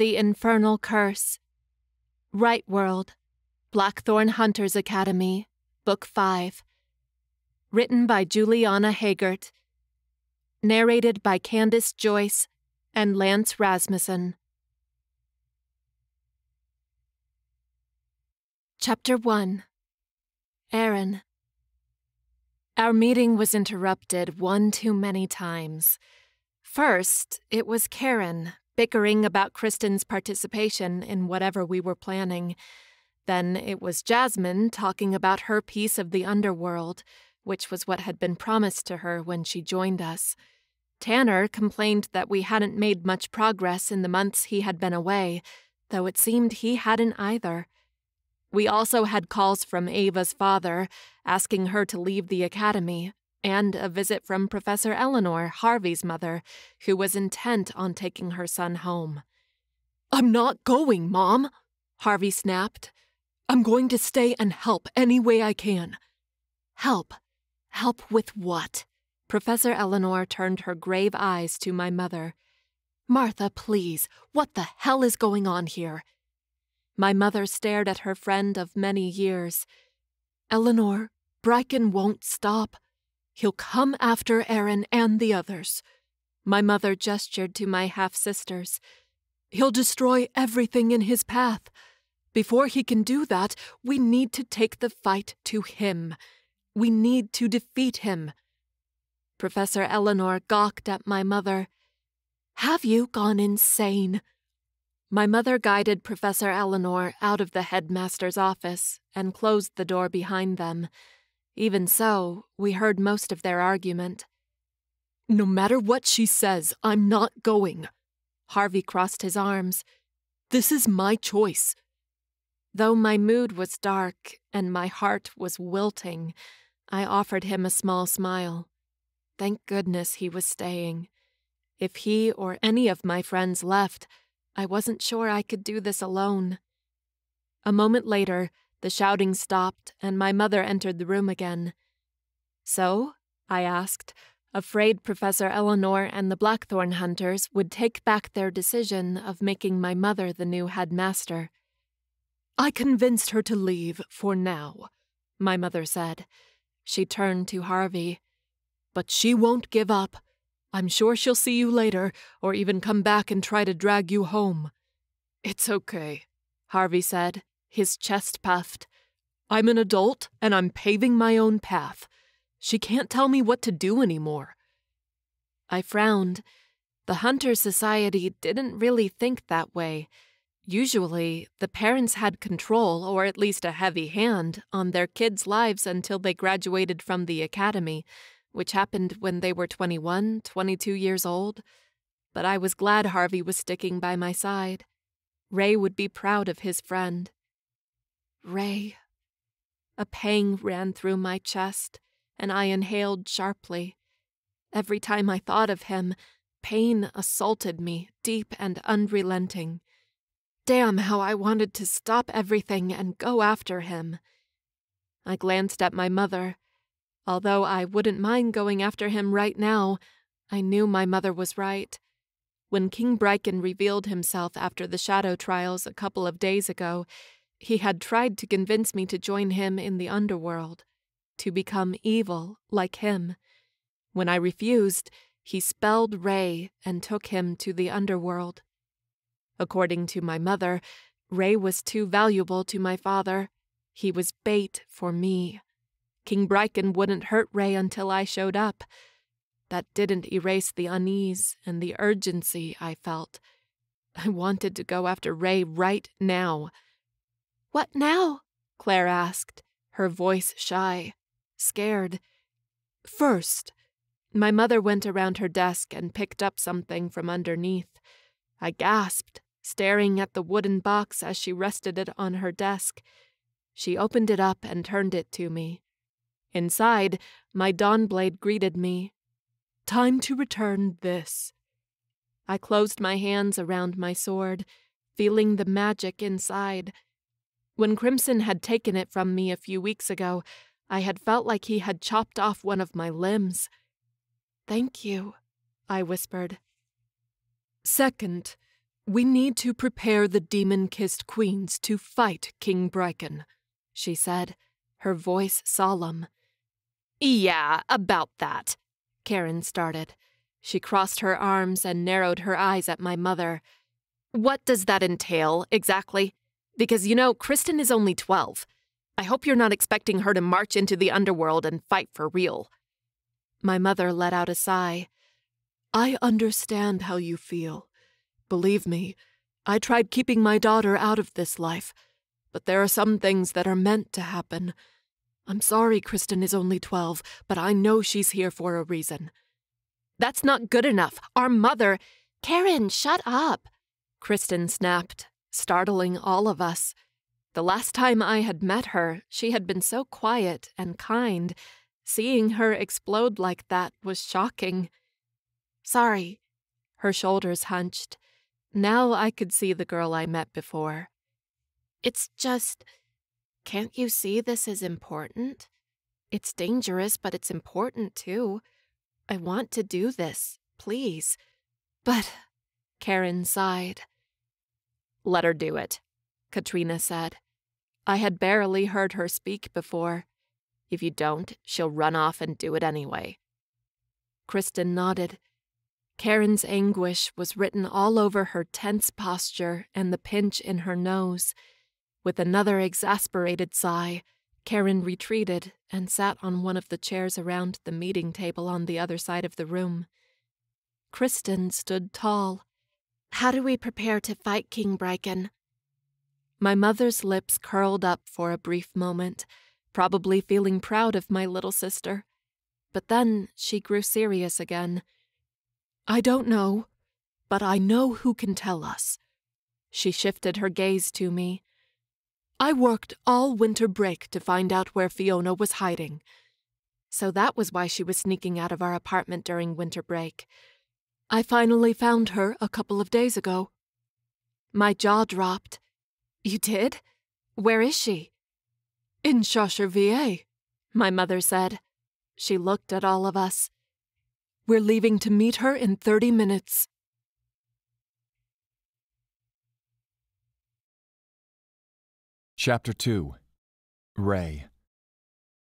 The Infernal Curse. Rite World. Blackthorn Hunters Academy. Book 5. Written by Juliana Haygert. Narrated by Candace Joice and Lance Rasmussen. Chapter 1 Erin. Our meeting was interrupted one too many times. First, it was Karen bickering about Kristen's participation in whatever we were planning. Then it was Jasmine talking about her piece of the underworld, which was what had been promised to her when she joined us. Tanner complained that we hadn't made much progress in the months he had been away, though it seemed he hadn't either. We also had calls from Ava's father, asking her to leave the academy, and a visit from Professor Eleanor, Harvey's mother, who was intent on taking her son home. I'm not going, Mom, Harvey snapped. I'm going to stay and help any way I can. Help? Help with what? Professor Eleanor turned her grave eyes to my mother. Martha, please, what the hell is going on here? My mother stared at her friend of many years. Eleanor, Brikan won't stop. He'll come after Erin and the others. My mother gestured to my half sisters. He'll destroy everything in his path. Before he can do that, we need to take the fight to him. We need to defeat him. Professor Eleanor gawked at my mother. Have you gone insane? My mother guided Professor Eleanor out of the headmaster's office and closed the door behind them. Even so, we heard most of their argument. No matter what she says, I'm not going. Harvey crossed his arms. This is my choice. Though my mood was dark and my heart was wilting, I offered him a small smile. Thank goodness he was staying. If he or any of my friends left, I wasn't sure I could do this alone. A moment later, the shouting stopped and my mother entered the room again. So? I asked, afraid Professor Eleanor and the Blackthorn hunters would take back their decision of making my mother the new headmaster. I convinced her to leave for now, my mother said. She turned to Harvey. But she won't give up. I'm sure she'll see you later, or even come back and try to drag you home. It's okay, Harvey said, his chest puffed. I'm an adult, and I'm paving my own path. She can't tell me what to do anymore. I frowned. The Hunter Society didn't really think that way. Usually, the parents had control, or at least a heavy hand, on their kids' lives until they graduated from the academy, which happened when they were 21, 22 years old. But I was glad Harvey was sticking by my side. Rey would be proud of his friend. Rey. A pang ran through my chest, and I inhaled sharply. Every time I thought of him, pain assaulted me, deep and unrelenting. Damn, how I wanted to stop everything and go after him. I glanced at my mother. Although I wouldn't mind going after him right now, I knew my mother was right. When King Brikan revealed himself after the shadow trials a couple of days ago, he had tried to convince me to join him in the underworld, to become evil like him. When I refused, he spelled Rey and took him to the underworld. According to my mother, Rey was too valuable to my father. He was bait for me. King Brikan wouldn't hurt Rey until I showed up. That didn't erase the unease and the urgency I felt. I wanted to go after Ray right now. What now? Claire asked, her voice shy, scared. First, my mother went around her desk and picked up something from underneath. I gasped, staring at the wooden box as she rested it on her desk. She opened it up and turned it to me. Inside, my Dawnblade greeted me. Time to return this. I closed my hands around my sword, feeling the magic inside. When Crimson had taken it from me a few weeks ago, I had felt like he had chopped off one of my limbs. Thank you, I whispered. Second, We need to prepare the demon kissed queens to fight King Brikan, she said, her voice solemn. Yeah, about that, Karen started. She crossed her arms and narrowed her eyes at my mother. What does that entail, exactly? Because, you know, Kristen is only 12. I hope you're not expecting her to march into the underworld and fight for real. My mother let out a sigh. I understand how you feel. Believe me, I tried keeping my daughter out of this life, but there are some things that are meant to happen. I'm sorry Kristen is only 12, but I know she's here for a reason. That's not good enough. Our mother. Karen, shut up. Kristen snapped, startling all of us. The last time I had met her, she had been so quiet and kind. Seeing her explode like that was shocking. Sorry. Her shoulders hunched. Now I could see the girl I met before. It's just. Can't you see this is important? It's dangerous, but it's important too. I want to do this, please. But. Karen sighed. Let her do it, Katrina said. I had barely heard her speak before. If you don't, she'll run off and do it anyway. Kristen nodded. Karen's anguish was written all over her tense posture and the pinch in her nose. With another exasperated sigh, Karen retreated and sat on one of the chairs around the meeting table on the other side of the room. Kristen stood tall, how do we prepare to fight King Brikan? My mother's lips curled up for a brief moment, probably feeling proud of my little sister. But then she grew serious again. I don't know, but I know who can tell us. She shifted her gaze to me. I worked all winter break to find out where Fiona was hiding. So that was why she was sneaking out of our apartment during winter break. I finally found her a couple of days ago. My jaw dropped. You did? Where is she? In VA, my mother said. She looked at all of us. We're leaving to meet her in 30 minutes. Chapter 2 Ray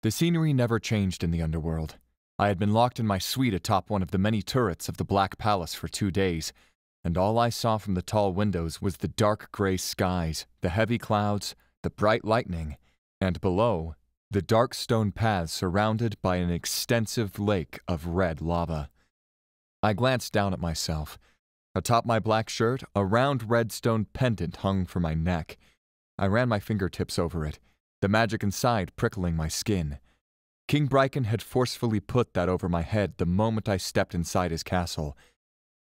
The scenery never changed in the underworld. I had been locked in my suite atop one of the many turrets of the Black Palace for two days, and all I saw from the tall windows was the dark gray skies, the heavy clouds, the bright lightning, and below, the dark stone paths surrounded by an extensive lake of red lava. I glanced down at myself. Atop my black shirt, a round red stone pendant hung from my neck. I ran my fingertips over it, the magic inside prickling my skin. King Brikan had forcefully put that over my head the moment I stepped inside his castle.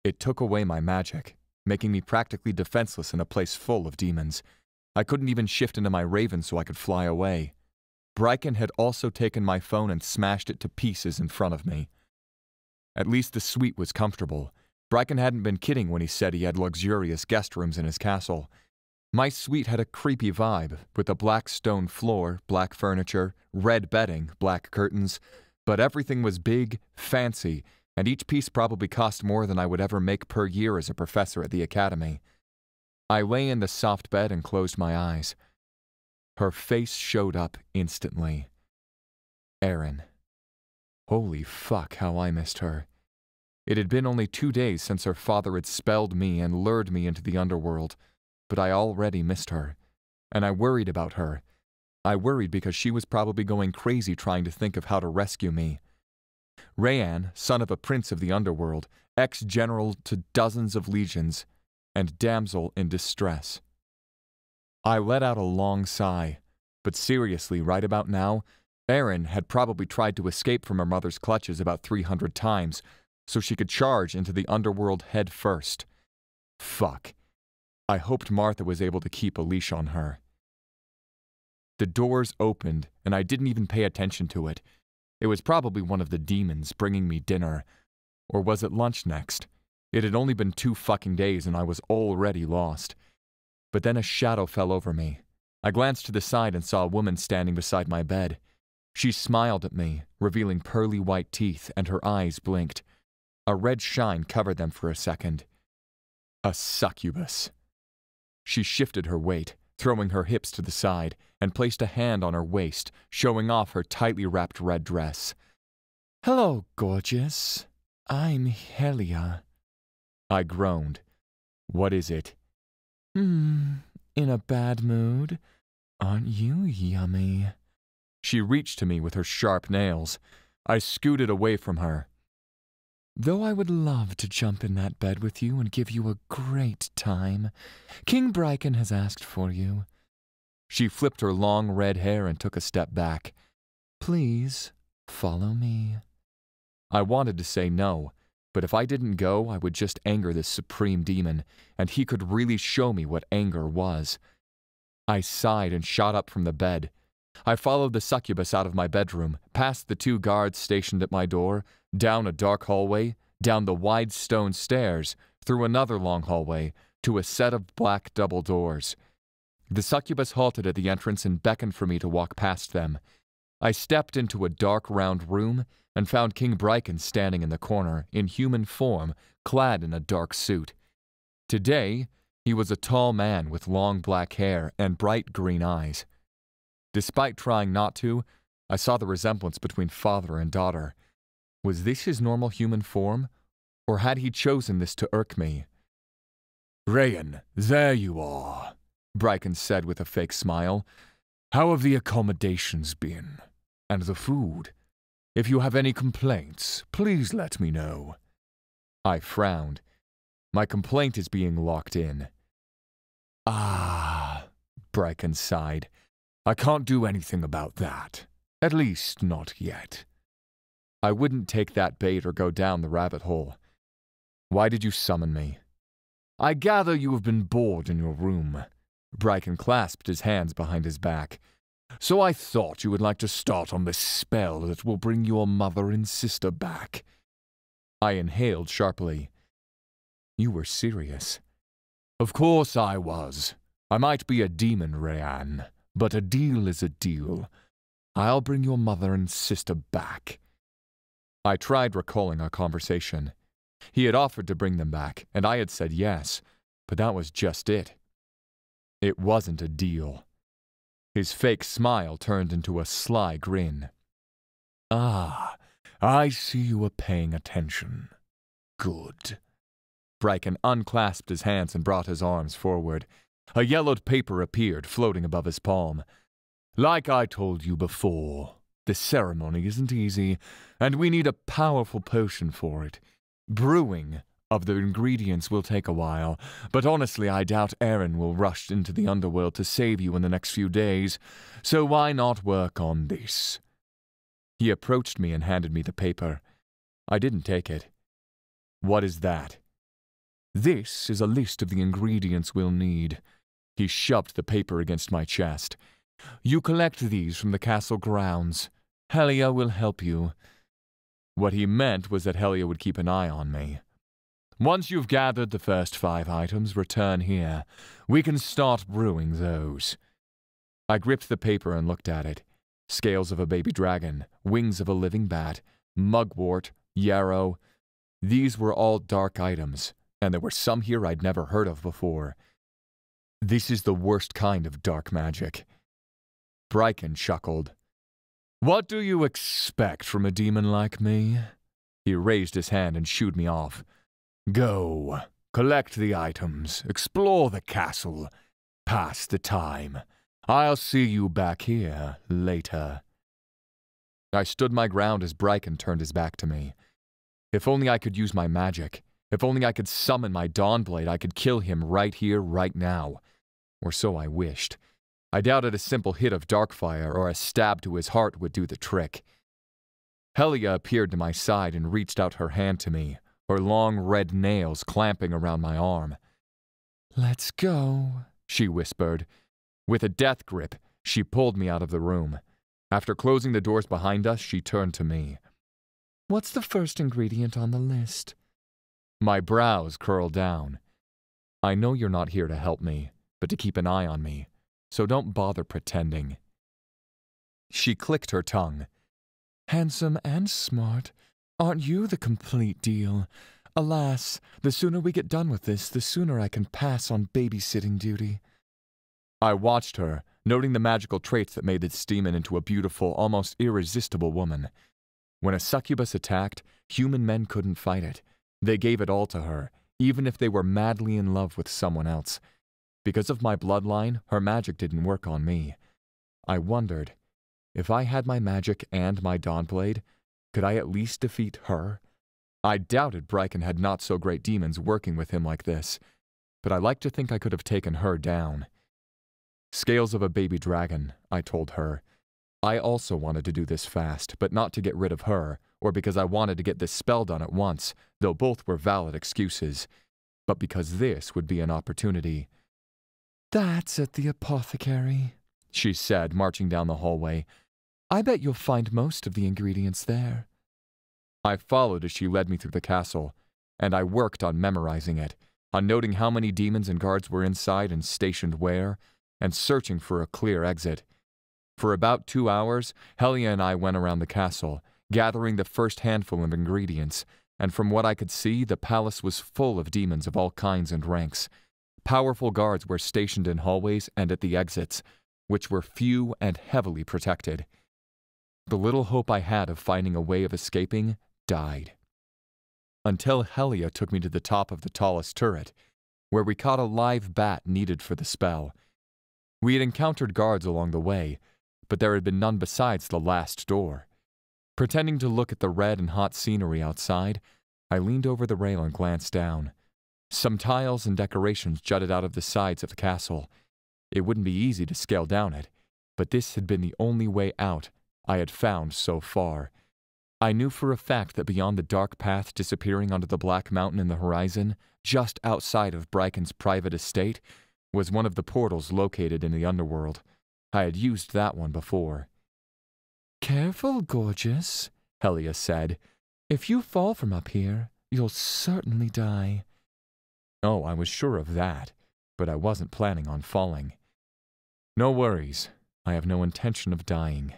It took away my magic, making me practically defenseless in a place full of demons. I couldn't even shift into my raven so I could fly away. Brikan had also taken my phone and smashed it to pieces in front of me. At least the suite was comfortable. Brikan hadn't been kidding when he said he had luxurious guest rooms in his castle. My suite had a creepy vibe, with a black stone floor, black furniture, red bedding, black curtains, but everything was big, fancy, and each piece probably cost more than I would ever make per year as a professor at the academy. I lay in the soft bed and closed my eyes. Her face showed up instantly. Erin. Holy fuck, how I missed her. It had been only two days since her father had spelled me and lured me into the underworld but I already missed her. And I worried about her. I worried because she was probably going crazy trying to think of how to rescue me. Rayan, son of a prince of the underworld, ex general to dozens of legions, and damsel in distress. I let out a long sigh, but seriously, right about now, Erin had probably tried to escape from her mother's clutches about 300 times, so she could charge into the underworld head first. Fuck. I hoped Martha was able to keep a leash on her. The doors opened, and I didn't even pay attention to it. It was probably one of the demons bringing me dinner. Or was it lunch next? It had only been two fucking days, and I was already lost. But then a shadow fell over me. I glanced to the side and saw a woman standing beside my bed. She smiled at me, revealing pearly white teeth, and her eyes blinked. A red shine covered them for a second. A succubus. She shifted her weight, throwing her hips to the side, and placed a hand on her waist, showing off her tightly wrapped red dress. Hello, gorgeous. I'm Helia. I groaned. What is it? Hmm, in a bad mood? Aren't you yummy? She reached to me with her sharp nails. I scooted away from her. Though I would love to jump in that bed with you and give you a great time, King Brikan has asked for you. She flipped her long red hair and took a step back. Please, follow me. I wanted to say no, but if I didn't go, I would just anger this supreme demon, and he could really show me what anger was. I sighed and shot up from the bed. I followed the succubus out of my bedroom, past the two guards stationed at my door, down a dark hallway, down the wide stone stairs, through another long hallway, to a set of black double doors. The succubus halted at the entrance and beckoned for me to walk past them. I stepped into a dark round room and found King Brikan standing in the corner, in human form, clad in a dark suit. Today, he was a tall man with long black hair and bright green eyes. Despite trying not to, I saw the resemblance between father and daughter. Was this his normal human form, or had he chosen this to irk me? Rayan, there you are, Brikan said with a fake smile. How have the accommodations been? And the food? If you have any complaints, please let me know. I frowned. My complaint is being locked in. Ah, Brikan sighed. I can't do anything about that. At least, not yet. I wouldn't take that bait or go down the rabbit hole. Why did you summon me? I gather you have been bored in your room. Brikan clasped his hands behind his back. So I thought you would like to start on this spell that will bring your mother and sister back. I inhaled sharply. You were serious. Of course I was. I might be a demon, Rayan, but a deal is a deal. I'll bring your mother and sister back. I tried recalling our conversation. He had offered to bring them back, and I had said yes, but that was just it. It wasn't a deal. His fake smile turned into a sly grin. Ah, I see you are paying attention. Good. Brikan unclasped his hands and brought his arms forward. A yellowed paper appeared, floating above his palm. Like I told you before, the ceremony isn't easy, and we need a powerful potion for it. Brewing of the ingredients will take a while, but honestly, I doubt Erin will rush into the underworld to save you in the next few days, so why not work on this? He approached me and handed me the paper. I didn't take it. What is that? This is a list of the ingredients we'll need. He shoved the paper against my chest. You collect these from the castle grounds. Helia will help you. What he meant was that Helia would keep an eye on me. Once you've gathered the first five items, return here. We can start brewing those. I gripped the paper and looked at it. Scales of a baby dragon, wings of a living bat, mugwort, yarrow. These were all dark items, and there were some here I'd never heard of before. This is the worst kind of dark magic. Brikan chuckled. What do you expect from a demon like me? He raised his hand and shooed me off. Go, collect the items, explore the castle, pass the time. I'll see you back here later. I stood my ground as Brikan turned his back to me. If only I could use my magic. If only I could summon my Dawnblade, I could kill him right here, right now. Or so I wished. I doubted a simple hit of Darkfire or a stab to his heart would do the trick. Helia appeared to my side and reached out her hand to me, her long red nails clamping around my arm. Let's go, she whispered. With a death grip, she pulled me out of the room. After closing the doors behind us, she turned to me. What's the first ingredient on the list? My brows curled down. I know you're not here to help me, but to keep an eye on me, so don't bother pretending. She clicked her tongue. Handsome and smart, Aren't you the complete deal? Alas, the sooner we get done with this, the sooner I can pass on babysitting duty. I watched her, noting the magical traits that made this demon into a beautiful, almost irresistible woman. When a succubus attacked, human men couldn't fight it. They gave it all to her, even if they were madly in love with someone else. Because of my bloodline, her magic didn't work on me. I wondered, if I had my magic and my Dawnblade, could I at least defeat her? I doubted Brikan had not so great demons working with him like this, but I like to think I could have taken her down. Scales of a baby dragon, I told her. I also wanted to do this fast, but not to get rid of her, or because I wanted to get this spell done at once, though both were valid excuses, but because this would be an opportunity. That's at the apothecary, she said, marching down the hallway. I bet you'll find most of the ingredients there. I followed as she led me through the castle, and I worked on memorizing it, on noting how many demons and guards were inside and stationed where, and searching for a clear exit. For about two hours, Helia and I went around the castle, gathering the first handful of ingredients, and from what I could see, the palace was full of demons of all kinds and ranks. Powerful guards were stationed in hallways and at the exits, which were few and heavily protected. The little hope I had of finding a way of escaping died. Until Helia took me to the top of the tallest turret, where we caught a live bat needed for the spell. We had encountered guards along the way, but there had been none besides the last door. Pretending to look at the red and hot scenery outside, I leaned over the rail and glanced down. Some tiles and decorations jutted out of the sides of the castle. It wouldn't be easy to scale down it, but this had been the only way out I had found so far. I knew for a fact that beyond the dark path disappearing onto the black mountain in the horizon, just outside of Brikan's private estate, was one of the portals located in the underworld. I had used that one before. Careful, gorgeous, Helia said. If you fall from up here, you'll certainly die. Oh, I was sure of that, but I wasn't planning on falling. No worries. I have no intention of dying.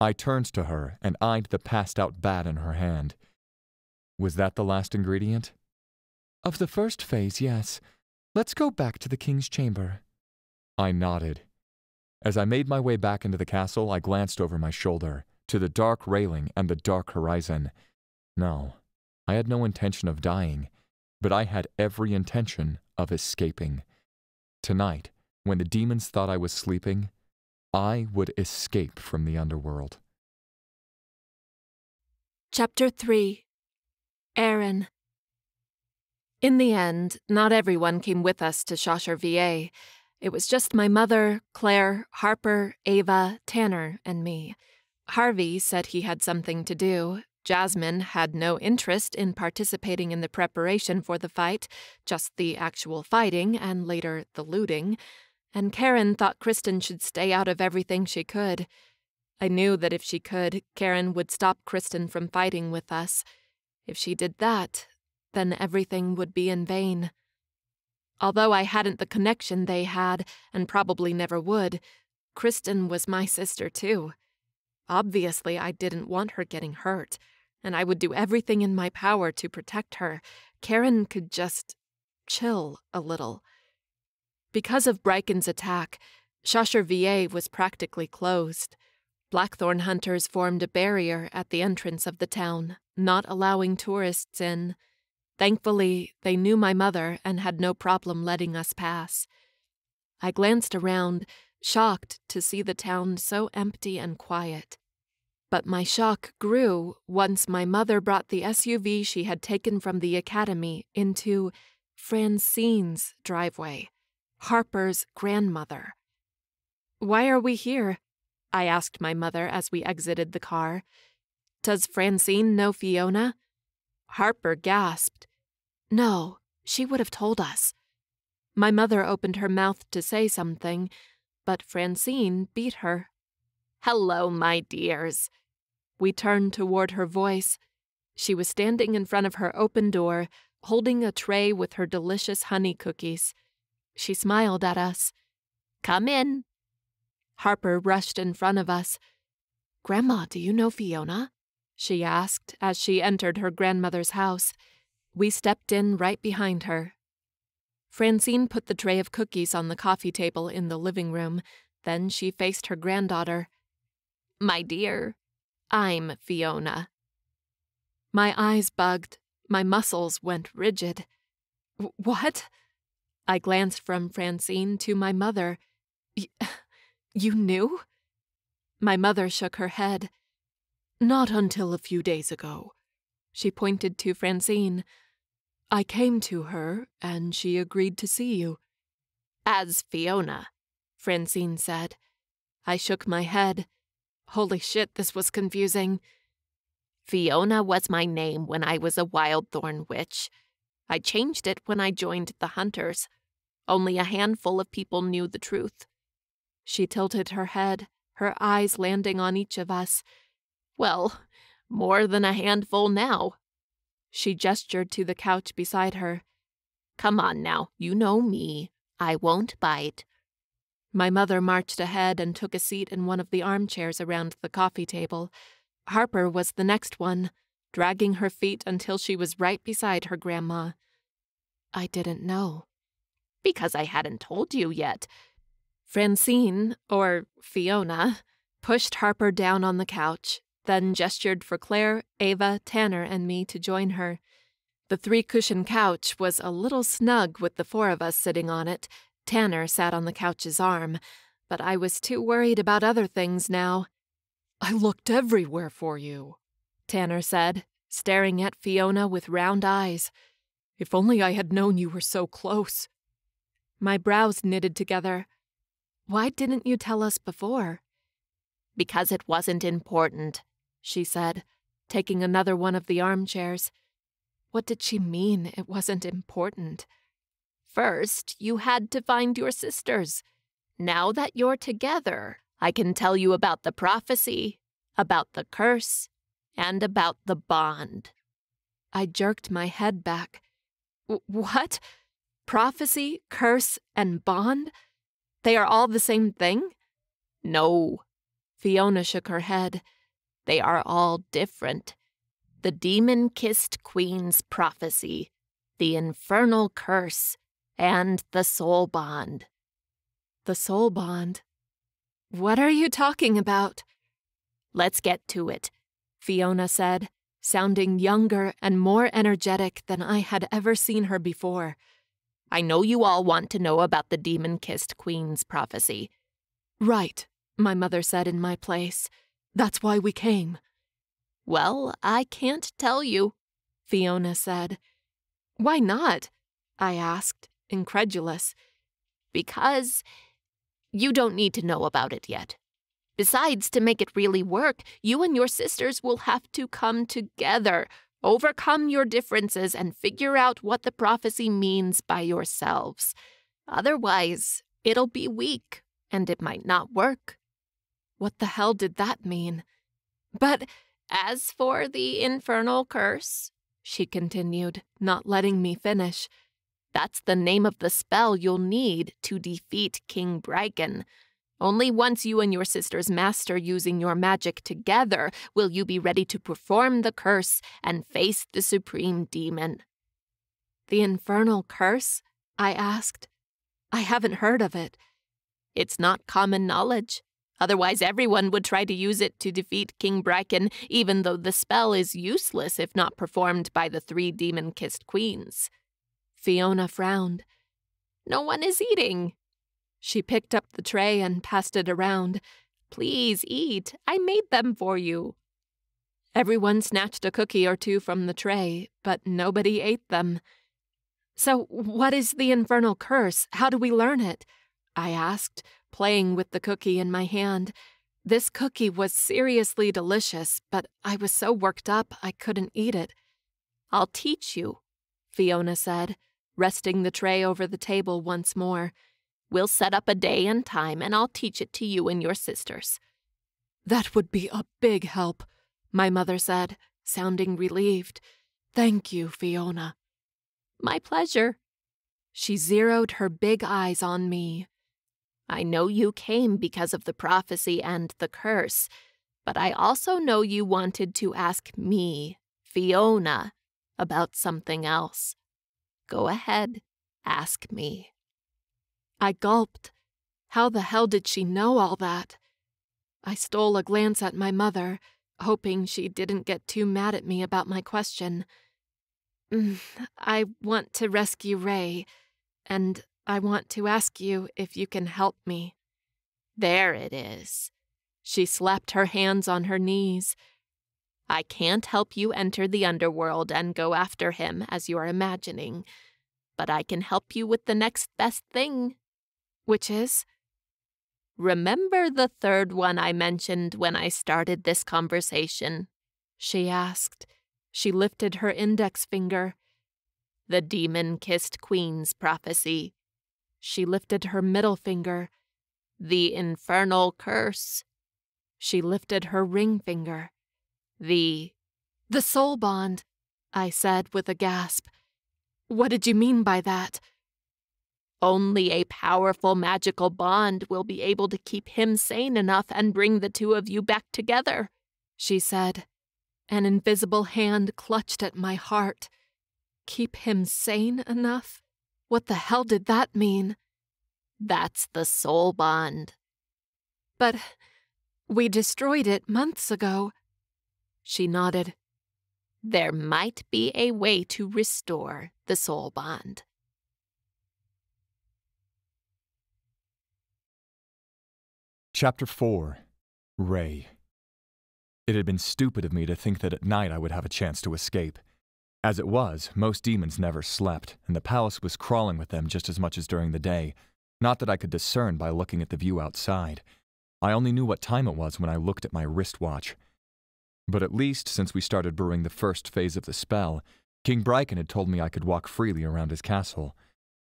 I turned to her and eyed the passed out bat in her hand. Was that the last ingredient? Of the first phase, yes. Let's go back to the king's chamber. I nodded. As I made my way back into the castle, I glanced over my shoulder, to the dark railing and the dark horizon. No, I had no intention of dying, but I had every intention of escaping. Tonight, when the demons thought I was sleeping, I would escape from the underworld. Chapter 3 Erin In the end, not everyone came with us to Shosher VA. It was just my mother, Claire, Harper, Ava, Tanner, and me. Harvey said he had something to do. Jasmine had no interest in participating in the preparation for the fight, just the actual fighting and later the looting and Karen thought Kristen should stay out of everything she could. I knew that if she could, Karen would stop Kristen from fighting with us. If she did that, then everything would be in vain. Although I hadn't the connection they had, and probably never would, Kristen was my sister too. Obviously, I didn't want her getting hurt, and I would do everything in my power to protect her. Karen could just chill a little. Because of Brikan's attack, Shosher VA was practically closed. Blackthorn hunters formed a barrier at the entrance of the town, not allowing tourists in. Thankfully, they knew my mother and had no problem letting us pass. I glanced around, shocked to see the town so empty and quiet. But my shock grew once my mother brought the SUV she had taken from the academy into Francine's driveway. Harper's grandmother. Why are we here? I asked my mother as we exited the car. Does Francine know Fiona? Harper gasped. No, she would have told us. My mother opened her mouth to say something, but Francine beat her. Hello, my dears. We turned toward her voice. She was standing in front of her open door, holding a tray with her delicious honey cookies. She smiled at us. Come in. Harper rushed in front of us. Grandma, do you know Fiona? She asked as she entered her grandmother's house. We stepped in right behind her. Francine put the tray of cookies on the coffee table in the living room. Then she faced her granddaughter. My dear, I'm Fiona. My eyes bugged. My muscles went rigid. What? I glanced from Francine to my mother. You knew? My mother shook her head. Not until a few days ago. She pointed to Francine. I came to her, and she agreed to see you. As Fiona, Francine said. I shook my head. Holy shit, this was confusing. Fiona was my name when I was a Wildthorn witch. I changed it when I joined the Hunters. Only a handful of people knew the truth. She tilted her head, her eyes landing on each of us. Well, more than a handful now. She gestured to the couch beside her. Come on now, you know me. I won't bite. My mother marched ahead and took a seat in one of the armchairs around the coffee table. Harper was the next one, dragging her feet until she was right beside her grandma. I didn't know. Because I hadn't told you yet. Francine, or Fiona, pushed Harper down on the couch, then gestured for Claire, Ava, Tanner, and me to join her. The three cushion couch was a little snug with the four of us sitting on it. Tanner sat on the couch's arm, but I was too worried about other things now. I looked everywhere for you, Tanner said, staring at Fiona with round eyes. If only I had known you were so close. My brows knitted together. Why didn't you tell us before? Because it wasn't important, she said, taking another one of the armchairs. What did she mean it wasn't important? First, you had to find your sisters. Now that you're together, I can tell you about the prophecy, about the curse, and about the bond. I jerked my head back. What? Prophecy, curse, and bond? They are all the same thing? No. Fiona shook her head. They are all different. The demon kissed queen's prophecy, the infernal curse, and the soul bond. The soul bond? What are you talking about? Let's get to it, Fiona said, sounding younger and more energetic than I had ever seen her before. I know you all want to know about the demon kissed queen's prophecy. Right, my mother said in my place. That's why we came. Well, I can't tell you, Fiona said. Why not? I asked, incredulous. Because you don't need to know about it yet. Besides, to make it really work, you and your sisters will have to come together Overcome your differences and figure out what the prophecy means by yourselves. Otherwise, it'll be weak and it might not work. What the hell did that mean? But as for the infernal curse, she continued, not letting me finish, that's the name of the spell you'll need to defeat King Brikan. Only once you and your sisters master using your magic together will you be ready to perform the curse and face the supreme demon. The infernal curse? I asked. I haven't heard of it. It's not common knowledge. Otherwise, everyone would try to use it to defeat King Brikan, even though the spell is useless if not performed by the three demon kissed queens. Fiona frowned. No one is eating, she picked up the tray and passed it around. Please eat. I made them for you. Everyone snatched a cookie or two from the tray, but nobody ate them. So, what is the infernal curse? How do we learn it? I asked, playing with the cookie in my hand. This cookie was seriously delicious, but I was so worked up I couldn't eat it. I'll teach you, Fiona said, resting the tray over the table once more. We'll set up a day and time, and I'll teach it to you and your sisters. That would be a big help, my mother said, sounding relieved. Thank you, Fiona. My pleasure. She zeroed her big eyes on me. I know you came because of the prophecy and the curse, but I also know you wanted to ask me, Fiona, about something else. Go ahead, ask me. I gulped. How the hell did she know all that? I stole a glance at my mother, hoping she didn't get too mad at me about my question. Mm, I want to rescue Rey, and I want to ask you if you can help me. There it is. She slapped her hands on her knees. I can't help you enter the underworld and go after him as you're imagining, but I can help you with the next best thing. Which is? Remember the third one I mentioned when I started this conversation? She asked. She lifted her index finger. The demon kissed queen's prophecy. She lifted her middle finger. The infernal curse. She lifted her ring finger. The. The soul bond, I said with a gasp. What did you mean by that? Only a powerful magical bond will be able to keep him sane enough and bring the two of you back together, she said. An invisible hand clutched at my heart. Keep him sane enough? What the hell did that mean? That's the soul bond. But we destroyed it months ago. She nodded. There might be a way to restore the soul bond. Chapter 4 Ray It had been stupid of me to think that at night I would have a chance to escape. As it was, most demons never slept, and the palace was crawling with them just as much as during the day. Not that I could discern by looking at the view outside. I only knew what time it was when I looked at my wristwatch. But at least, since we started brewing the first phase of the spell, King Brikan had told me I could walk freely around his castle.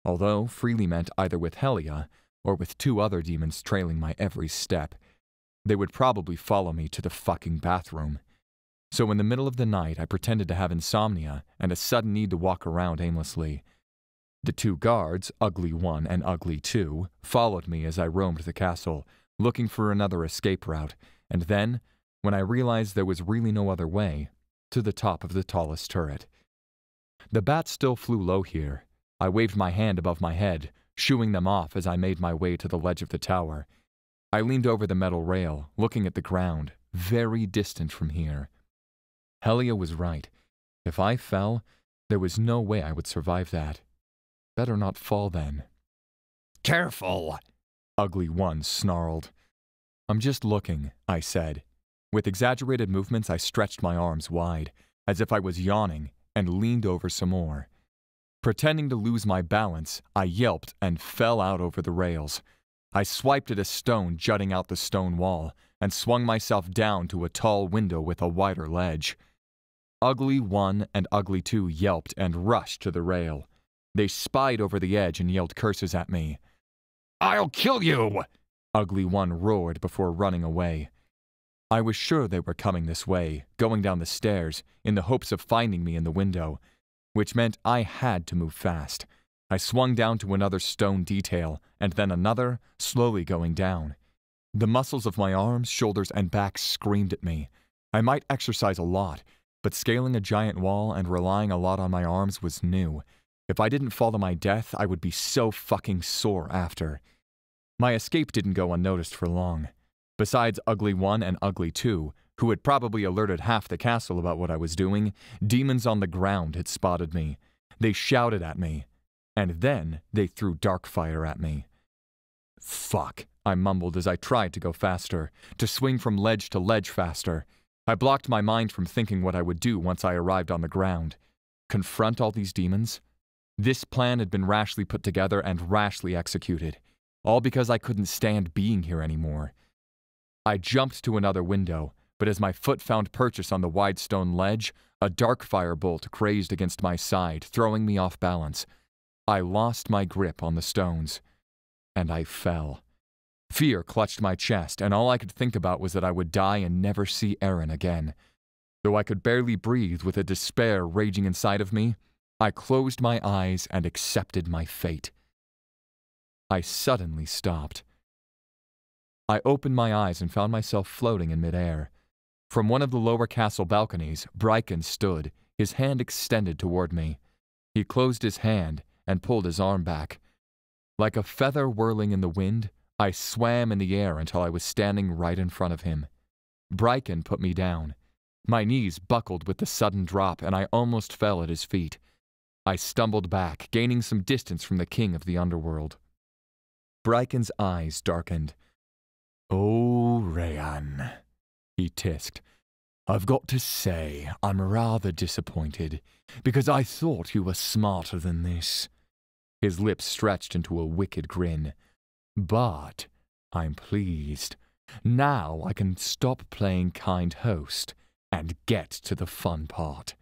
Although freely meant either with Helia, or with two other demons trailing my every step. They would probably follow me to the fucking bathroom. So in the middle of the night, I pretended to have insomnia and a sudden need to walk around aimlessly. The two guards, Ugly One and Ugly Two, followed me as I roamed the castle, looking for another escape route, and then, when I realized there was really no other way, to the top of the tallest turret. The bats still flew low here. I waved my hand above my head, shooing them off as I made my way to the ledge of the tower. I leaned over the metal rail, looking at the ground, very distant from here. Helia was right. If I fell, there was no way I would survive that. Better not fall then. Careful! Ugly One snarled. I'm just looking, I said. With exaggerated movements, I stretched my arms wide, as if I was yawning, and leaned over some more. Pretending to lose my balance, I yelped and fell out over the rails. I swiped at a stone jutting out the stone wall and swung myself down to a tall window with a wider ledge. Ugly One and Ugly Two yelped and rushed to the rail. They spied over the edge and yelled curses at me. I'll kill you! Ugly One roared before running away. I was sure they were coming this way, going down the stairs, in the hopes of finding me in the window which meant I had to move fast. I swung down to another stone detail, and then another, slowly going down. The muscles of my arms, shoulders, and back screamed at me. I might exercise a lot, but scaling a giant wall and relying a lot on my arms was new. If I didn't fall to my death, I would be so fucking sore after. My escape didn't go unnoticed for long. Besides Ugly One and Ugly Two, who had probably alerted half the castle about what I was doing, demons on the ground had spotted me. They shouted at me. And then they threw dark fire at me. Fuck, I mumbled as I tried to go faster, to swing from ledge to ledge faster. I blocked my mind from thinking what I would do once I arrived on the ground. Confront all these demons? This plan had been rashly put together and rashly executed, all because I couldn't stand being here anymore. I jumped to another window, but as my foot found purchase on the wide stone ledge, a dark fire bolt grazed against my side, throwing me off balance. I lost my grip on the stones, and I fell. Fear clutched my chest, and all I could think about was that I would die and never see Erin again. Though I could barely breathe with a despair raging inside of me, I closed my eyes and accepted my fate. I suddenly stopped. I opened my eyes and found myself floating in midair. From one of the lower castle balconies, Brikan stood, his hand extended toward me. He closed his hand and pulled his arm back. Like a feather whirling in the wind, I swam in the air until I was standing right in front of him. Brikan put me down. My knees buckled with the sudden drop, and I almost fell at his feet. I stumbled back, gaining some distance from the king of the underworld. Brikan's eyes darkened. Oh, Rayan, he tisked. I've got to say, I'm rather disappointed, because I thought you were smarter than this. His lips stretched into a wicked grin. But I'm pleased. Now I can stop playing kind host and get to the fun part.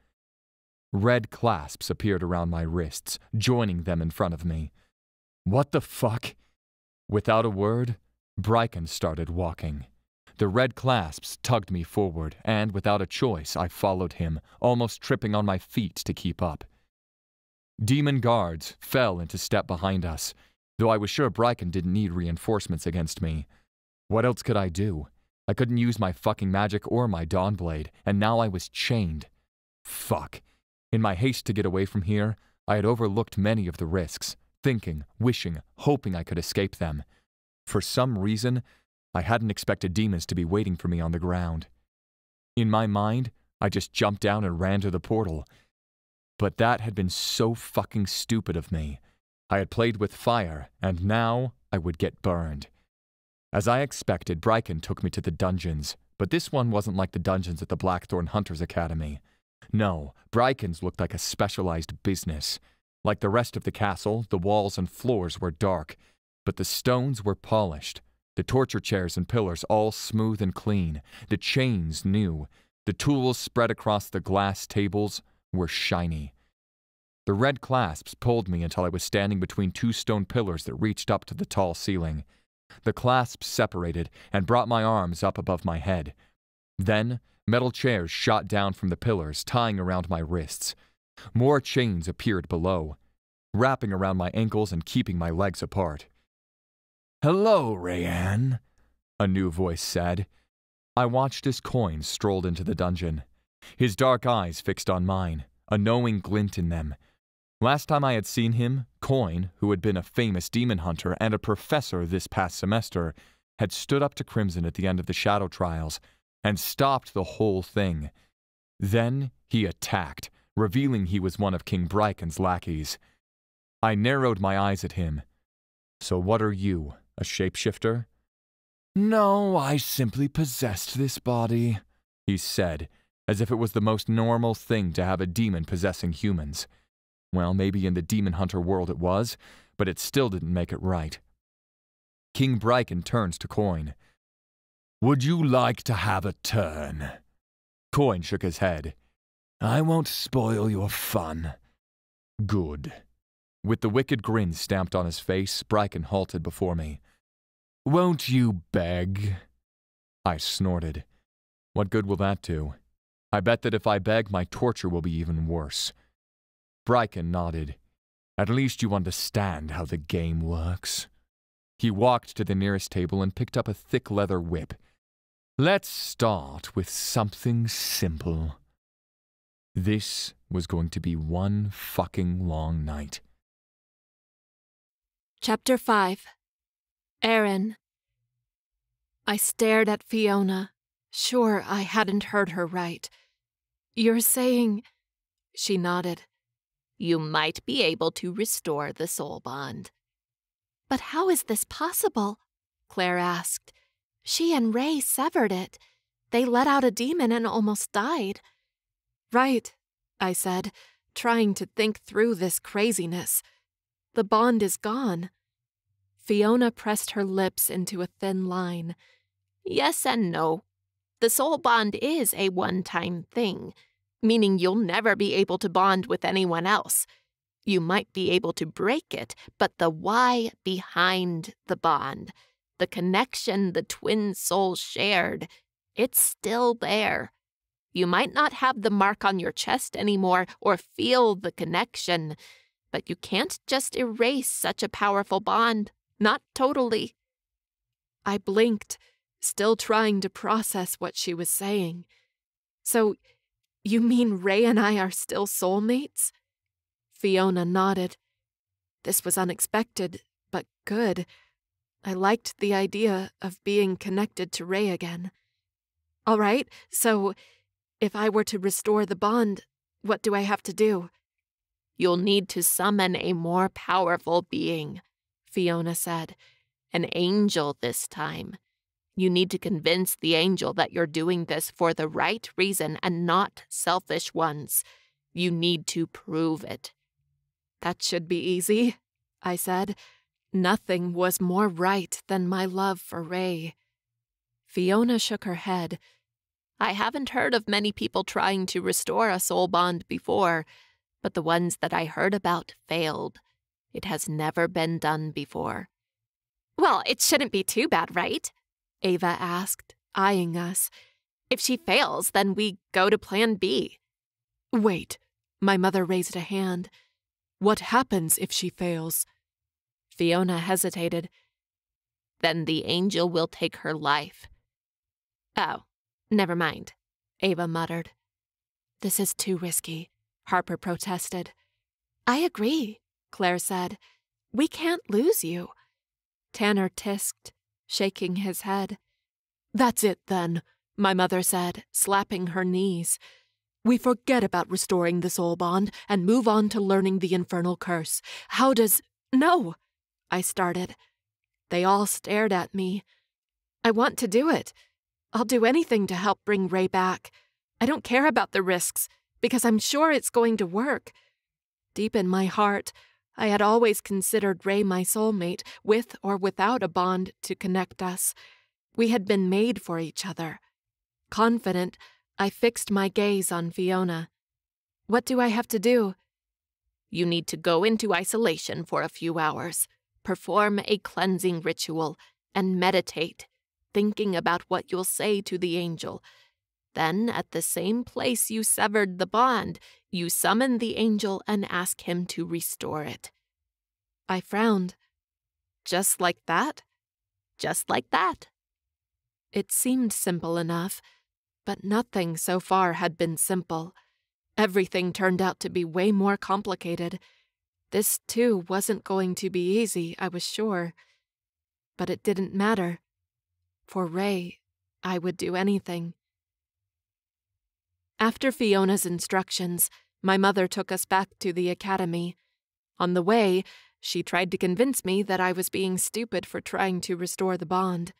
Red clasps appeared around my wrists, joining them in front of me. What the fuck? Without a word, Brikan started walking. The red clasps tugged me forward, and without a choice, I followed him, almost tripping on my feet to keep up. Demon guards fell into step behind us, though I was sure Brikan didn't need reinforcements against me. What else could I do? I couldn't use my fucking magic or my Dawnblade, and now I was chained. Fuck. In my haste to get away from here, I had overlooked many of the risks, thinking, wishing, hoping I could escape them. For some reason, I hadn't expected demons to be waiting for me on the ground. In my mind, I just jumped down and ran to the portal. But that had been so fucking stupid of me. I had played with fire, and now I would get burned. As I expected, Brikan took me to the dungeons, but this one wasn't like the dungeons at the Blackthorn Hunters Academy. No, Brikan's looked like a specialized business. Like the rest of the castle, the walls and floors were dark, but the stones were polished, the torture chairs and pillars all smooth and clean, the chains new, the tools spread across the glass tables were shiny. The red clasps pulled me until I was standing between two stone pillars that reached up to the tall ceiling. The clasps separated and brought my arms up above my head. Then, metal chairs shot down from the pillars, tying around my wrists. More chains appeared below, wrapping around my ankles and keeping my legs apart. Hello, Rayan, a new voice said. I watched as Coin strolled into the dungeon, his dark eyes fixed on mine, a knowing glint in them. Last time I had seen him, Coin, who had been a famous demon hunter and a professor this past semester, had stood up to Crimson at the end of the Shadow Trials and stopped the whole thing. Then he attacked, revealing he was one of King Brikan's lackeys. I narrowed my eyes at him. So what are you? A shapeshifter? No, I simply possessed this body, he said, as if it was the most normal thing to have a demon possessing humans. Well, maybe in the demon hunter world it was, but it still didn't make it right. King Brikan turns to Coin. Would you like to have a turn? Coin shook his head. I won't spoil your fun. Good. With the wicked grin stamped on his face, Brikan halted before me. Won't you beg? I snorted. What good will that do? I bet that if I beg, my torture will be even worse. Brikan nodded. At least you understand how the game works. He walked to the nearest table and picked up a thick leather whip. Let's start with something simple. This was going to be one fucking long night. Chapter 5 Erin. I stared at Fiona, sure I hadn't heard her right. You're saying. She nodded. You might be able to restore the soul bond. But how is this possible? Claire asked. She and Rey severed it. They let out a demon and almost died. Right, I said, trying to think through this craziness. The bond is gone. Fiona pressed her lips into a thin line. Yes and no. The soul bond is a one time thing, meaning you'll never be able to bond with anyone else. You might be able to break it, but the why behind the bond, the connection the twin souls shared, it's still there. You might not have the mark on your chest anymore or feel the connection, but you can't just erase such a powerful bond. Not totally. I blinked, still trying to process what she was saying. So, You mean Rey and I are still soulmates? Fiona nodded. This was unexpected, but good. I liked the idea of being connected to Rey again. All right, so if I were to restore the bond, what do I have to do? You'll need to summon a more powerful being, Fiona said. An angel this time. You need to convince the angel that you're doing this for the right reason and not selfish ones. You need to prove it. That should be easy, I said. Nothing was more right than my love for Rey. Fiona shook her head. I haven't heard of many people trying to restore a soul bond before, but the ones that I heard about failed. It has never been done before. Well, it shouldn't be too bad, right? Ava asked, eyeing us. If she fails, then we go to Plan B. Wait, my mother raised a hand. What happens if she fails? Fiona hesitated. Then the angel will take her life. Oh, never mind, Ava muttered. This is too risky, Harper protested. I agree, Claire said. We can't lose you. Tanner tisked, shaking his head. That's it, then, my mother said, slapping her knees. We forget about restoring the soul bond and move on to learning the infernal curse. How does. No! I started. They all stared at me. I want to do it. I'll do anything to help bring Rey back. I don't care about the risks, because I'm sure it's going to work. Deep in my heart, I had always considered Rey my soulmate, with or without a bond to connect us. We had been made for each other. Confident, I fixed my gaze on Fiona. What do I have to do? You need to go into isolation for a few hours, perform a cleansing ritual, and meditate, thinking about what you'll say to the angel. Then, at the same place you severed the bond, you summon the angel and ask him to restore it. I frowned. Just like that? Just like that. It seemed simple enough, but nothing so far had been simple. Everything turned out to be way more complicated. This, too, wasn't going to be easy, I was sure. But it didn't matter. For Rey, I would do anything. After Fiona's instructions, my mother took us back to the academy. On the way, she tried to convince me that I was being stupid for trying to restore the bond.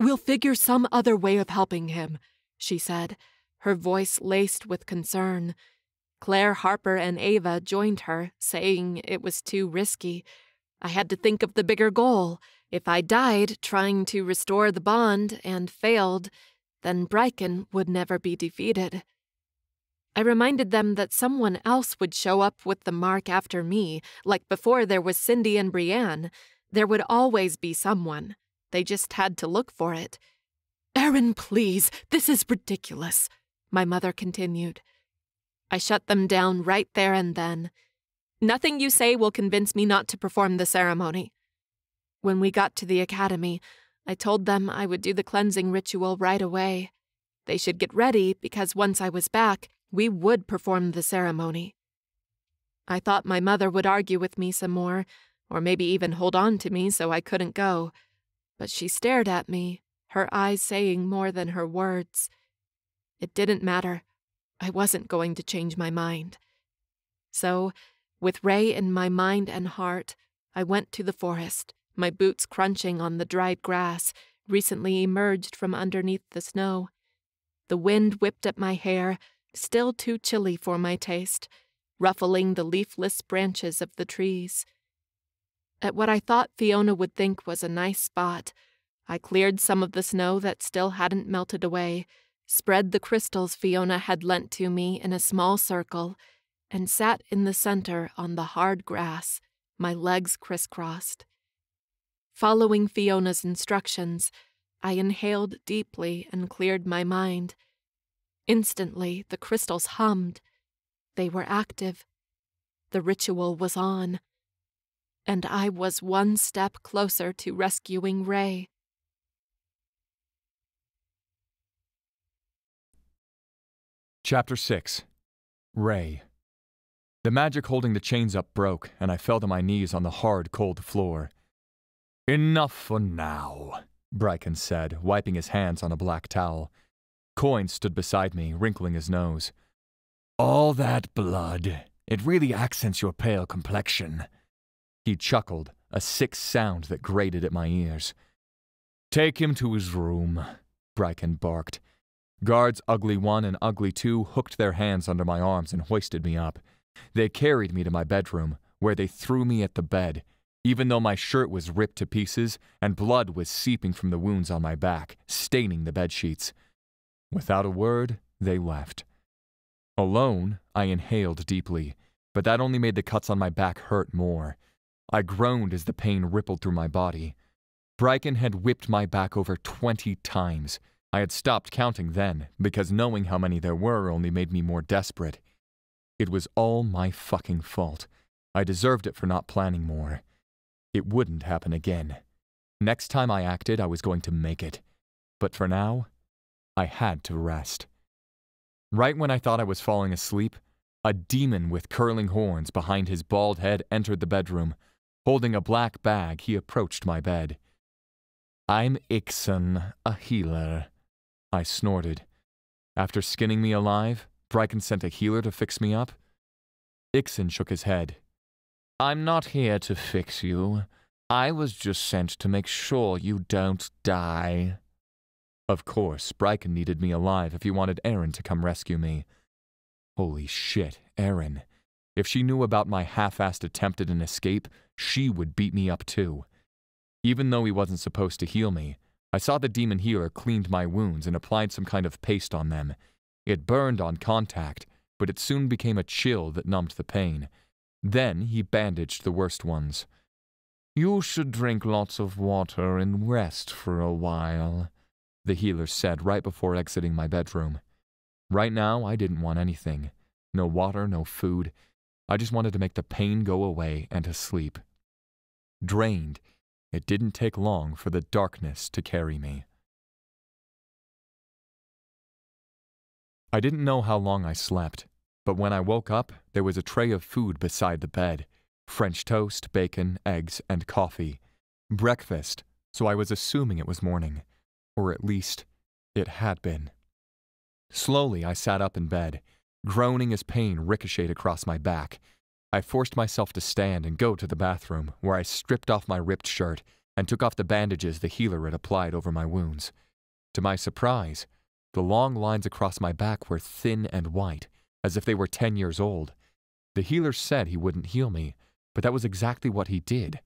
We'll figure some other way of helping him, she said, her voice laced with concern. Claire, Harper, and Ava joined her, saying it was too risky. I had to think of the bigger goal. If I died trying to restore the bond and failed, then Brikan would never be defeated. I reminded them that someone else would show up with the mark after me, like before there was Cindy and Brienne. There would always be someone. They just had to look for it. Erin, please, this is ridiculous, my mother continued. I shut them down right there and then. Nothing you say will convince me not to perform the ceremony. When we got to the academy, I told them I would do the cleansing ritual right away. They should get ready because once I was back, we would perform the ceremony. I thought my mother would argue with me some more, or maybe even hold on to me so I couldn't go. But she stared at me, her eyes saying more than her words. It didn't matter. I wasn't going to change my mind. So, with Rey in my mind and heart, I went to the forest, my boots crunching on the dried grass, recently emerged from underneath the snow. The wind whipped at my hair, still too chilly for my taste, ruffling the leafless branches of the trees. At what I thought Fiona would think was a nice spot, I cleared some of the snow that still hadn't melted away, spread the crystals Fiona had lent to me in a small circle, and sat in the center on the hard grass, my legs crisscrossed. Following Fiona's instructions, I inhaled deeply and cleared my mind. Instantly, the crystals hummed. They were active. The ritual was on. And I was one step closer to rescuing Rey. Chapter 6 Rey. The magic holding the chains up broke, and I fell to my knees on the hard, cold floor. Enough for now, Brikan said, wiping his hands on a black towel. Coin stood beside me, wrinkling his nose. All that blood, it really accents your pale complexion. He chuckled, a sick sound that grated at my ears. Take him to his room, Brikan barked. Guards Ugly One and Ugly Two hooked their hands under my arms and hoisted me up. They carried me to my bedroom, where they threw me at the bed, even though my shirt was ripped to pieces and blood was seeping from the wounds on my back, staining the bed sheets. Without a word, they left. Alone, I inhaled deeply, but that only made the cuts on my back hurt more. I groaned as the pain rippled through my body. Brikan had whipped my back over twenty times. I had stopped counting then, because knowing how many there were only made me more desperate. It was all my fucking fault. I deserved it for not planning more. It wouldn't happen again. Next time I acted, I was going to make it. But for now, I had to rest. Right when I thought I was falling asleep, a demon with curling horns behind his bald head entered the bedroom. Holding a black bag, he approached my bed. I'm Ixon, a healer, I snorted. After skinning me alive, Brikan sent a healer to fix me up? Ixon shook his head. I'm not here to fix you. I was just sent to make sure you don't die. Of course, Brikan needed me alive if he wanted Erin to come rescue me. Holy shit, Erin. If she knew about my half-assed attempt at an escape, she would beat me up too. Even though he wasn't supposed to heal me, I saw the demon healer cleaned my wounds and applied some kind of paste on them. It burned on contact, but it soon became a chill that numbed the pain. Then he bandaged the worst ones. You should drink lots of water and rest for a while, the healer said right before exiting my bedroom. Right now, I didn't want anything. No water, no food. I just wanted to make the pain go away and to sleep. Drained, it didn't take long for the darkness to carry me. I didn't know how long I slept, but when I woke up, there was a tray of food beside the bed French toast, bacon, eggs, and coffee. Breakfast, so I was assuming it was morning. Or at least, it had been. Slowly, I sat up in bed, groaning as pain ricocheted across my back I forced myself to stand and go to the bathroom, where I stripped off my ripped shirt and took off the bandages the healer had applied over my wounds. To my surprise, the long lines across my back were thin and white, as if they were ten years old. The healer said he wouldn't heal me, but that was exactly what he did.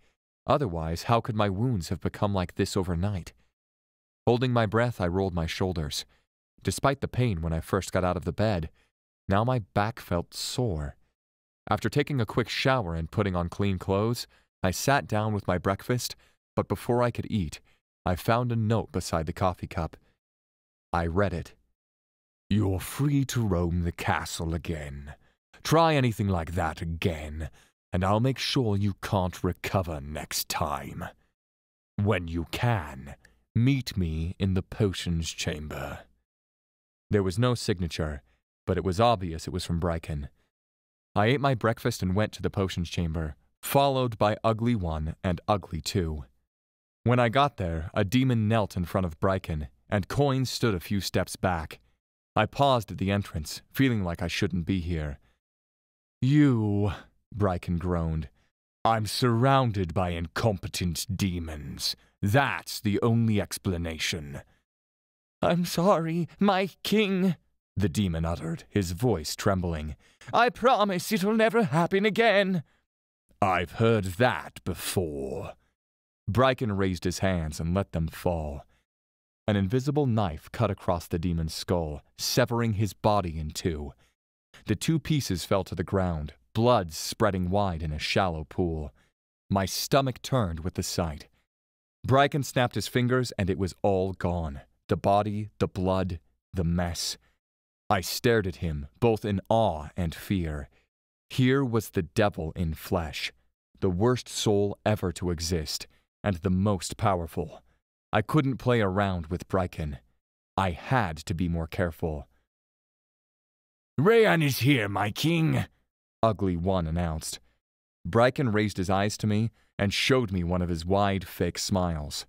Otherwise, how could my wounds have become like this overnight? Holding my breath, I rolled my shoulders. Despite the pain when I first got out of the bed, now my back felt sore. After taking a quick shower and putting on clean clothes, I sat down with my breakfast, but before I could eat, I found a note beside the coffee cup. I read it. You're free to roam the castle again. Try anything like that again, and I'll make sure you can't recover next time. When you can, meet me in the potions chamber. There was no signature, but it was obvious it was from Brikan. I ate my breakfast and went to the potions chamber, followed by Ugly One and Ugly Two. When I got there, a demon knelt in front of Brikan, and Coin stood a few steps back. I paused at the entrance, feeling like I shouldn't be here. You, Brikan groaned. I'm surrounded by incompetent demons. That's the only explanation. I'm sorry, my king, the demon uttered, his voice trembling. I promise it'll never happen again. I've heard that before. Brikan raised his hands and let them fall. An invisible knife cut across the demon's skull, severing his body in two. The two pieces fell to the ground, blood spreading wide in a shallow pool. My stomach turned with the sight. Brikan snapped his fingers and it was all gone. The body, the blood, the mess. I stared at him, both in awe and fear. Here was the devil in flesh, the worst soul ever to exist, and the most powerful. I couldn't play around with Brikan. I had to be more careful. Rayan is here, my king, Ugly One announced. Brikan raised his eyes to me and showed me one of his wide, fake smiles.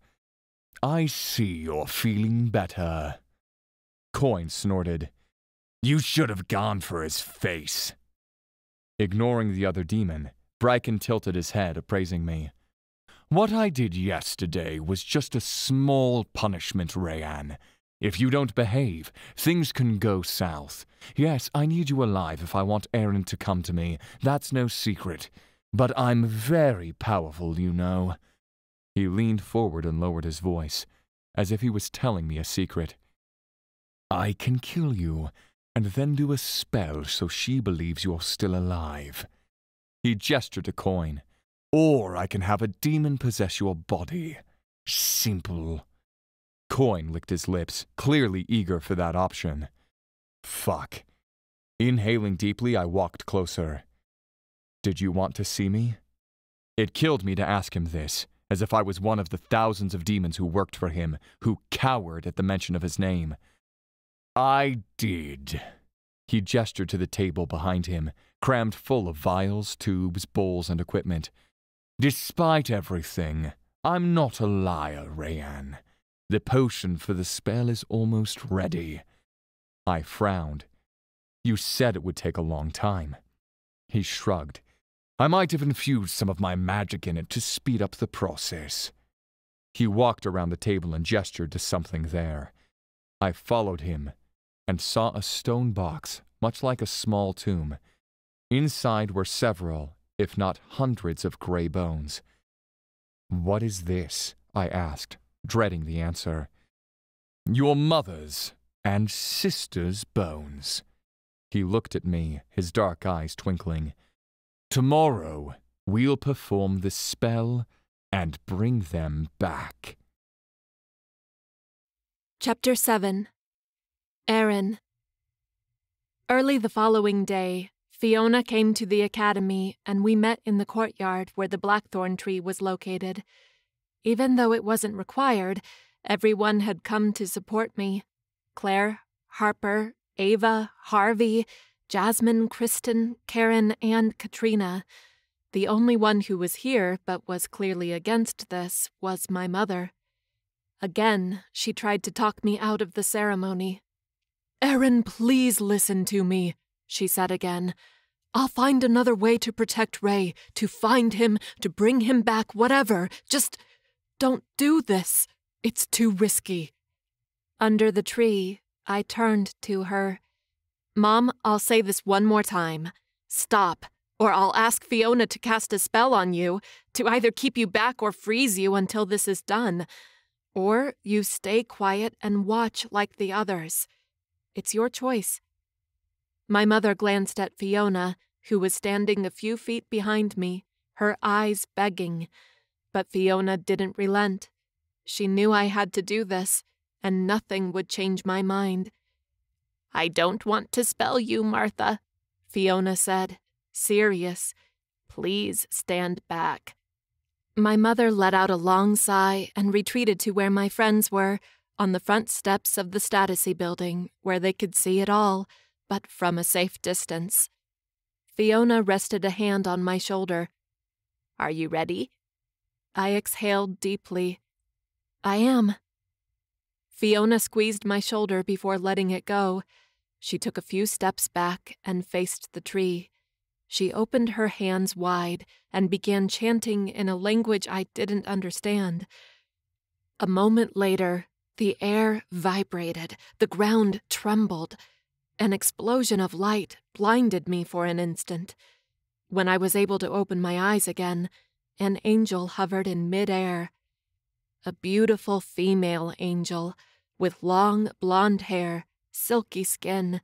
I see you're feeling better. Coin snorted. You should have gone for his face. Ignoring the other demon, Brikan tilted his head, appraising me. What I did yesterday was just a small punishment, Rayan. If you don't behave, things can go south. Yes, I need you alive if I want Erin to come to me. That's no secret. But I'm very powerful, you know. He leaned forward and lowered his voice, as if he was telling me a secret. I can kill you, and then do a spell so she believes you're still alive. He gestured to Coin. Or I can have a demon possess your body. Simple. Coin licked his lips, clearly eager for that option. Fuck. Inhaling deeply, I walked closer. Did you want to see me? It killed me to ask him this, as if I was one of the thousands of demons who worked for him, who cowered at the mention of his name. I did. He gestured to the table behind him, crammed full of vials, tubes, bowls, and equipment. Despite everything, I'm not a liar, Rayan. The potion for the spell is almost ready. I frowned. You said it would take a long time. He shrugged. I might have infused some of my magic in it to speed up the process. He walked around the table and gestured to something there. I followed him and saw a stone box, much like a small tomb. Inside were several, if not hundreds, of gray bones. What is this? I asked, dreading the answer. Your mother's and sister's bones. He looked at me, his dark eyes twinkling. Tomorrow we'll perform the spell and bring them back. Chapter 7 Erin Early the following day, Fiona came to the academy and we met in the courtyard where the blackthorn tree was located. Even though it wasn't required, everyone had come to support me. Claire, Harper, Ava, Harvey, Jasmine, Kristen, Karen, and Katrina. The only one who was here but was clearly against this was my mother. Again, she tried to talk me out of the ceremony, Erin, please listen to me, she said again. I'll find another way to protect Rey, to find him, to bring him back, whatever. Just don't do this. It's too risky. Under the tree, I turned to her. Mom, I'll say this one more time. Stop, or I'll ask Fiona to cast a spell on you, to either keep you back or freeze you until this is done. Or you stay quiet and watch like the others. It's your choice. My mother glanced at Fiona, who was standing a few feet behind me, her eyes begging. But Fiona didn't relent. She knew I had to do this, and nothing would change my mind. I don't want to spell you, Martha, Fiona said, serious. Please stand back. My mother let out a long sigh and retreated to where my friends were, on the front steps of the Staticy building, where they could see it all, but from a safe distance. Fiona rested a hand on my shoulder. Are you ready? I exhaled deeply. I am. Fiona squeezed my shoulder before letting it go. She took a few steps back and faced the tree. She opened her hands wide and began chanting in a language I didn't understand. A moment later, the air vibrated, the ground trembled. An explosion of light blinded me for an instant. When I was able to open my eyes again, an angel hovered in midair. A beautiful female angel, with long blonde hair, silky skin.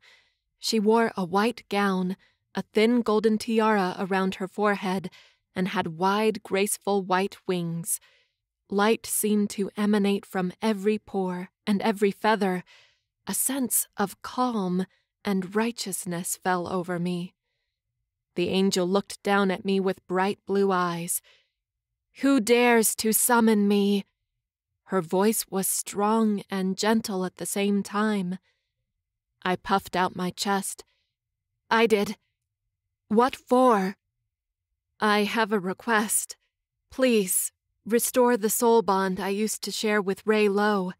She wore a white gown, a thin golden tiara around her forehead, and had wide, graceful white wings. Light seemed to emanate from every pore and every feather. A sense of calm and righteousness fell over me. The angel looked down at me with bright blue eyes. Who dares to summon me? Her voice was strong and gentle at the same time. I puffed out my chest. I did. What for? I have a request. Please, restore the soul bond I used to share with Rey Lowe.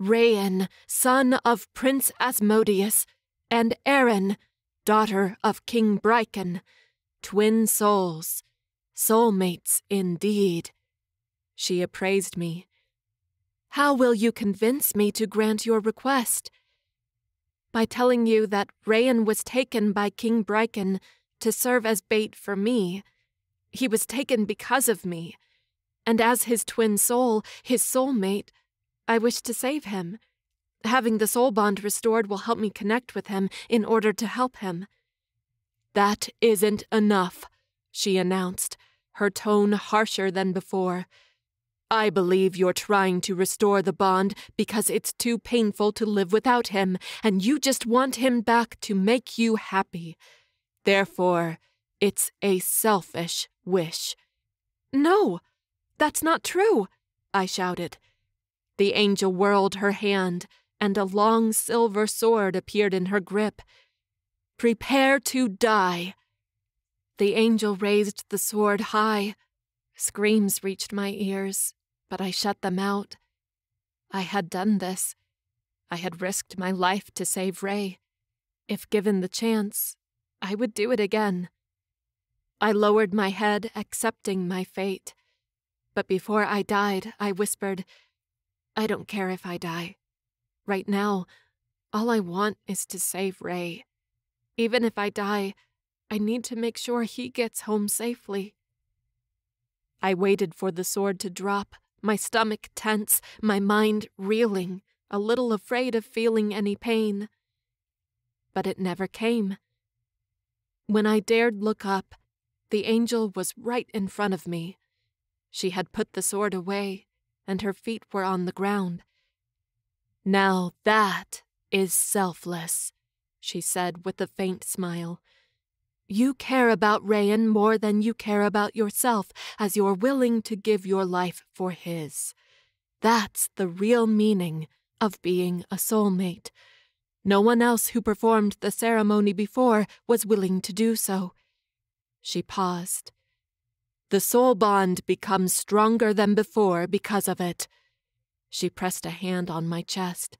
Rayan, son of Prince Asmodeus, and Erin, daughter of King Brikan, twin souls, soulmates indeed. She appraised me. How will you convince me to grant your request? By telling you that Rayan was taken by King Brikan to serve as bait for me. He was taken because of me, and as his twin soul, his soulmate, I wish to save him. Having the soul bond restored will help me connect with him in order to help him. That isn't enough, she announced, her tone harsher than before. I believe you're trying to restore the bond because it's too painful to live without him, and you just want him back to make you happy. Therefore, it's a selfish wish. No, that's not true, I shouted. The angel whirled her hand, and a long silver sword appeared in her grip. Prepare to die. The angel raised the sword high. Screams reached my ears, but I shut them out. I had done this. I had risked my life to save Rey. If given the chance, I would do it again. I lowered my head, accepting my fate. But before I died, I whispered, I don't care if I die. Right now, all I want is to save Rey. Even if I die, I need to make sure he gets home safely. I waited for the sword to drop, my stomach tense, my mind reeling, a little afraid of feeling any pain. But it never came. When I dared look up, the angel was right in front of me. She had put the sword away, and her feet were on the ground. Now that is selfless, she said with a faint smile. You care about Rayan more than you care about yourself, as you're willing to give your life for his. That's the real meaning of being a soulmate. No one else who performed the ceremony before was willing to do so. She paused. The soul bond becomes stronger than before because of it. She pressed a hand on my chest.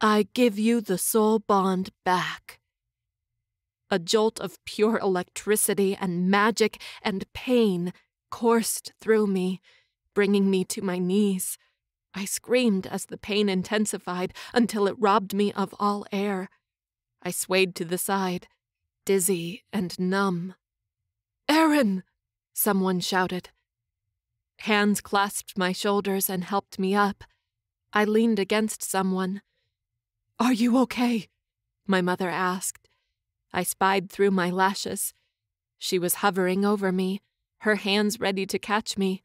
I give you the soul bond back. A jolt of pure electricity and magic and pain coursed through me, bringing me to my knees. I screamed as the pain intensified until it robbed me of all air. I swayed to the side, dizzy and numb. Erin! Someone shouted. Hands clasped my shoulders and helped me up. I leaned against someone. Are you okay? My mother asked. I spied through my lashes. She was hovering over me, her hands ready to catch me.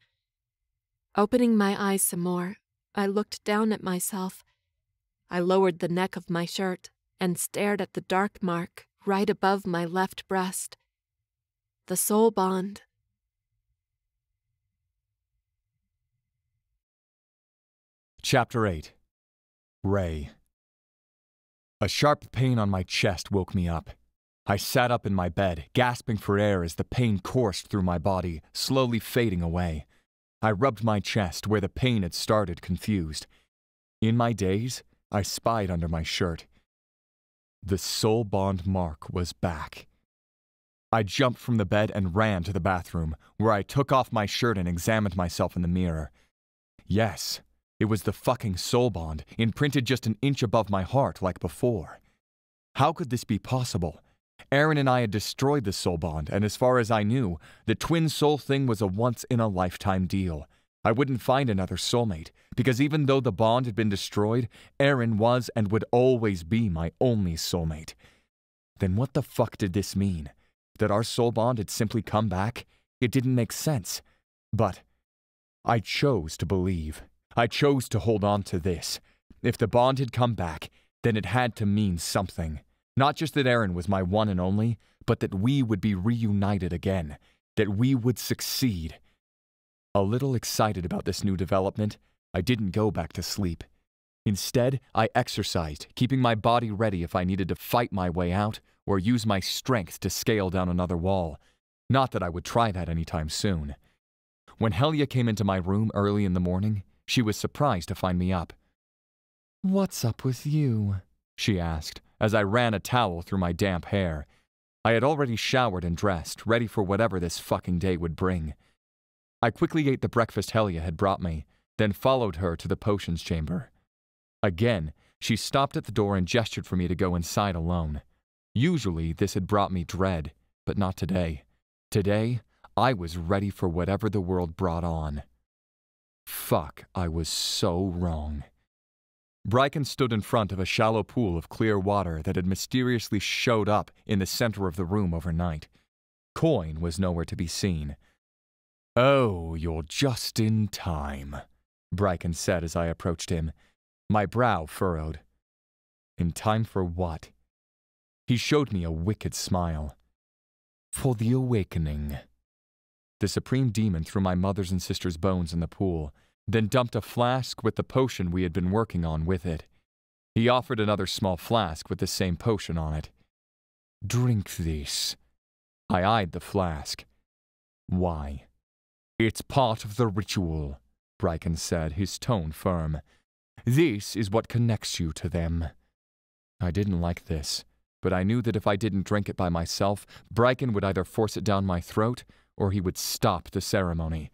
Opening my eyes some more, I looked down at myself. I lowered the neck of my shirt and stared at the dark mark right above my left breast. The soul bond Chapter 8 Rey A sharp pain on my chest woke me up. I sat up in my bed, gasping for air as the pain coursed through my body, slowly fading away. I rubbed my chest where the pain had started, confused. In my daze, I spied under my shirt. The soul bond mark was back. I jumped from the bed and ran to the bathroom, where I took off my shirt and examined myself in the mirror. Yes, it was the fucking soul bond, imprinted just an inch above my heart like before. How could this be possible? Erin and I had destroyed the soul bond, and as far as I knew, the twin soul thing was a once in a lifetime deal. I wouldn't find another soulmate, because even though the bond had been destroyed, Erin was and would always be my only soulmate. Then what the fuck did this mean? That our soul bond had simply come back? It didn't make sense. But I chose to believe. I chose to hold on to this. If the bond had come back, then it had to mean something. Not just that Erin was my one and only, but that we would be reunited again, that we would succeed. A little excited about this new development, I didn't go back to sleep. Instead, I exercised, keeping my body ready if I needed to fight my way out or use my strength to scale down another wall. Not that I would try that anytime soon. When Helia came into my room early in the morning, she was surprised to find me up. What's up with you? she asked, as I ran a towel through my damp hair. I had already showered and dressed, ready for whatever this fucking day would bring. I quickly ate the breakfast Helia had brought me, then followed her to the potions chamber. Again, she stopped at the door and gestured for me to go inside alone. Usually, this had brought me dread, but not today. Today, I was ready for whatever the world brought on. Fuck, I was so wrong. Brikan stood in front of a shallow pool of clear water that had mysteriously showed up in the center of the room overnight. Coin was nowhere to be seen. Oh, you're just in time, Brikan said as I approached him. My brow furrowed. In time for what? He showed me a wicked smile. For the awakening. The supreme demon threw my mother's and sister's bones in the pool, then dumped a flask with the potion we had been working on with it. He offered another small flask with the same potion on it. Drink this. I eyed the flask. Why? It's part of the ritual, Brikan said, his tone firm. This is what connects you to them. I didn't like this, but I knew that if I didn't drink it by myself, Brikan would either force it down my throat or he would stop the ceremony.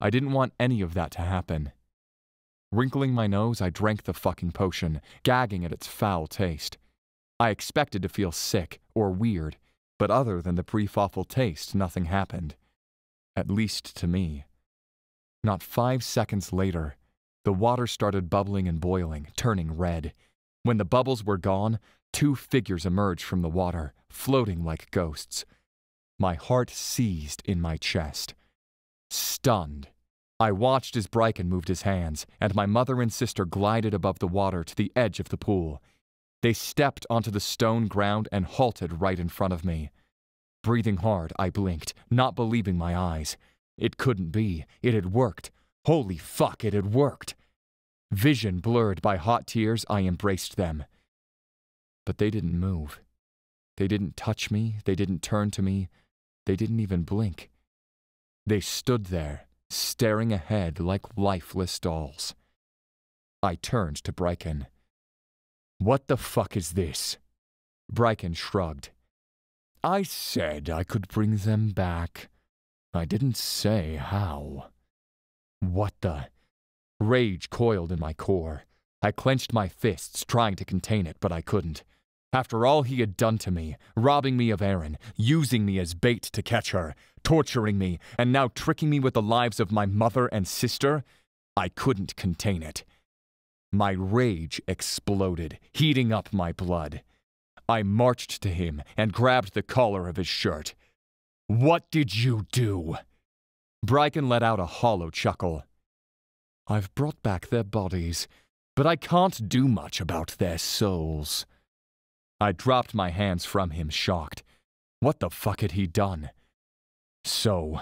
I didn't want any of that to happen. Wrinkling my nose, I drank the fucking potion, gagging at its foul taste. I expected to feel sick or weird, but other than the brief awful taste, nothing happened. At least to me. Not five seconds later, the water started bubbling and boiling, turning red. When the bubbles were gone, two figures emerged from the water, floating like ghosts. My heart seized in my chest. Stunned, I watched as Brikan moved his hands, and my mother and sister glided above the water to the edge of the pool. They stepped onto the stone ground and halted right in front of me. Breathing hard, I blinked, not believing my eyes. It couldn't be. It had worked. Holy fuck, it had worked. Vision blurred by hot tears, I embraced them. But they didn't move. They didn't touch me. They didn't turn to me. They didn't even blink. They stood there, staring ahead like lifeless dolls. I turned to Brikan. What the fuck is this? Brikan shrugged. I said I could bring them back. I didn't say how. What the? Rage coiled in my core. I clenched my fists, trying to contain it, but I couldn't. After all he had done to me, robbing me of Erin, using me as bait to catch her, torturing me, and now tricking me with the lives of my mother and sister, I couldn't contain it. My rage exploded, heating up my blood. I marched to him and grabbed the collar of his shirt. What did you do? Brikan let out a hollow chuckle. I've brought back their bodies, but I can't do much about their souls. I dropped my hands from him, shocked. What the fuck had he done? So,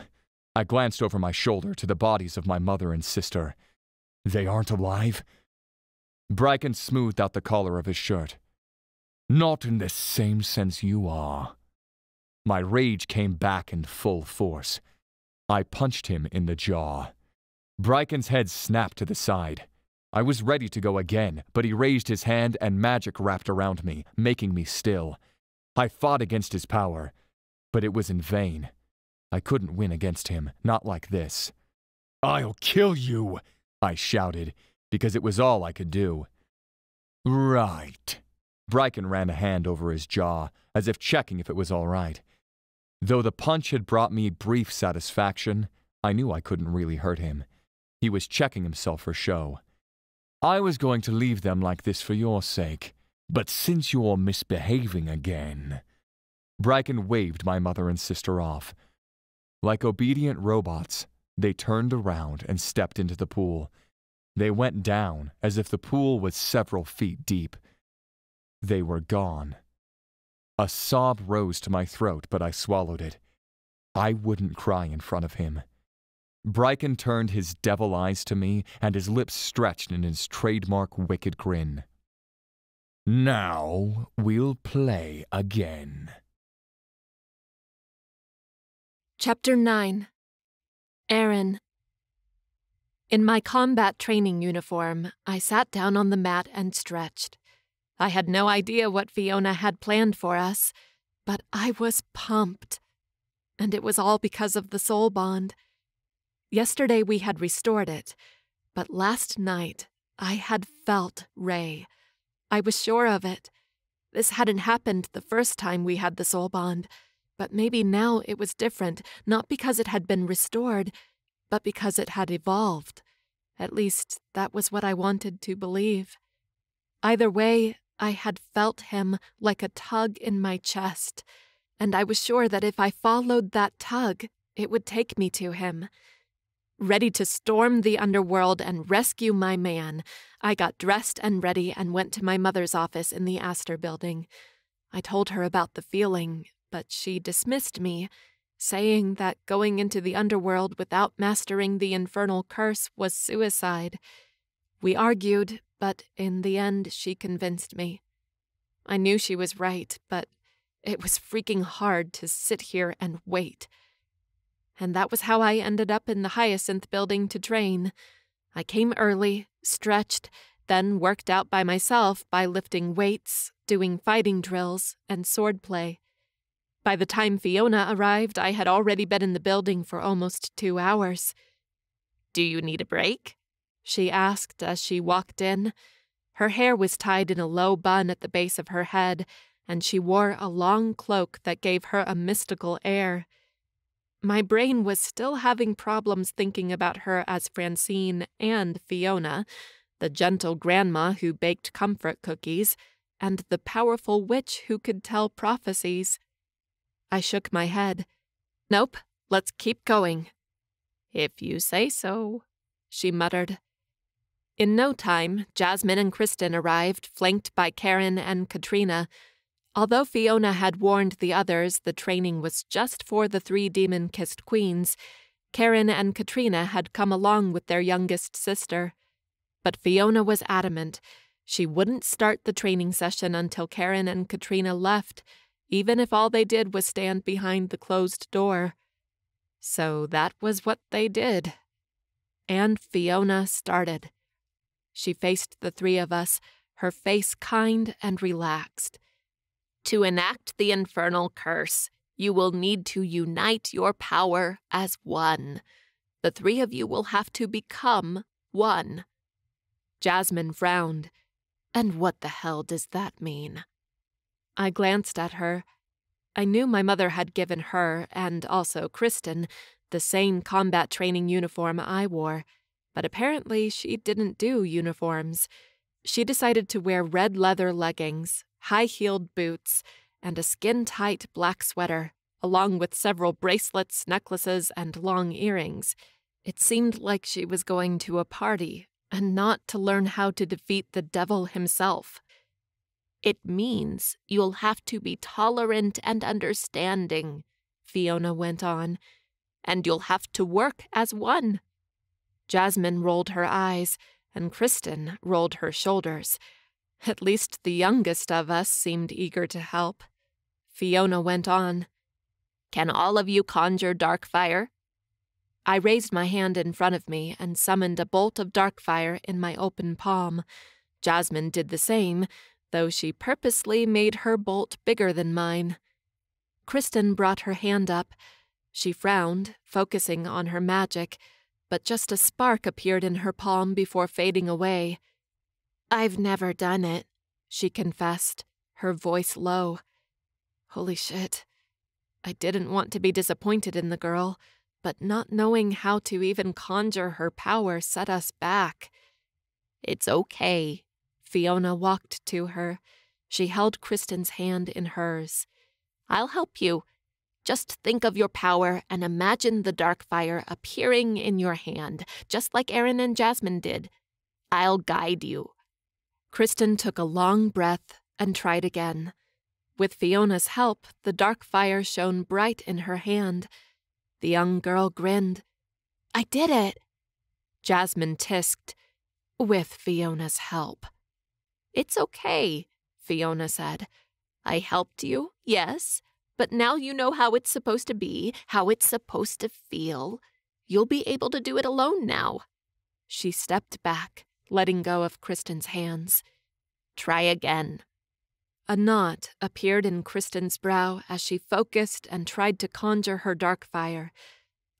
I glanced over my shoulder to the bodies of my mother and sister. They aren't alive? Brikan smoothed out the collar of his shirt. Not in the same sense you are. My rage came back in full force. I punched him in the jaw. Brikan's head snapped to the side. I was ready to go again, but he raised his hand and magic wrapped around me, making me still. I fought against his power, but it was in vain. I couldn't win against him, not like this. I'll kill you, I shouted, because it was all I could do. Right. Brikan ran a hand over his jaw, as if checking if it was all right. Though the punch had brought me brief satisfaction, I knew I couldn't really hurt him. He was checking himself for show. I was going to leave them like this for your sake, but since you're misbehaving again. Brikan waved my mother and sister off. Like obedient robots, they turned around and stepped into the pool. They went down as if the pool was several feet deep. They were gone. A sob rose to my throat, but I swallowed it. I wouldn't cry in front of him. Brikan turned his devil eyes to me, and his lips stretched in his trademark wicked grin. Now we'll play again. Chapter 9 Erin In my combat training uniform, I sat down on the mat and stretched. I had no idea what Fiona had planned for us, but I was pumped. And it was all because of the soul bond. Yesterday we had restored it, but last night I had felt Rey. I was sure of it. This hadn't happened the first time we had the soul bond, but maybe now it was different, not because it had been restored, but because it had evolved. At least, that was what I wanted to believe. Either way, I had felt him like a tug in my chest, and I was sure that if I followed that tug, it would take me to him. Ready to storm the underworld and rescue my man, I got dressed and ready and went to my mother's office in the Astor building. I told her about the feeling, but she dismissed me, saying that going into the underworld without mastering the infernal curse was suicide. We argued, but in the end she convinced me. I knew she was right, but it was freaking hard to sit here and wait and that was how I ended up in the Hyacinth building to train. I came early, stretched, then worked out by myself by lifting weights, doing fighting drills, and swordplay. By the time Fiona arrived, I had already been in the building for almost two hours. Do you need a break? she asked as she walked in. Her hair was tied in a low bun at the base of her head, and she wore a long cloak that gave her a mystical air. My brain was still having problems thinking about her as Francine and Fiona, the gentle grandma who baked comfort cookies, and the powerful witch who could tell prophecies. I shook my head. Nope, let's keep going. If you say so, she muttered. In no time, Jasmine and Kristen arrived, flanked by Karen and Katrina, Although Fiona had warned the others the training was just for the three demon kissed queens, Karen and Katrina had come along with their youngest sister. But Fiona was adamant. She wouldn't start the training session until Karen and Katrina left, even if all they did was stand behind the closed door. So that was what they did. And Fiona started. She faced the three of us, her face kind and relaxed. To enact the infernal curse, you will need to unite your power as one. The three of you will have to become one. Jasmine frowned. And what the hell does that mean? I glanced at her. I knew my mother had given her, and also Kristen, the same combat training uniform I wore, but apparently she didn't do uniforms. She decided to wear red leather leggings, high heeled boots, and a skin tight black sweater, along with several bracelets, necklaces, and long earrings. It seemed like she was going to a party, and not to learn how to defeat the devil himself. It means you'll have to be tolerant and understanding, Fiona went on, and you'll have to work as one. Jasmine rolled her eyes, and Kristen rolled her shoulders. At least the youngest of us seemed eager to help. Fiona went on. Can all of you conjure dark fire? I raised my hand in front of me and summoned a bolt of dark fire in my open palm. Jasmine did the same, though she purposely made her bolt bigger than mine. Kristen brought her hand up. She frowned, focusing on her magic, but just a spark appeared in her palm before fading away. I've never done it, she confessed, her voice low. Holy shit. I didn't want to be disappointed in the girl, but not knowing how to even conjure her power set us back. It's okay. Fiona walked to her. She held Kristen's hand in hers. I'll help you. Just think of your power and imagine the dark fire appearing in your hand, just like Erin and Jasmine did. I'll guide you. Kristen took a long breath and tried again. With Fiona's help, the dark fire shone bright in her hand. The young girl grinned. I did it! Jasmine tisked. With Fiona's help. It's okay. Fiona said. I helped you, yes, but now you know how it's supposed to be, how it's supposed to feel. You'll be able to do it alone now. She stepped back, letting go of Kristen's hands. Try again. A knot appeared in Kristen's brow as she focused and tried to conjure her dark fire.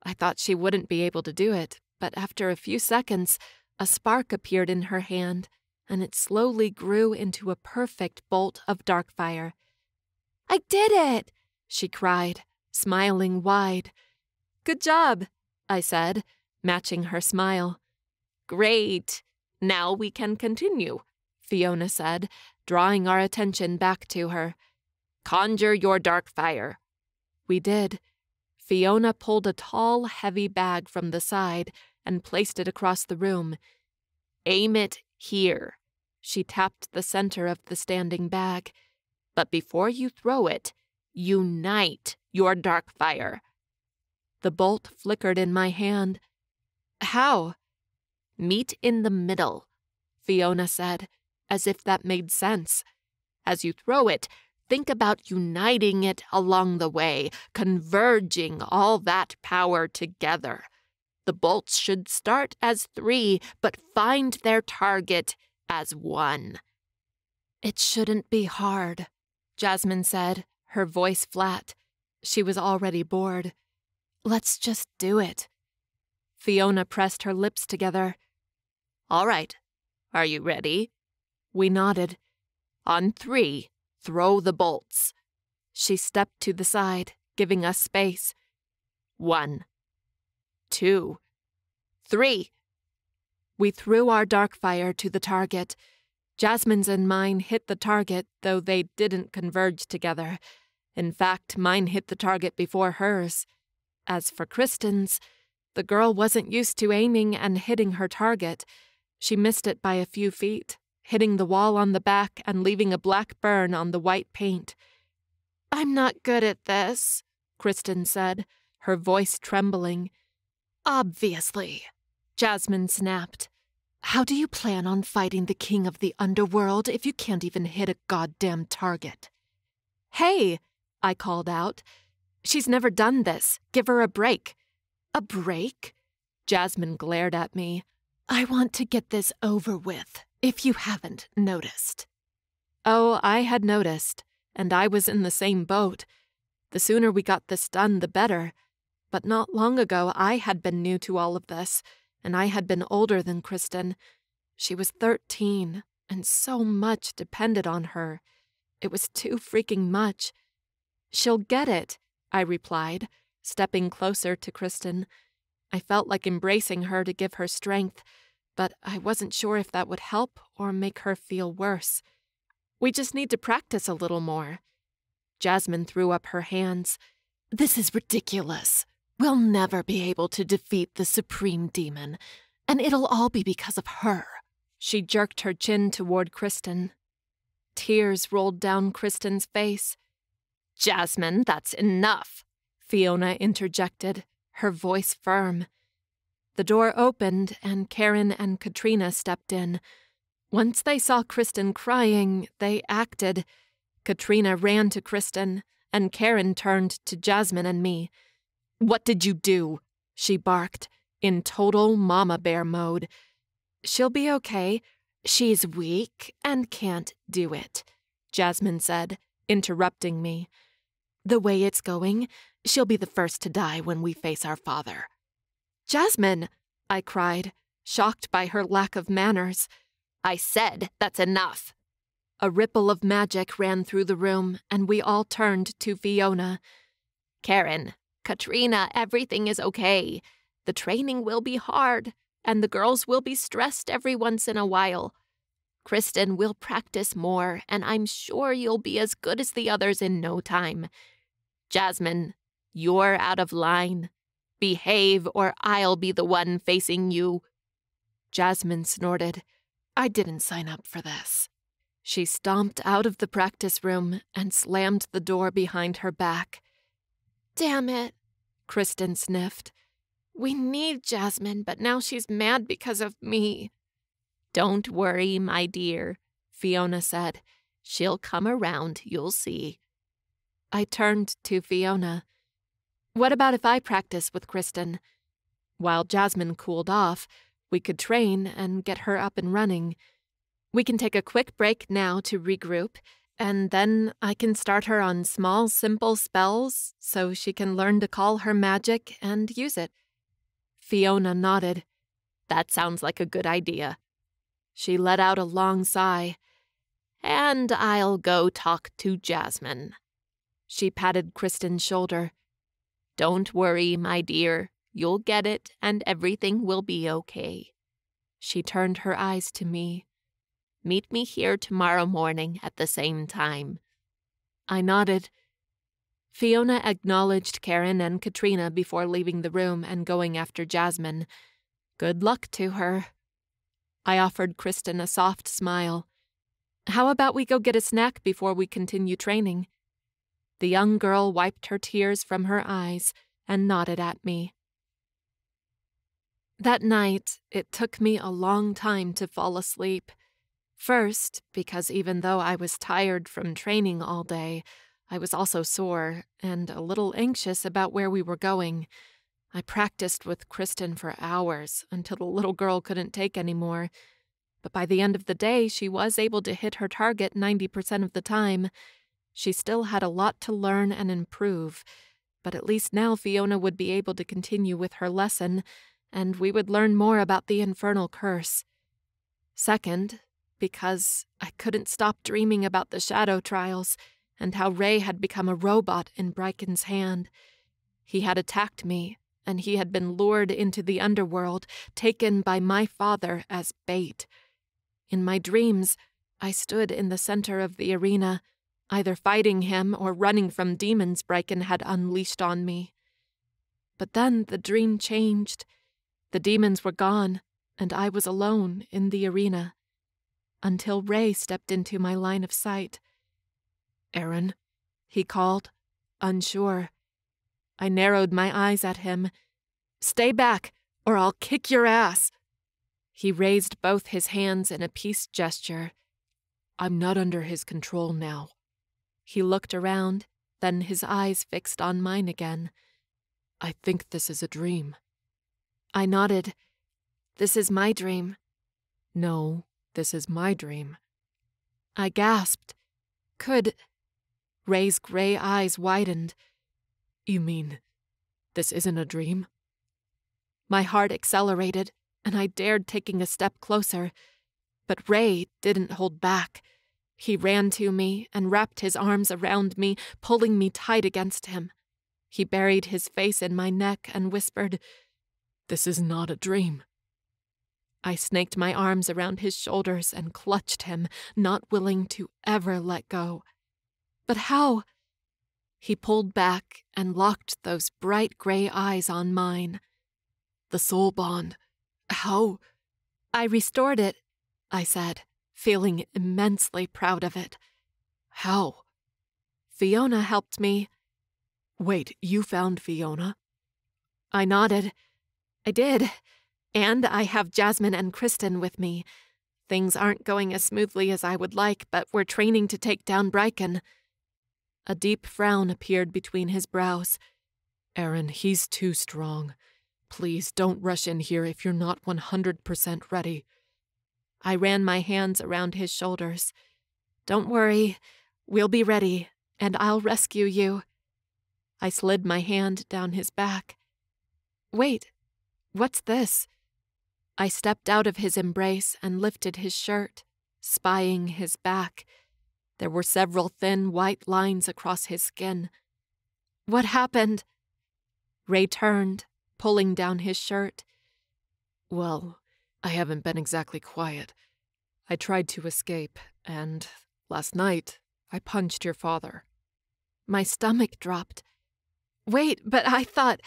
I thought she wouldn't be able to do it, but after a few seconds, a spark appeared in her hand, and it slowly grew into a perfect bolt of dark fire. I did it! she cried, smiling wide. Good job, I said, matching her smile. Great. Now we can continue, Fiona said, drawing our attention back to her. Conjure your dark fire. We did. Fiona pulled a tall, heavy bag from the side and placed it across the room. Aim it here. She tapped the center of the standing bag. But before you throw it, unite your dark fire. The bolt flickered in my hand. How? Meet in the middle, Fiona said as if that made sense. As you throw it, think about uniting it along the way, converging all that power together. The bolts should start as three, but find their target as one. It shouldn't be hard, Jasmine said, her voice flat. She was already bored. Let's just do it. Fiona pressed her lips together. All right. Are you ready? We nodded. On three, throw the bolts. She stepped to the side, giving us space. One, two, three. We threw our dark fire to the target. Jasmine's and mine hit the target, though they didn't converge together. In fact, mine hit the target before hers. As for Kristen's, the girl wasn't used to aiming and hitting her target. She missed it by a few feet hitting the wall on the back and leaving a black burn on the white paint. I'm not good at this, Kristen said, her voice trembling. Obviously, Jasmine snapped. How do you plan on fighting the king of the underworld if you can't even hit a goddamn target? Hey, I called out. She's never done this. Give her a break. A break? Jasmine glared at me. I want to get this over with if you haven't noticed. Oh, I had noticed, and I was in the same boat. The sooner we got this done, the better. But not long ago, I had been new to all of this, and I had been older than Kristen. She was 13, and so much depended on her. It was too freaking much. She'll get it, I replied, stepping closer to Kristen. I felt like embracing her to give her strength but I wasn't sure if that would help or make her feel worse. We just need to practice a little more. Jasmine threw up her hands. This is ridiculous. We'll never be able to defeat the Supreme Demon, and it'll all be because of her. She jerked her chin toward Kristen. Tears rolled down Kristen's face. Jasmine, that's enough, Fiona interjected, her voice firm. The door opened, and Karen and Katrina stepped in. Once they saw Kristen crying, they acted. Katrina ran to Kristen, and Karen turned to Jasmine and me. What did you do? She barked, in total mama bear mode. She'll be okay. She's weak and can't do it, Jasmine said, interrupting me. The way it's going, she'll be the first to die when we face our father. Jasmine, I cried, shocked by her lack of manners. I said that's enough. A ripple of magic ran through the room, and we all turned to Fiona. Karen, Katrina, everything is okay. The training will be hard, and the girls will be stressed every once in a while. Kristen will practice more, and I'm sure you'll be as good as the others in no time. Jasmine, you're out of line. Behave, or I'll be the one facing you. Jasmine snorted. I didn't sign up for this. She stomped out of the practice room and slammed the door behind her back. Damn it, Kristen sniffed. We need Jasmine, but now she's mad because of me. Don't worry, my dear, Fiona said. She'll come around, you'll see. I turned to Fiona. What about if I practice with Kristen? While Jasmine cooled off, we could train and get her up and running. We can take a quick break now to regroup, and then I can start her on small, simple spells so she can learn to call her magic and use it. Fiona nodded. That sounds like a good idea. She let out a long sigh. And I'll go talk to Jasmine. She patted Kristen's shoulder. Don't worry, my dear. You'll get it, and everything will be okay. She turned her eyes to me. Meet me here tomorrow morning at the same time. I nodded. Fiona acknowledged Karen and Katrina before leaving the room and going after Jasmine. Good luck to her. I offered Kristen a soft smile. How about we go get a snack before we continue training? The young girl wiped her tears from her eyes and nodded at me. That night, it took me a long time to fall asleep. First, because even though I was tired from training all day, I was also sore and a little anxious about where we were going. I practiced with Kristen for hours until the little girl couldn't take any more. But by the end of the day, she was able to hit her target 90% of the time. She still had a lot to learn and improve, but at least now Fiona would be able to continue with her lesson and we would learn more about the infernal curse. Second, because I couldn't stop dreaming about the shadow trials and how Rey had become a robot in Brikan's hand. He had attacked me, and he had been lured into the underworld, taken by my father as bait. In my dreams, I stood in the center of the arena, either fighting him or running from demons Brikan had unleashed on me. But then the dream changed the demons were gone, and I was alone in the arena. Until Rey stepped into my line of sight. Erin, he called, unsure. I narrowed my eyes at him. Stay back, or I'll kick your ass. He raised both his hands in a peace gesture. I'm not under his control now. He looked around, then his eyes fixed on mine again. I think this is a dream. I nodded. This is my dream. No, this is my dream. I gasped. Could. Rey's gray eyes widened. You mean this isn't a dream? My heart accelerated, and I dared taking a step closer. But Rey didn't hold back. He ran to me and wrapped his arms around me, pulling me tight against him. He buried his face in my neck and whispered, this is not a dream. I snaked my arms around his shoulders and clutched him, not willing to ever let go. But how? He pulled back and locked those bright gray eyes on mine. The soul bond. How? I restored it, I said, feeling immensely proud of it. How? Fiona helped me. Wait, you found Fiona? I nodded. I did. And I have Jasmine and Kristen with me. Things aren't going as smoothly as I would like, but we're training to take down Brikan. A deep frown appeared between his brows. Erin, he's too strong. Please don't rush in here if you're not 100% ready. I ran my hands around his shoulders. Don't worry, we'll be ready, and I'll rescue you. I slid my hand down his back. Wait, What's this? I stepped out of his embrace and lifted his shirt, spying his back. There were several thin white lines across his skin. What happened? Rey turned, pulling down his shirt. Well, I haven't been exactly quiet. I tried to escape, and last night I punched your father. My stomach dropped. Wait, but I thought.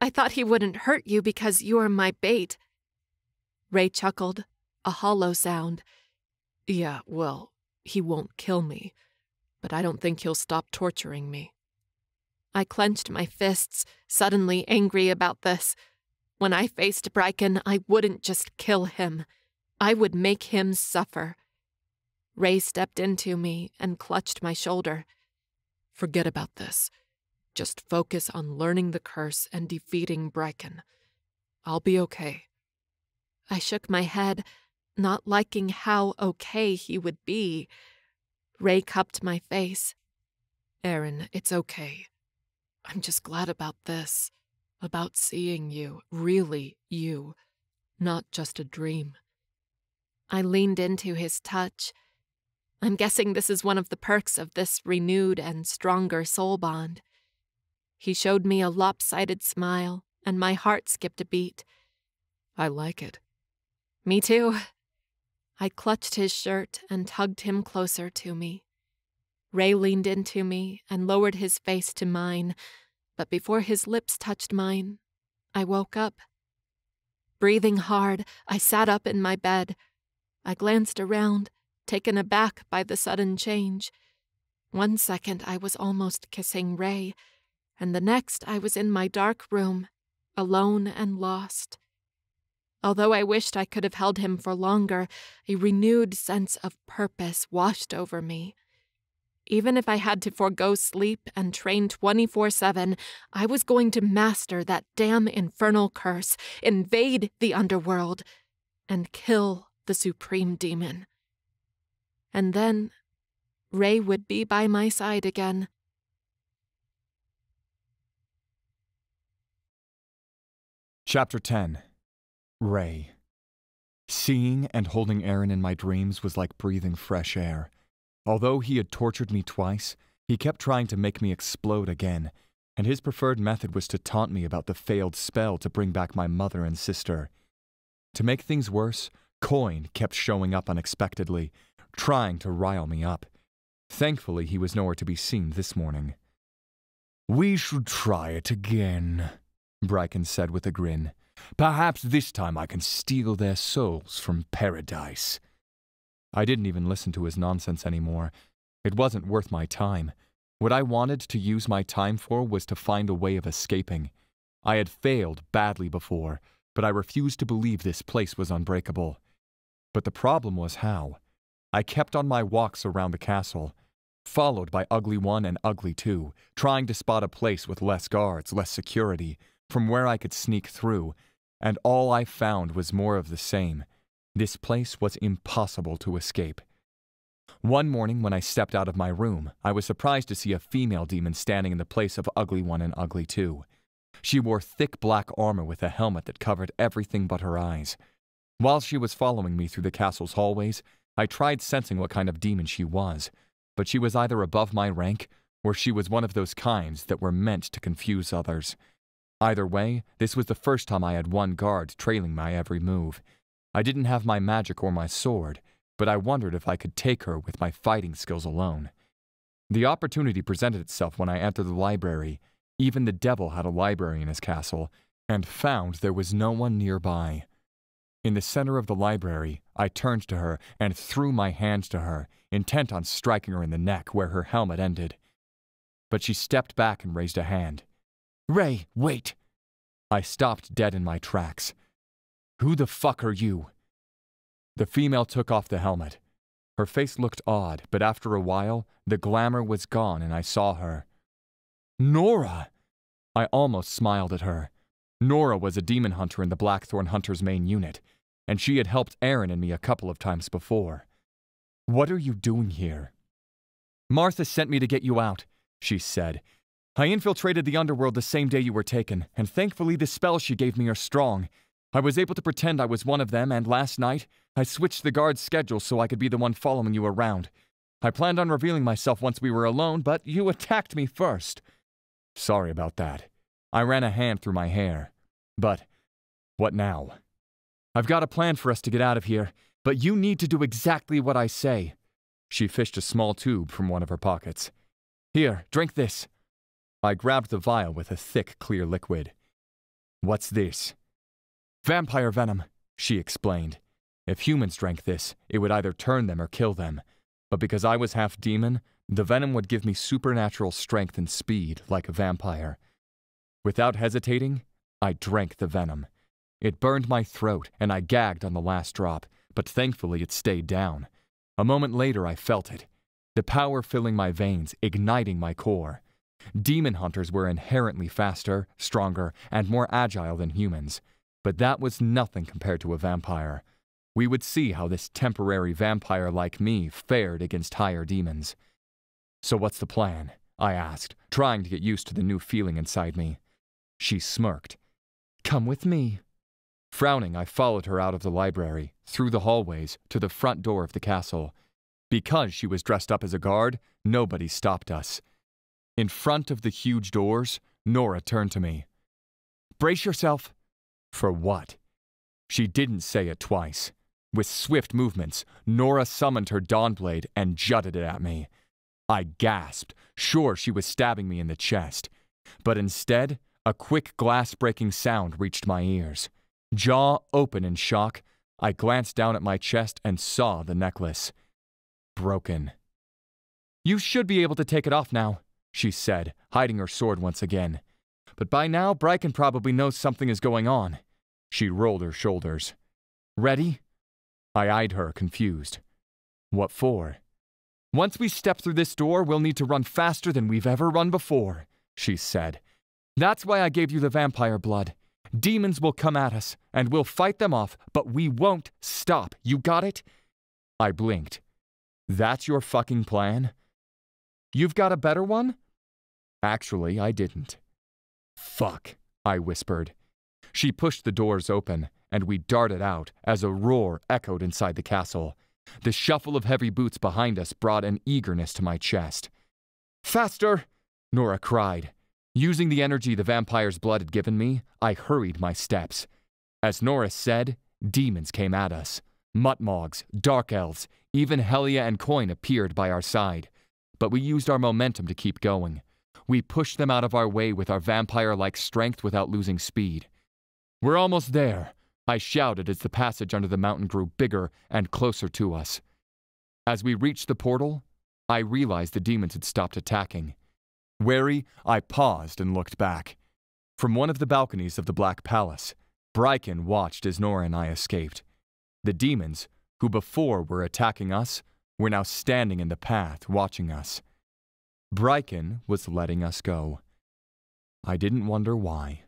I thought he wouldn't hurt you because you're my bait. Rey chuckled, a hollow sound. Yeah, well, he won't kill me, but I don't think he'll stop torturing me. I clenched my fists, suddenly angry about this. When I faced Brikan, I wouldn't just kill him. I would make him suffer. Rey stepped into me and clutched my shoulder. Forget about this. Just focus on learning the curse and defeating Brikan. I'll be okay. I shook my head, not liking how okay he would be. Rey cupped my face. Erin, it's okay. I'm just glad about this. About seeing you, really you, not just a dream. I leaned into his touch. I'm guessing this is one of the perks of this renewed and stronger soul bond. He showed me a lopsided smile, and my heart skipped a beat. I like it. Me too. I clutched his shirt and tugged him closer to me. Rey leaned into me and lowered his face to mine, but before his lips touched mine, I woke up. Breathing hard, I sat up in my bed. I glanced around, taken aback by the sudden change. One second I was almost kissing Rey, and the next I was in my dark room, alone and lost. Although I wished I could have held him for longer, a renewed sense of purpose washed over me. Even if I had to forego sleep and train 24 7, I was going to master that damn infernal curse, invade the underworld, and kill the supreme demon. And then Rey would be by my side again. Chapter 10 Rey. Seeing and holding Erin in my dreams was like breathing fresh air. Although he had tortured me twice, he kept trying to make me explode again, and his preferred method was to taunt me about the failed spell to bring back my mother and sister. To make things worse, Coin kept showing up unexpectedly, trying to rile me up. Thankfully, he was nowhere to be seen this morning. We should try it again, Brikan said with a grin. Perhaps this time I can steal their souls from paradise. I didn't even listen to his nonsense anymore. It wasn't worth my time. What I wanted to use my time for was to find a way of escaping. I had failed badly before, but I refused to believe this place was unbreakable. But the problem was how. I kept on my walks around the castle, followed by Ugly One and Ugly Two, trying to spot a place with less guards, less security, from where I could sneak through, and all I found was more of the same this place was impossible to escape. One morning, when I stepped out of my room, I was surprised to see a female demon standing in the place of Ugly One and Ugly Two. She wore thick black armor with a helmet that covered everything but her eyes. While she was following me through the castle's hallways, I tried sensing what kind of demon she was, but she was either above my rank or she was one of those kinds that were meant to confuse others. Either way, this was the first time I had one guard trailing my every move. I didn't have my magic or my sword, but I wondered if I could take her with my fighting skills alone. The opportunity presented itself when I entered the library. Even the devil had a library in his castle, and found there was no one nearby. In the center of the library, I turned to her and threw my hands to her, intent on striking her in the neck where her helmet ended. But she stepped back and raised a hand. Rey, wait! I stopped dead in my tracks. Who the fuck are you? The female took off the helmet. Her face looked odd, but after a while, the glamour was gone and I saw her. Nora! I almost smiled at her. Nora was a demon hunter in the Blackthorn Hunters main unit, and she had helped Erin and me a couple of times before. What are you doing here? Martha sent me to get you out, she said. I infiltrated the underworld the same day you were taken, and thankfully the spells she gave me are strong. I was able to pretend I was one of them, and last night, I switched the guard's schedule so I could be the one following you around. I planned on revealing myself once we were alone, but you attacked me first. Sorry about that. I ran a hand through my hair. But, what now? I've got a plan for us to get out of here, but you need to do exactly what I say. She fished a small tube from one of her pockets. Here, drink this. I grabbed the vial with a thick, clear liquid. What's this? Vampire venom, she explained. If humans drank this, it would either turn them or kill them. But because I was half demon, the venom would give me supernatural strength and speed like a vampire. Without hesitating, I drank the venom. It burned my throat, and I gagged on the last drop, but thankfully it stayed down. A moment later, I felt it the power filling my veins, igniting my core. Demon hunters were inherently faster, stronger, and more agile than humans, but that was nothing compared to a vampire. We would see how this temporary vampire like me fared against higher demons. So, what's the plan? I asked, trying to get used to the new feeling inside me. She smirked. Come with me. Frowning, I followed her out of the library, through the hallways, to the front door of the castle. Because she was dressed up as a guard, nobody stopped us. In front of the huge doors, Nora turned to me. Brace yourself. For what? She didn't say it twice. With swift movements, Nora summoned her Dawnblade and jutted it at me. I gasped, sure she was stabbing me in the chest. But instead, a quick glass breaking sound reached my ears. Jaw open in shock, I glanced down at my chest and saw the necklace broken. You should be able to take it off now, she said, hiding her sword once again. But by now, Brikan probably knows something is going on. She rolled her shoulders. Ready? I eyed her, confused. What for? Once we step through this door, we'll need to run faster than we've ever run before, she said. That's why I gave you the vampire blood. Demons will come at us, and we'll fight them off, but we won't stop. You got it? I blinked. That's your fucking plan? You've got a better one? Actually, I didn't. Fuck, I whispered. She pushed the doors open, and we darted out as a roar echoed inside the castle. The shuffle of heavy boots behind us brought an eagerness to my chest. Faster! Nora cried. Using the energy the vampire's blood had given me, I hurried my steps. As Norris said, demons came at us. Muttmogs, dark elves, even Helia and Coin appeared by our side. But we used our momentum to keep going. We pushed them out of our way with our vampire like strength without losing speed. We're almost there, I shouted as the passage under the mountain grew bigger and closer to us. As we reached the portal, I realized the demons had stopped attacking. Wary, I paused and looked back. From one of the balconies of the Black Palace, Brikan watched as Nora and I escaped. The demons, who before were attacking us, were now standing in the path watching us. Brikan was letting us go. I didn't wonder why.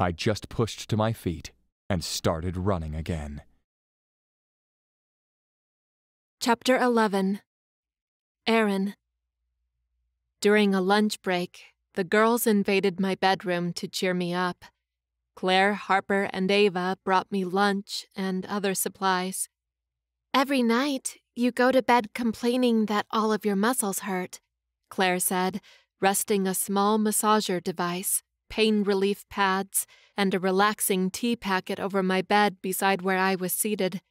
I just pushed to my feet and started running again. Chapter 11 Erin During a lunch break, the girls invaded my bedroom to cheer me up. Claire, Harper, and Ava brought me lunch and other supplies. Every night, you go to bed complaining that all of your muscles hurt, Claire said, resting a small massager device, pain relief pads, and a relaxing tea packet over my bed beside where I was seated.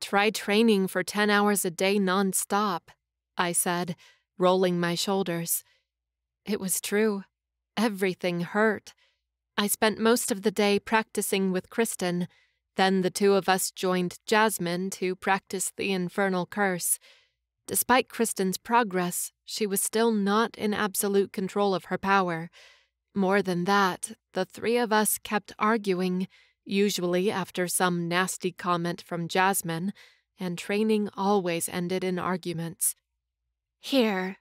Try training for 10 hours a day nonstop, I said, rolling my shoulders. It was true. Everything hurt. I spent most of the day practicing with Kristen. Then the two of us joined Jasmine to practice the infernal curse. Despite Kristen's progress, she was still not in absolute control of her power. More than that, the three of us kept arguing, usually after some nasty comment from Jasmine, and training always ended in arguments. Here,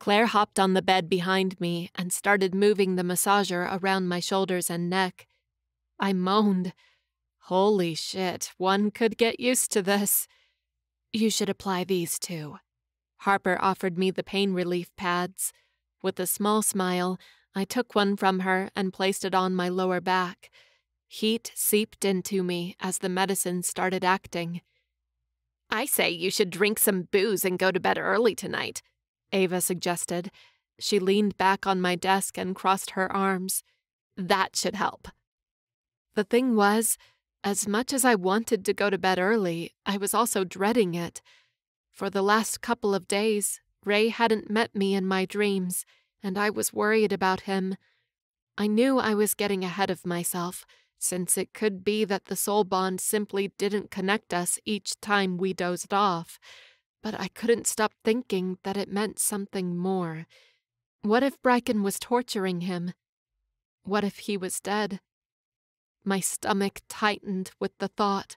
Claire hopped on the bed behind me and started moving the massager around my shoulders and neck. I moaned. Holy shit, one could get used to this. You should apply these too. Harper offered me the pain relief pads. With a small smile, I took one from her and placed it on my lower back. Heat seeped into me as the medicine started acting. I say you should drink some booze and go to bed early tonight, Ava suggested. She leaned back on my desk and crossed her arms. That should help. The thing was, as much as I wanted to go to bed early, I was also dreading it. For the last couple of days, Rey hadn't met me in my dreams, and I was worried about him. I knew I was getting ahead of myself, since it could be that the soul bond simply didn't connect us each time we dozed off but I couldn't stop thinking that it meant something more. What if Brikan was torturing him? What if he was dead? My stomach tightened with the thought.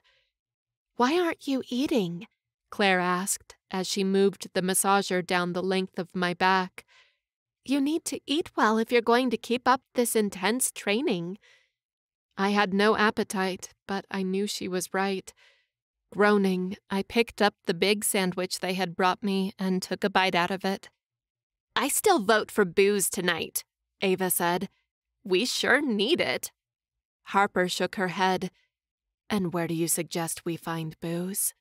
Why aren't you eating? Claire asked as she moved the massager down the length of my back. You need to eat well if you're going to keep up this intense training. I had no appetite, but I knew she was right. Groaning, I picked up the big sandwich they had brought me and took a bite out of it. I still vote for booze tonight, Ava said. We sure need it. Harper shook her head. And where do you suggest we find booze?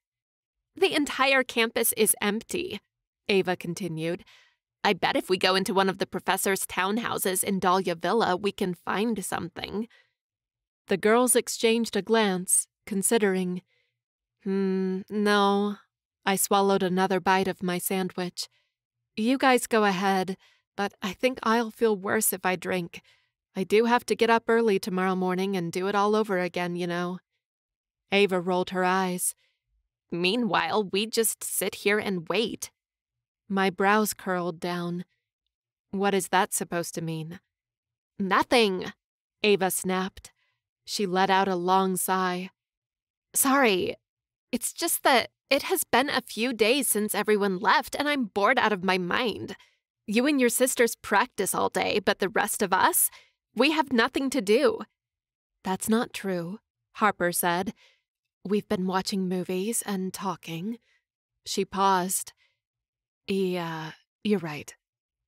The entire campus is empty, Ava continued. I bet if we go into one of the professor's townhouses in Dahlia Villa, we can find something. The girls exchanged a glance, considering. Hmm, no. I swallowed another bite of my sandwich. You guys go ahead, but I think I'll feel worse if I drink. I do have to get up early tomorrow morning and do it all over again, you know. Ava rolled her eyes. Meanwhile, we just sit here and wait. My brows curled down. What is that supposed to mean? Nothing, Ava snapped. She let out a long sigh. Sorry, it's just that it has been a few days since everyone left, and I'm bored out of my mind. You and your sisters practice all day, but the rest of us, we have nothing to do. That's not true, Harper said. We've been watching movies and talking. She paused. Yeah, uh, you're right.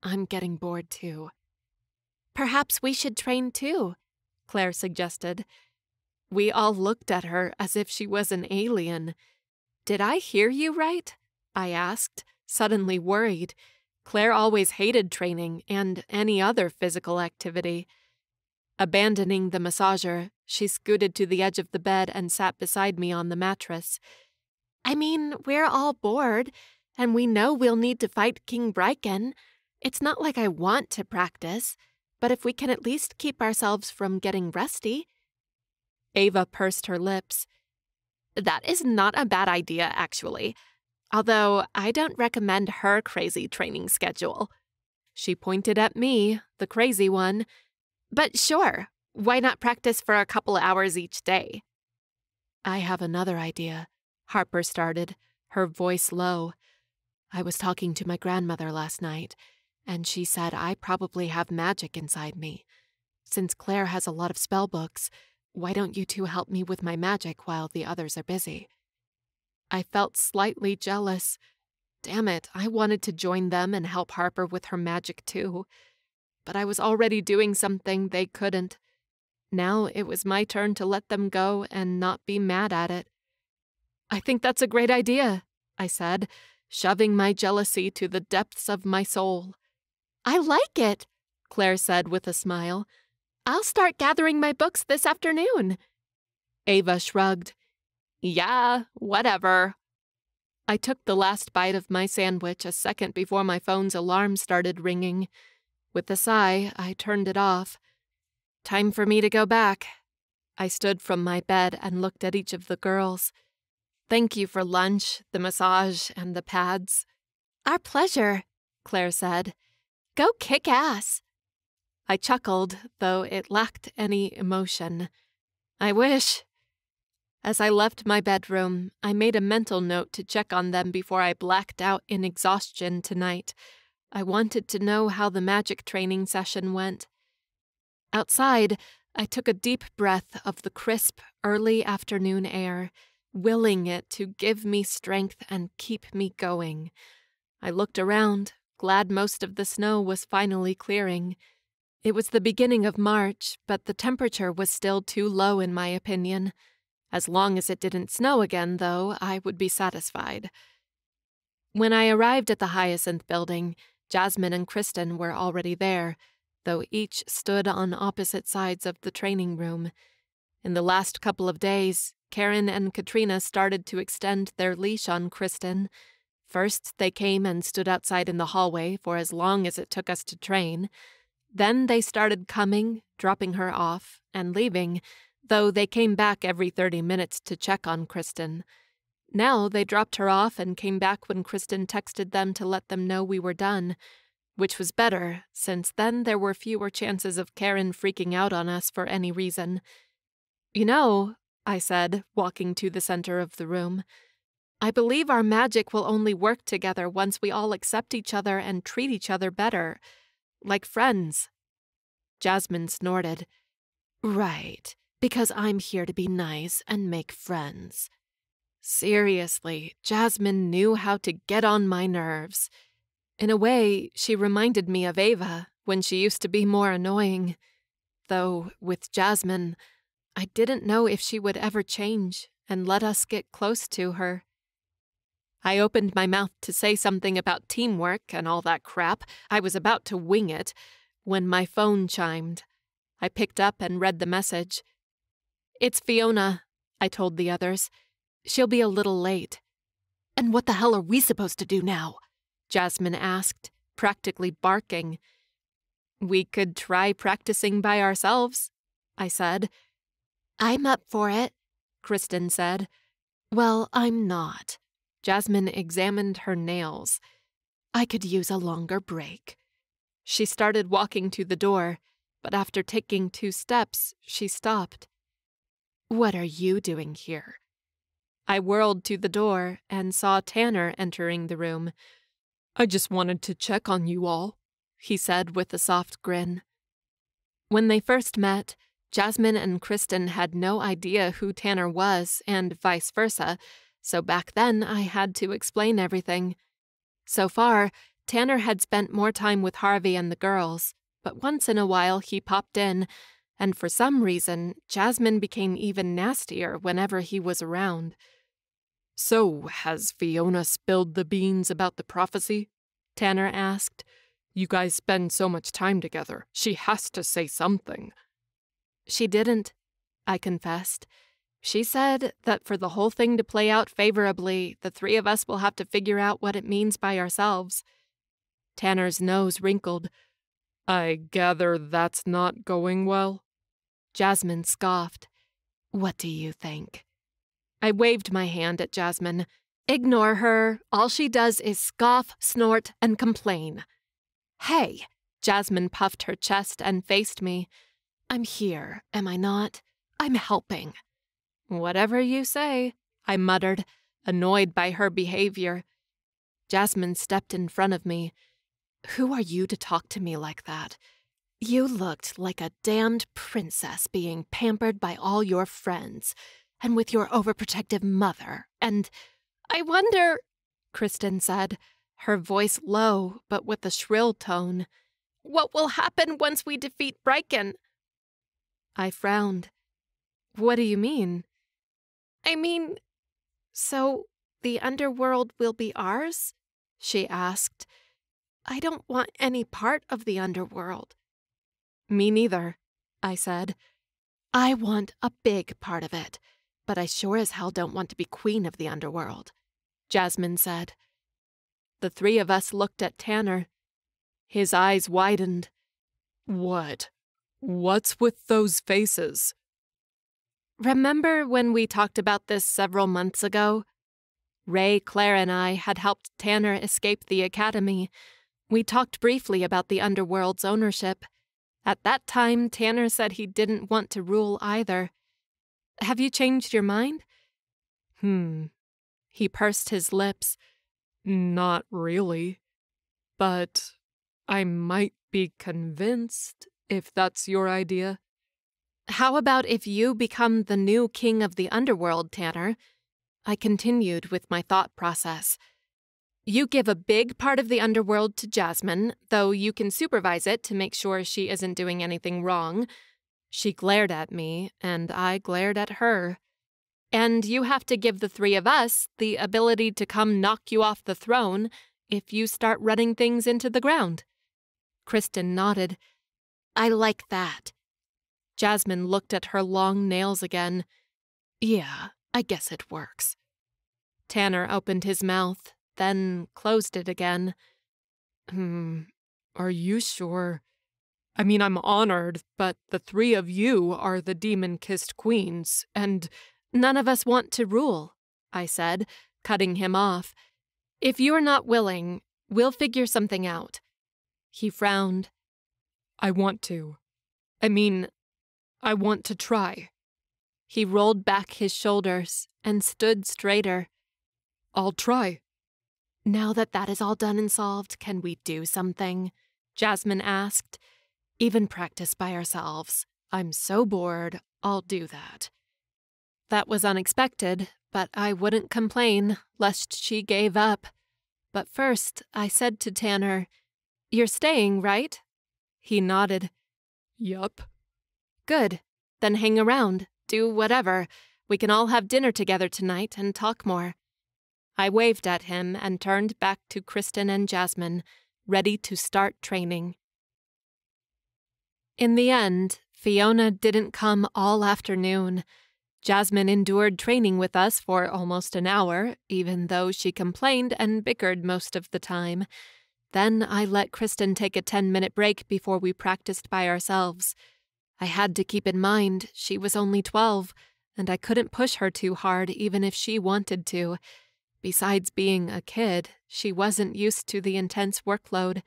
I'm getting bored too. Perhaps we should train too, Claire suggested. We all looked at her as if she was an alien. Did I hear you right? I asked, suddenly worried. Claire always hated training and any other physical activity. Abandoning the massager, she scooted to the edge of the bed and sat beside me on the mattress. I mean, we're all bored, and we know we'll need to fight King Brikan. It's not like I want to practice, but if we can at least keep ourselves from getting rusty. Ava pursed her lips. That is not a bad idea, actually, although I don't recommend her crazy training schedule. She pointed at me, the crazy one, but sure, why not practice for a couple hours each day? I have another idea, Harper started, her voice low. I was talking to my grandmother last night, and she said I probably have magic inside me. Since Claire has a lot of spell books, why don't you two help me with my magic while the others are busy? I felt slightly jealous. Damn it, I wanted to join them and help Harper with her magic too but I was already doing something they couldn't. Now it was my turn to let them go and not be mad at it. I think that's a great idea, I said, shoving my jealousy to the depths of my soul. I like it, Claire said with a smile. I'll start gathering my books this afternoon. Ava shrugged. Yeah, whatever. I took the last bite of my sandwich a second before my phone's alarm started ringing. With a sigh, I turned it off. Time for me to go back. I stood from my bed and looked at each of the girls. Thank you for lunch, the massage, and the pads. Our pleasure, Claire said. Go kick ass. I chuckled, though it lacked any emotion. I wish. As I left my bedroom, I made a mental note to check on them before I blacked out in exhaustion tonight. I wanted to know how the magic training session went. Outside, I took a deep breath of the crisp, early afternoon air, willing it to give me strength and keep me going. I looked around, glad most of the snow was finally clearing. It was the beginning of March, but the temperature was still too low, in my opinion. As long as it didn't snow again, though, I would be satisfied. When I arrived at the Hyacinth building, Jasmine and Kristen were already there, though each stood on opposite sides of the training room. In the last couple of days, Karen and Katrina started to extend their leash on Kristen. First, they came and stood outside in the hallway for as long as it took us to train. Then they started coming, dropping her off, and leaving, though they came back every 30 minutes to check on Kristen. Now they dropped her off and came back when Kristen texted them to let them know we were done, which was better, since then there were fewer chances of Karen freaking out on us for any reason. You know, I said, walking to the center of the room, I believe our magic will only work together once we all accept each other and treat each other better, like friends. Jasmine snorted. Right, because I'm here to be nice and make friends. Seriously, Jasmine knew how to get on my nerves. In a way, she reminded me of Ava when she used to be more annoying. Though, with Jasmine, I didn't know if she would ever change and let us get close to her. I opened my mouth to say something about teamwork and all that crap. I was about to wing it when my phone chimed. I picked up and read the message. It's Fiona, I told the others. She'll be a little late. And what the hell are we supposed to do now? Jasmine asked, practically barking. We could try practicing by ourselves, I said. I'm up for it, Kristen said. Well, I'm not. Jasmine examined her nails. I could use a longer break. She started walking to the door, but after taking two steps, she stopped. What are you doing here? I whirled to the door and saw Tanner entering the room. I just wanted to check on you all, he said with a soft grin. When they first met, Jasmine and Kristen had no idea who Tanner was, and vice versa, so back then I had to explain everything. So far, Tanner had spent more time with Harvey and the girls, but once in a while he popped in, and for some reason, Jasmine became even nastier whenever he was around. So, has Fiona spilled the beans about the prophecy? Tanner asked. You guys spend so much time together. She has to say something. She didn't, I confessed. She said that for the whole thing to play out favorably, the three of us will have to figure out what it means by ourselves. Tanner's nose wrinkled. I gather that's not going well? Jasmine scoffed. What do you think? I waved my hand at Jasmine. Ignore her. All she does is scoff, snort, and complain. Hey, Jasmine puffed her chest and faced me. I'm here, am I not? I'm helping. Whatever you say, I muttered, annoyed by her behavior. Jasmine stepped in front of me. Who are you to talk to me like that? You looked like a damned princess being pampered by all your friends and with your overprotective mother, and I wonder, Kristen said, her voice low but with a shrill tone, what will happen once we defeat Brikan? I frowned. What do you mean? I mean, so the underworld will be ours? She asked. I don't want any part of the underworld. Me neither, I said. I want a big part of it but I sure as hell don't want to be queen of the underworld, Jasmine said. The three of us looked at Tanner. His eyes widened. What? What's with those faces? Remember when we talked about this several months ago? Rey, Claire, and I had helped Tanner escape the academy. We talked briefly about the underworld's ownership. At that time, Tanner said he didn't want to rule either. Have you changed your mind? Hmm. He pursed his lips. Not really. But I might be convinced if that's your idea. How about if you become the new king of the underworld, Tanner? I continued with my thought process. You give a big part of the underworld to Jasmine, though you can supervise it to make sure she isn't doing anything wrong. She glared at me, and I glared at her. And you have to give the three of us the ability to come knock you off the throne if you start running things into the ground. Kristen nodded. I like that. Jasmine looked at her long nails again. Yeah, I guess it works. Tanner opened his mouth, then closed it again. Hmm, are you sure? I mean, I'm honored, but the three of you are the demon kissed queens, and none of us want to rule, I said, cutting him off. If you're not willing, we'll figure something out. He frowned. I want to. I mean, I want to try. He rolled back his shoulders and stood straighter. I'll try. Now that that is all done and solved, can we do something? Jasmine asked. Even practice by ourselves. I'm so bored, I'll do that. That was unexpected, but I wouldn't complain, lest she gave up. But first, I said to Tanner, You're staying, right? He nodded. Yup. Good. Then hang around. Do whatever. We can all have dinner together tonight and talk more. I waved at him and turned back to Kristen and Jasmine, ready to start training. In the end, Fiona didn't come all afternoon. Jasmine endured training with us for almost an hour, even though she complained and bickered most of the time. Then I let Kristen take a 10 minute break before we practiced by ourselves. I had to keep in mind she was only 12, and I couldn't push her too hard even if she wanted to. Besides being a kid, she wasn't used to the intense workload.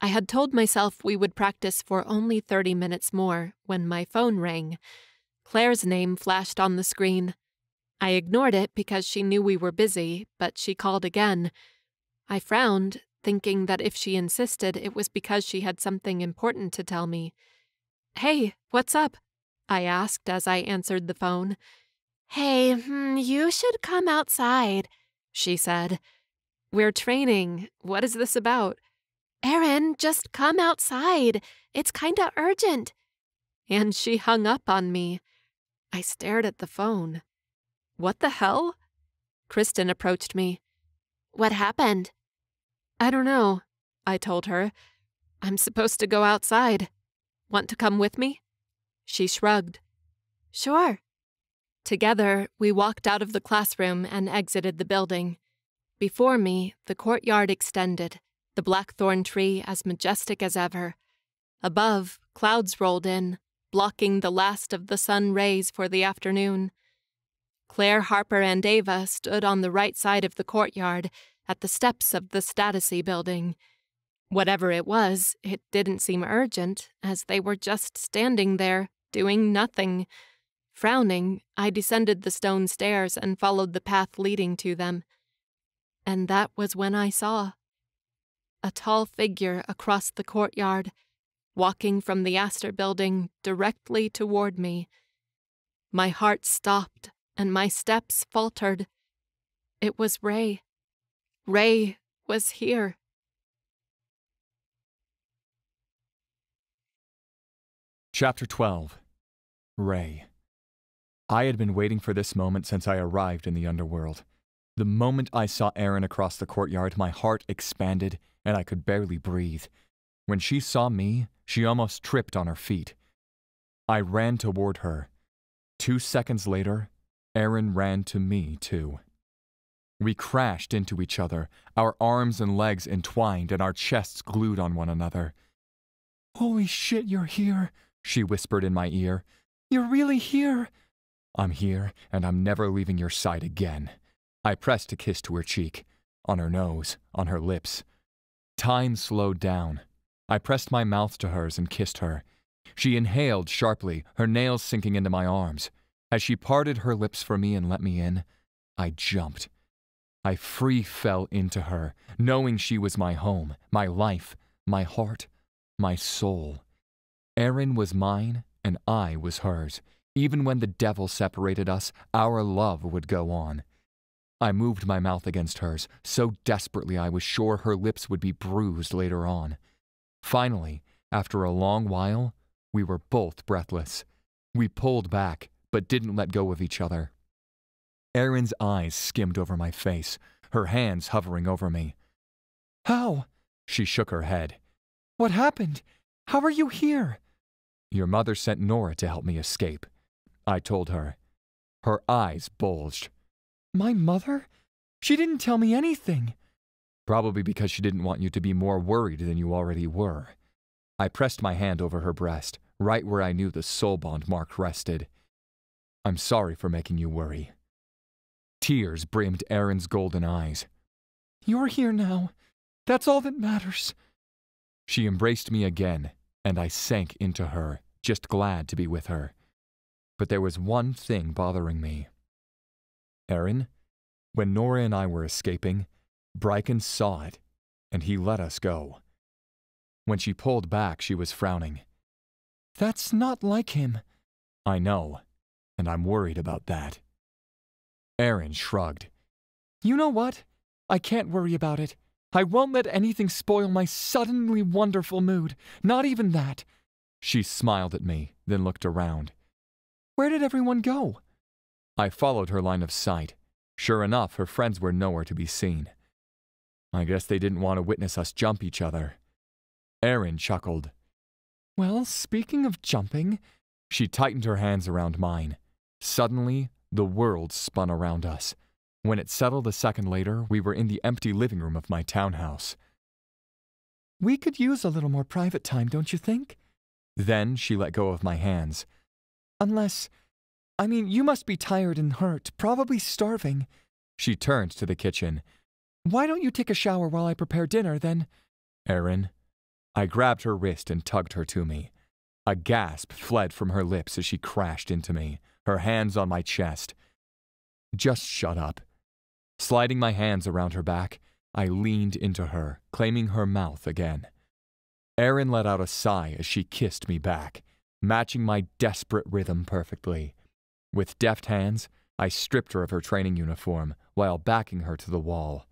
I had told myself we would practice for only 30 minutes more when my phone rang. Claire's name flashed on the screen. I ignored it because she knew we were busy, but she called again. I frowned, thinking that if she insisted, it was because she had something important to tell me. Hey, what's up? I asked as I answered the phone. Hey, hmm, you should come outside, she said. We're training. What is this about? Erin, just come outside. It's kinda urgent. And she hung up on me. I stared at the phone. What the hell? Kristen approached me. What happened? I don't know, I told her. I'm supposed to go outside. Want to come with me? She shrugged. Sure. Together, we walked out of the classroom and exited the building. Before me, the courtyard extended, the blackthorn tree as majestic as ever. Above, clouds rolled in, blocking the last of the sun rays for the afternoon. Claire, Harper, and Ava stood on the right side of the courtyard at the steps of the Statice building. Whatever it was, it didn't seem urgent, as they were just standing there, doing nothing. Frowning, I descended the stone stairs and followed the path leading to them. And that was when I saw a tall figure across the courtyard, walking from the Astor building directly toward me. My heart stopped and my steps faltered. It was Rey. Rey was here. Chapter 12 Rey I had been waiting for this moment since I arrived in the underworld. The moment I saw Erin across the courtyard, my heart expanded and I could barely breathe. When she saw me, she almost tripped on her feet. I ran toward her. Two seconds later, Erin ran to me, too. We crashed into each other, our arms and legs entwined and our chests glued on one another. Holy shit, you're here, she whispered in my ear. You're really here. I'm here, and I'm never leaving your side again. I pressed a kiss to her cheek, on her nose, on her lips. Time slowed down. I pressed my mouth to hers and kissed her. She inhaled sharply, her nails sinking into my arms. As she parted her lips for me and let me in, I jumped. I free fell into her, knowing she was my home, my life, my heart, my soul. Erin was mine, and I was hers. Even when the devil separated us, our love would go on. I moved my mouth against hers, so desperately I was sure her lips would be bruised later on. Finally, after a long while, we were both breathless. We pulled back, but didn't let go of each other. Erin's eyes skimmed over my face, her hands hovering over me. How? She shook her head. What happened? How are you here? Your mother sent Nora to help me escape. I told her. Her eyes bulged. My mother? She didn't tell me anything. Probably because she didn't want you to be more worried than you already were. I pressed my hand over her breast, right where I knew the soul bond mark rested. I'm sorry for making you worry. Tears brimmed Erin's golden eyes. You're here now. That's all that matters. She embraced me again, and I sank into her, just glad to be with her. But there was one thing bothering me. Erin, When Nora and I were escaping, Brikan saw it, and he let us go. When she pulled back, she was frowning. That's not like him. I know, and I'm worried about that. Erin shrugged. You know what? I can't worry about it. I won't let anything spoil my suddenly wonderful mood. Not even that. She smiled at me, then looked around. Where did everyone go? I followed her line of sight. Sure enough, her friends were nowhere to be seen. I guess they didn't want to witness us jump each other. Erin chuckled. Well, speaking of jumping, she tightened her hands around mine. Suddenly, the world spun around us. When it settled a second later, we were in the empty living room of my townhouse. We could use a little more private time, don't you think? Then she let go of my hands. Unless, I mean, you must be tired and hurt, probably starving. She turned to the kitchen. Why don't you take a shower while I prepare dinner, then? Erin. I grabbed her wrist and tugged her to me. A gasp fled from her lips as she crashed into me, her hands on my chest. Just shut up. Sliding my hands around her back, I leaned into her, claiming her mouth again. Erin let out a sigh as she kissed me back, matching my desperate rhythm perfectly. With deft hands, I stripped her of her training uniform while backing her to the wall.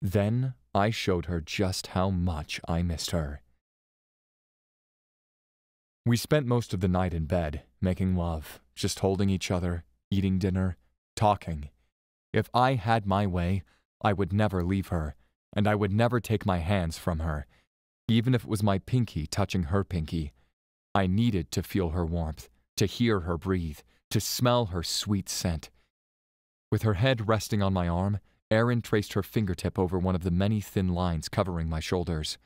Then I showed her just how much I missed her. We spent most of the night in bed, making love, just holding each other, eating dinner, talking. If I had my way, I would never leave her, and I would never take my hands from her, even if it was my pinky touching her pinky. I needed to feel her warmth, to hear her breathe, to smell her sweet scent. With her head resting on my arm, Erin traced her fingertip over one of the many thin lines covering my shoulders.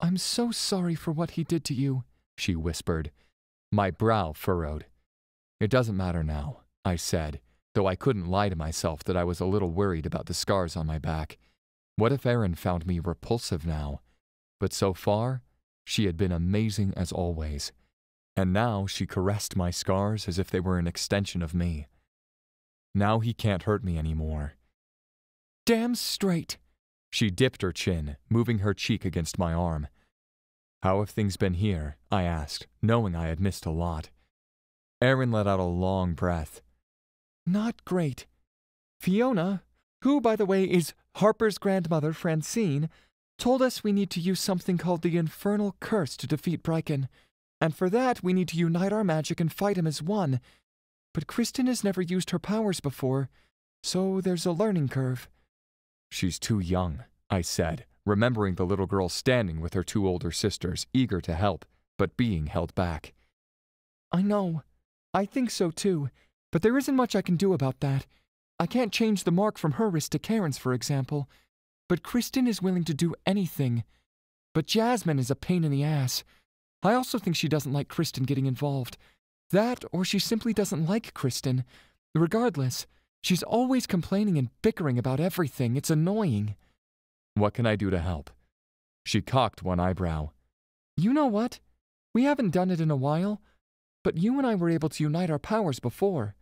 I'm so sorry for what he did to you, she whispered. My brow furrowed. It doesn't matter now, I said, though I couldn't lie to myself that I was a little worried about the scars on my back. What if Erin found me repulsive now? But so far, she had been amazing as always. And now she caressed my scars as if they were an extension of me. Now he can't hurt me anymore. Damn straight. She dipped her chin, moving her cheek against my arm. How have things been here? I asked, knowing I had missed a lot. Erin let out a long breath. Not great. Fiona, who, by the way, is Harper's grandmother, Francine, told us we need to use something called the Infernal Curse to defeat Brikan, and for that we need to unite our magic and fight him as one. But Kristen has never used her powers before, so there's a learning curve. She's too young, I said, remembering the little girl standing with her two older sisters, eager to help, but being held back. I know. I think so too. But there isn't much I can do about that. I can't change the mark from her wrist to Karen's, for example. But Kristen is willing to do anything. But Jasmine is a pain in the ass. I also think she doesn't like Kristen getting involved. That, or she simply doesn't like Kristen. Regardless, she's always complaining and bickering about everything. It's annoying. What can I do to help? She cocked one eyebrow. You know what? We haven't done it in a while, but you and I were able to unite our powers before.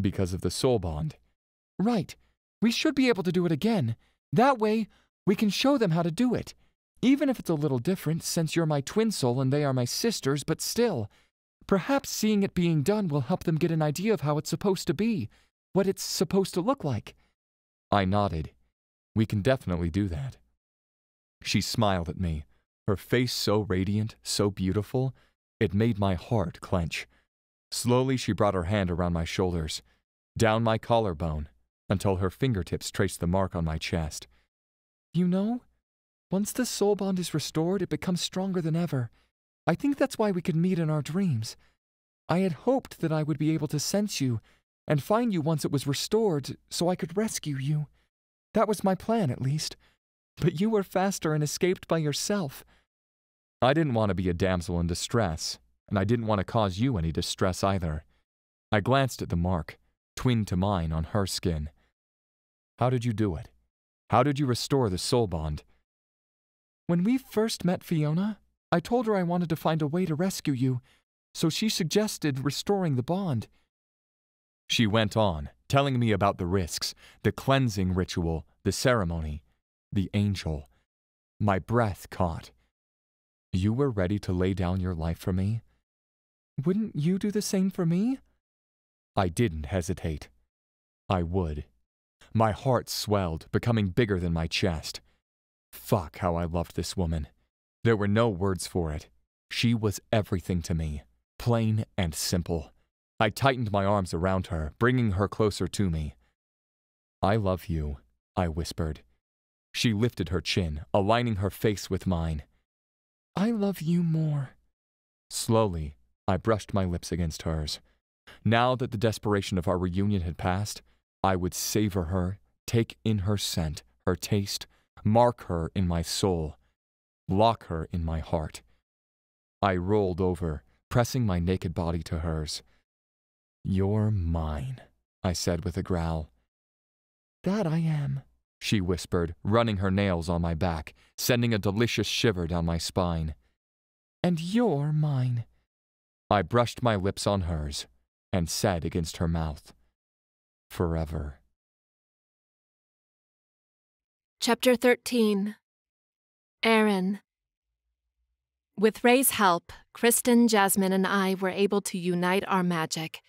Because of the soul bond. Right. We should be able to do it again. That way, we can show them how to do it. Even if it's a little different, since you're my twin soul and they are my sisters, but still. Perhaps seeing it being done will help them get an idea of how it's supposed to be, what it's supposed to look like. I nodded. We can definitely do that. She smiled at me, her face so radiant, so beautiful, it made my heart clench. Slowly, she brought her hand around my shoulders, down my collarbone, until her fingertips traced the mark on my chest. You know, once the soul bond is restored, it becomes stronger than ever. I think that's why we could meet in our dreams. I had hoped that I would be able to sense you and find you once it was restored so I could rescue you. That was my plan, at least. But you were faster and escaped by yourself. I didn't want to be a damsel in distress, and I didn't want to cause you any distress either. I glanced at the mark, twin to mine on her skin. How did you do it? How did you restore the soul bond? When we first met Fiona, I told her I wanted to find a way to rescue you, so she suggested restoring the bond. She went on, telling me about the risks, the cleansing ritual, the ceremony, the angel. My breath caught. You were ready to lay down your life for me? Wouldn't you do the same for me? I didn't hesitate. I would. My heart swelled, becoming bigger than my chest. Fuck how I loved this woman. There were no words for it. She was everything to me, plain and simple. I tightened my arms around her, bringing her closer to me. I love you, I whispered. She lifted her chin, aligning her face with mine. I love you more. Slowly, I brushed my lips against hers. Now that the desperation of our reunion had passed, I would savor her, take in her scent, her taste, mark her in my soul, lock her in my heart. I rolled over, pressing my naked body to hers. You're mine, I said with a growl. That I am, she whispered, running her nails on my back, sending a delicious shiver down my spine. And you're mine. I brushed my lips on hers and said against her mouth, Forever. Chapter 13 Erin With Rey's help, Kristen, Jasmine, and I were able to unite our magic.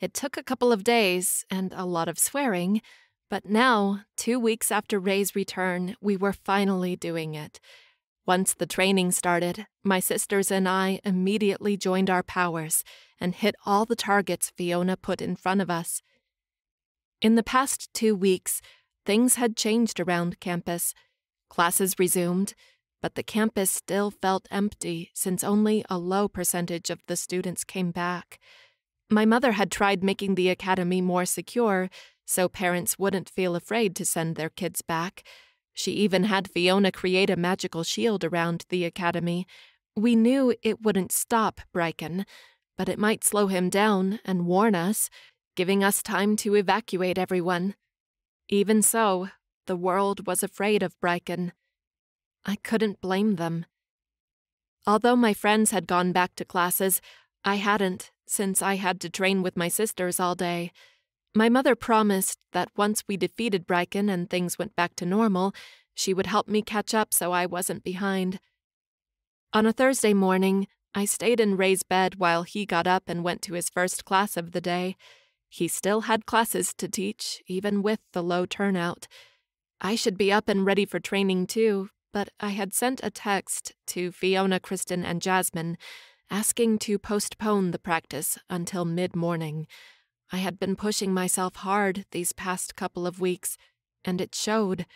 It took a couple of days and a lot of swearing, but now, two weeks after Rey's return, we were finally doing it. Once the training started, my sisters and I immediately joined our powers and hit all the targets Fiona put in front of us. In the past two weeks, things had changed around campus. Classes resumed, but the campus still felt empty since only a low percentage of the students came back. My mother had tried making the academy more secure so parents wouldn't feel afraid to send their kids back. She even had Fiona create a magical shield around the academy. We knew it wouldn't stop Brikan, but it might slow him down and warn us, giving us time to evacuate everyone. Even so, the world was afraid of Brikan. I couldn't blame them. Although my friends had gone back to classes, I hadn't, since I had to train with my sisters all day. My mother promised that once we defeated Brikan and things went back to normal, she would help me catch up so I wasn't behind. On a Thursday morning, I stayed in Rey's bed while he got up and went to his first class of the day. He still had classes to teach, even with the low turnout. I should be up and ready for training too, but I had sent a text to Fiona, Kristen, and Jasmine asking to postpone the practice until mid morning. I had been pushing myself hard these past couple of weeks, and it showed.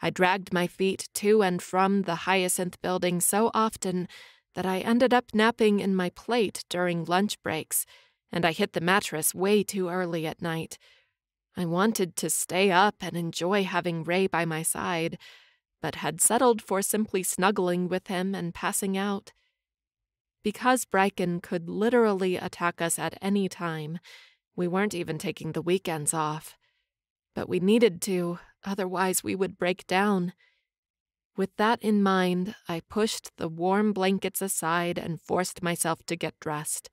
I dragged my feet to and from the Hyacinth building so often that I ended up napping in my plate during lunch breaks, and I hit the mattress way too early at night. I wanted to stay up and enjoy having Rey by my side, but had settled for simply snuggling with him and passing out. Because Brikan could literally attack us at any time, we weren't even taking the weekends off. But we needed to, otherwise, we would break down. With that in mind, I pushed the warm blankets aside and forced myself to get dressed.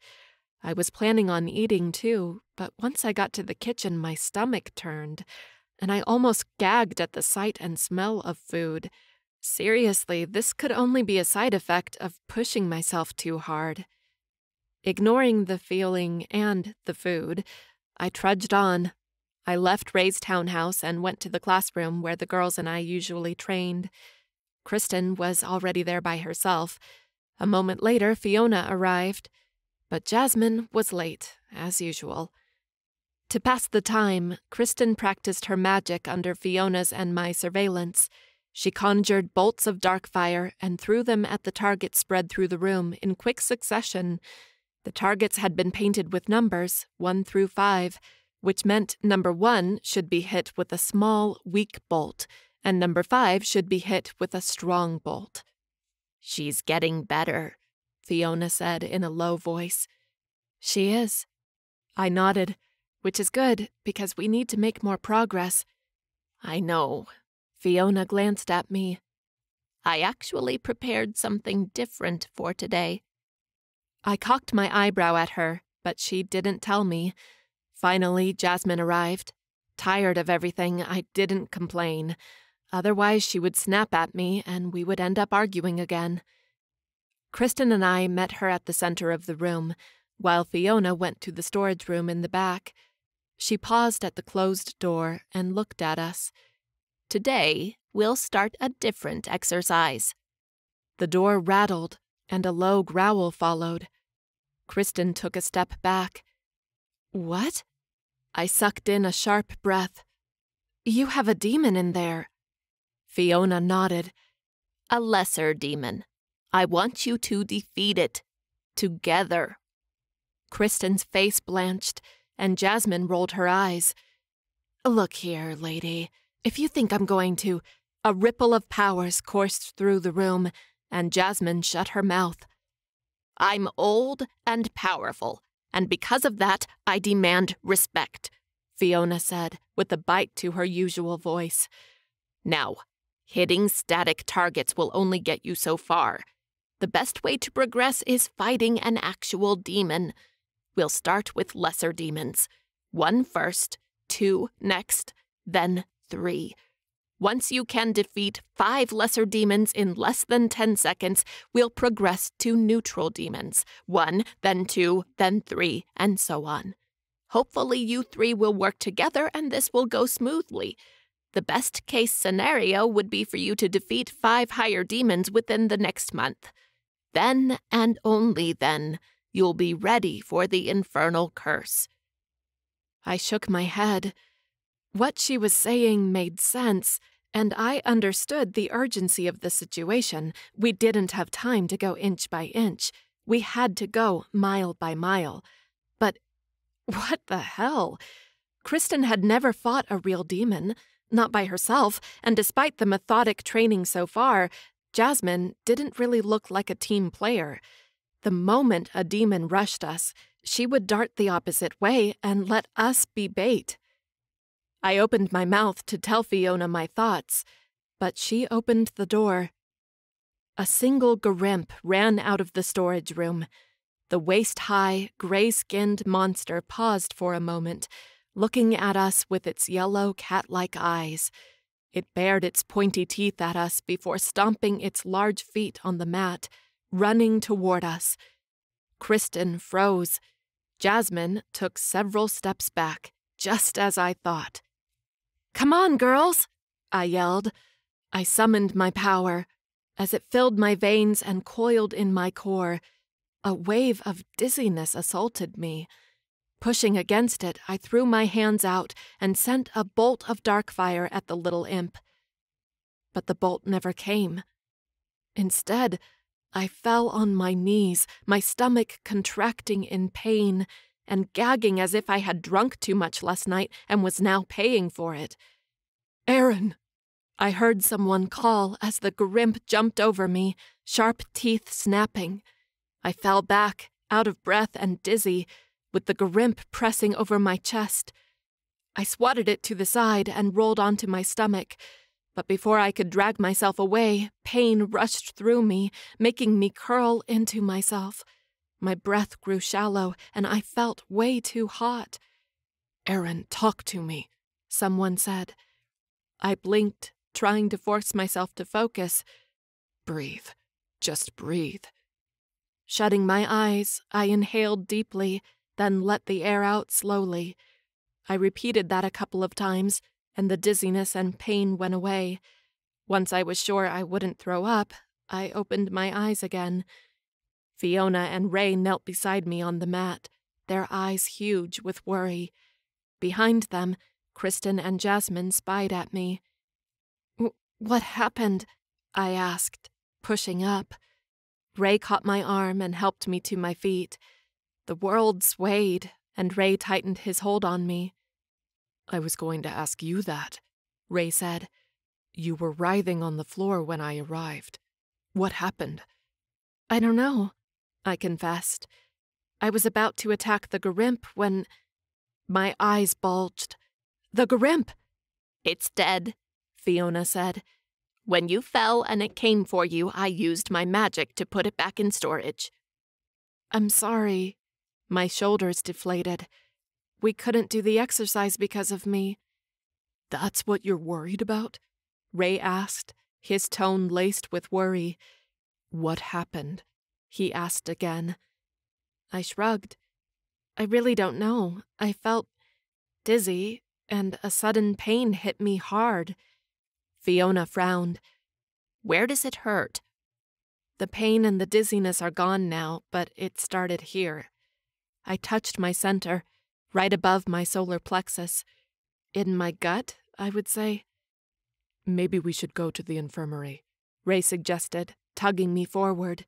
I was planning on eating too, but once I got to the kitchen, my stomach turned, and I almost gagged at the sight and smell of food. Seriously, this could only be a side effect of pushing myself too hard. Ignoring the feeling and the food, I trudged on. I left Rey's townhouse and went to the classroom where the girls and I usually trained. Kristen was already there by herself. A moment later, Fiona arrived, but Jasmine was late, as usual. To pass the time, Kristen practiced her magic under Fiona's and my surveillance. She conjured bolts of dark fire and threw them at the target spread through the room in quick succession. The targets had been painted with numbers, 1 through 5, which meant number 1 should be hit with a small, weak bolt, and number 5 should be hit with a strong bolt. She's getting better, Fiona said in a low voice. She is. I nodded, which is good because we need to make more progress. I know, Fiona glanced at me. I actually prepared something different for today. I cocked my eyebrow at her, but she didn't tell me. Finally, Jasmine arrived. Tired of everything, I didn't complain. Otherwise, she would snap at me and we would end up arguing again. Kristen and I met her at the center of the room, while Fiona went to the storage room in the back. She paused at the closed door and looked at us. Today, we'll start a different exercise. The door rattled, and a low growl followed. Kristen took a step back. What? I sucked in a sharp breath. You have a demon in there. Fiona nodded. A lesser demon. I want you to defeat it. Together. Kristen's face blanched, and Jasmine rolled her eyes. Look here, lady. If you think I'm going to. A ripple of powers coursed through the room, and Jasmine shut her mouth. I'm old and powerful, and because of that, I demand respect, Fiona said, with a bite to her usual voice. Now, hitting static targets will only get you so far. The best way to progress is fighting an actual demon. We'll start with lesser demons. One first, two next, then three. Once you can defeat five lesser demons in less than 10 seconds, we'll progress to neutral demons. One, then two, then three, and so on. Hopefully, you three will work together and this will go smoothly. The best case scenario would be for you to defeat five higher demons within the next month. Then, and only then, you'll be ready for the infernal curse. I shook my head. What she was saying made sense, and I understood the urgency of the situation. We didn't have time to go inch by inch. We had to go mile by mile. But what the hell? Kristen had never fought a real demon, not by herself, and despite the methodic training so far, Jasmine didn't really look like a team player. The moment a demon rushed us, she would dart the opposite way and let us be bait. I opened my mouth to tell Fiona my thoughts, but she opened the door. A single Grimp ran out of the storage room. The waist high, gray skinned monster paused for a moment, looking at us with its yellow cat like eyes. It bared its pointy teeth at us before stomping its large feet on the mat, running toward us. Kristen froze. Jasmine took several steps back, just as I thought. Come on, girls! I yelled. I summoned my power. As it filled my veins and coiled in my core, a wave of dizziness assaulted me. Pushing against it, I threw my hands out and sent a bolt of dark fire at the little imp. But the bolt never came. Instead, I fell on my knees, my stomach contracting in pain and gagging as if I had drunk too much last night and was now paying for it. Erin! I heard someone call as the Grimp jumped over me, sharp teeth snapping. I fell back, out of breath and dizzy, with the Grimp pressing over my chest. I swatted it to the side and rolled onto my stomach, but before I could drag myself away, pain rushed through me, making me curl into myself. My breath grew shallow, and I felt way too hot. Erin, talk to me, someone said. I blinked, trying to force myself to focus. Breathe. Just breathe. Shutting my eyes, I inhaled deeply, then let the air out slowly. I repeated that a couple of times, and the dizziness and pain went away. Once I was sure I wouldn't throw up, I opened my eyes again. Fiona and Rey knelt beside me on the mat, their eyes huge with worry. Behind them, Kristen and Jasmine spied at me. What happened? I asked, pushing up. Rey caught my arm and helped me to my feet. The world swayed, and Rey tightened his hold on me. I was going to ask you that, Rey said. You were writhing on the floor when I arrived. What happened? I don't know. I confessed. I was about to attack the Grimp when my eyes bulged. The Grimp! It's dead, Fiona said. When you fell and it came for you, I used my magic to put it back in storage. I'm sorry. My shoulders deflated. we couldn't do the exercise because of me. That's what you're worried about? Rey asked, his tone laced with worry. What happened? He asked again. I shrugged. I really don't know. I felt dizzy, and a sudden pain hit me hard. Fiona frowned. Where does it hurt? The pain and the dizziness are gone now, but it started here. I touched my center, right above my solar plexus. In my gut, I would say. Maybe we should go to the infirmary, Rey suggested, tugging me forward.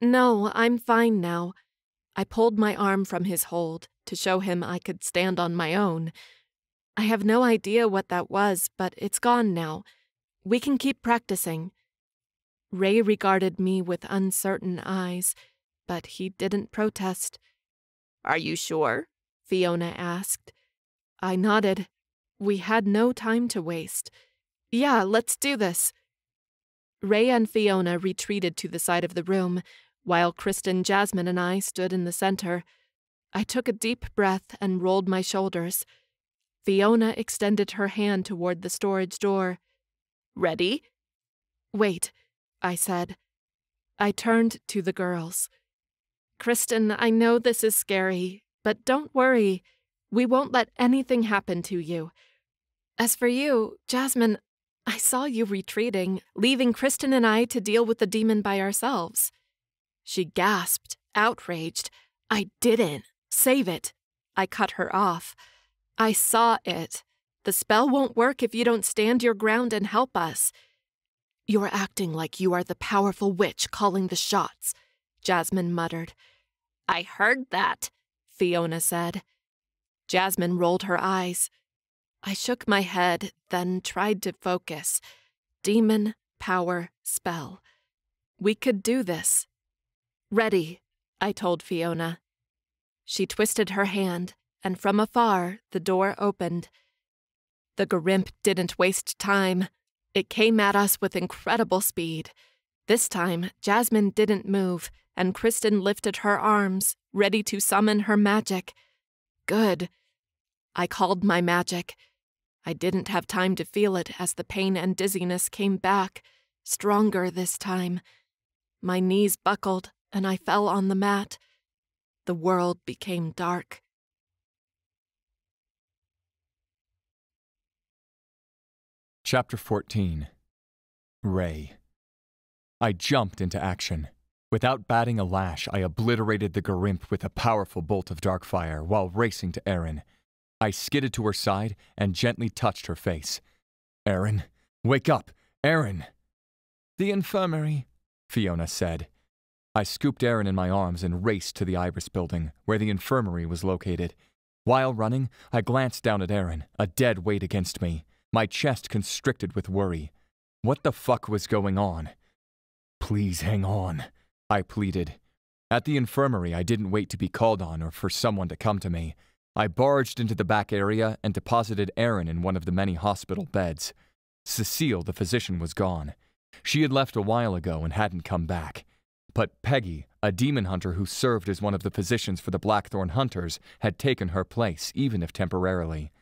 No, I'm fine now. I pulled my arm from his hold to show him I could stand on my own. I have no idea what that was, but it's gone now. We can keep practicing. Rey regarded me with uncertain eyes, but he didn't protest. Are you sure? Fiona asked. I nodded. We had no time to waste. Yeah, let's do this. Rey and Fiona retreated to the side of the room, while Kristen, Jasmine, and I stood in the center. I took a deep breath and rolled my shoulders. Fiona extended her hand toward the storage door. Ready? Wait, I said. I turned to the girls. Kristen, I know this is scary, but don't worry. We won't let anything happen to you. As for you, Jasmine, I saw you retreating, leaving Kristen and I to deal with the demon by ourselves. She gasped, outraged. I didn't. Save it. I cut her off. I saw it. The spell won't work if you don't stand your ground and help us. You're acting like you are the powerful witch calling the shots, Jasmine muttered. I heard that, Fiona said. Jasmine rolled her eyes. I shook my head, then tried to focus. Demon, power, spell. We could do this. Ready, I told Fiona. She twisted her hand, and from afar the door opened. The Grimp didn't waste time. It came at us with incredible speed. This time, Jasmine didn't move, and Kristen lifted her arms, ready to summon her magic. Good. I called my magic. I didn't have time to feel it as the pain and dizziness came back, stronger this time. My knees buckled, and I fell on the mat. The world became dark. Chapter 14 Rey. I jumped into action. Without batting a lash, I obliterated the Grimp with a powerful bolt of dark fire while racing to Erin. I skidded to her side and gently touched her face. Erin, wake up! Erin! The infirmary, Fiona said. I scooped Erin in my arms and raced to the Iris building, where the infirmary was located. While running, I glanced down at Erin, a dead weight against me, my chest constricted with worry. What the fuck was going on? Please hang on, I pleaded. At the infirmary, I didn't wait to be called on or for someone to come to me. I barged into the back area and deposited Erin in one of the many hospital beds. Cecile, the physician, was gone. She had left a while ago and hadn't come back. But Peggy, a demon hunter who served as one of the physicians for the Blackthorn Hunters, had taken her place, even if temporarily.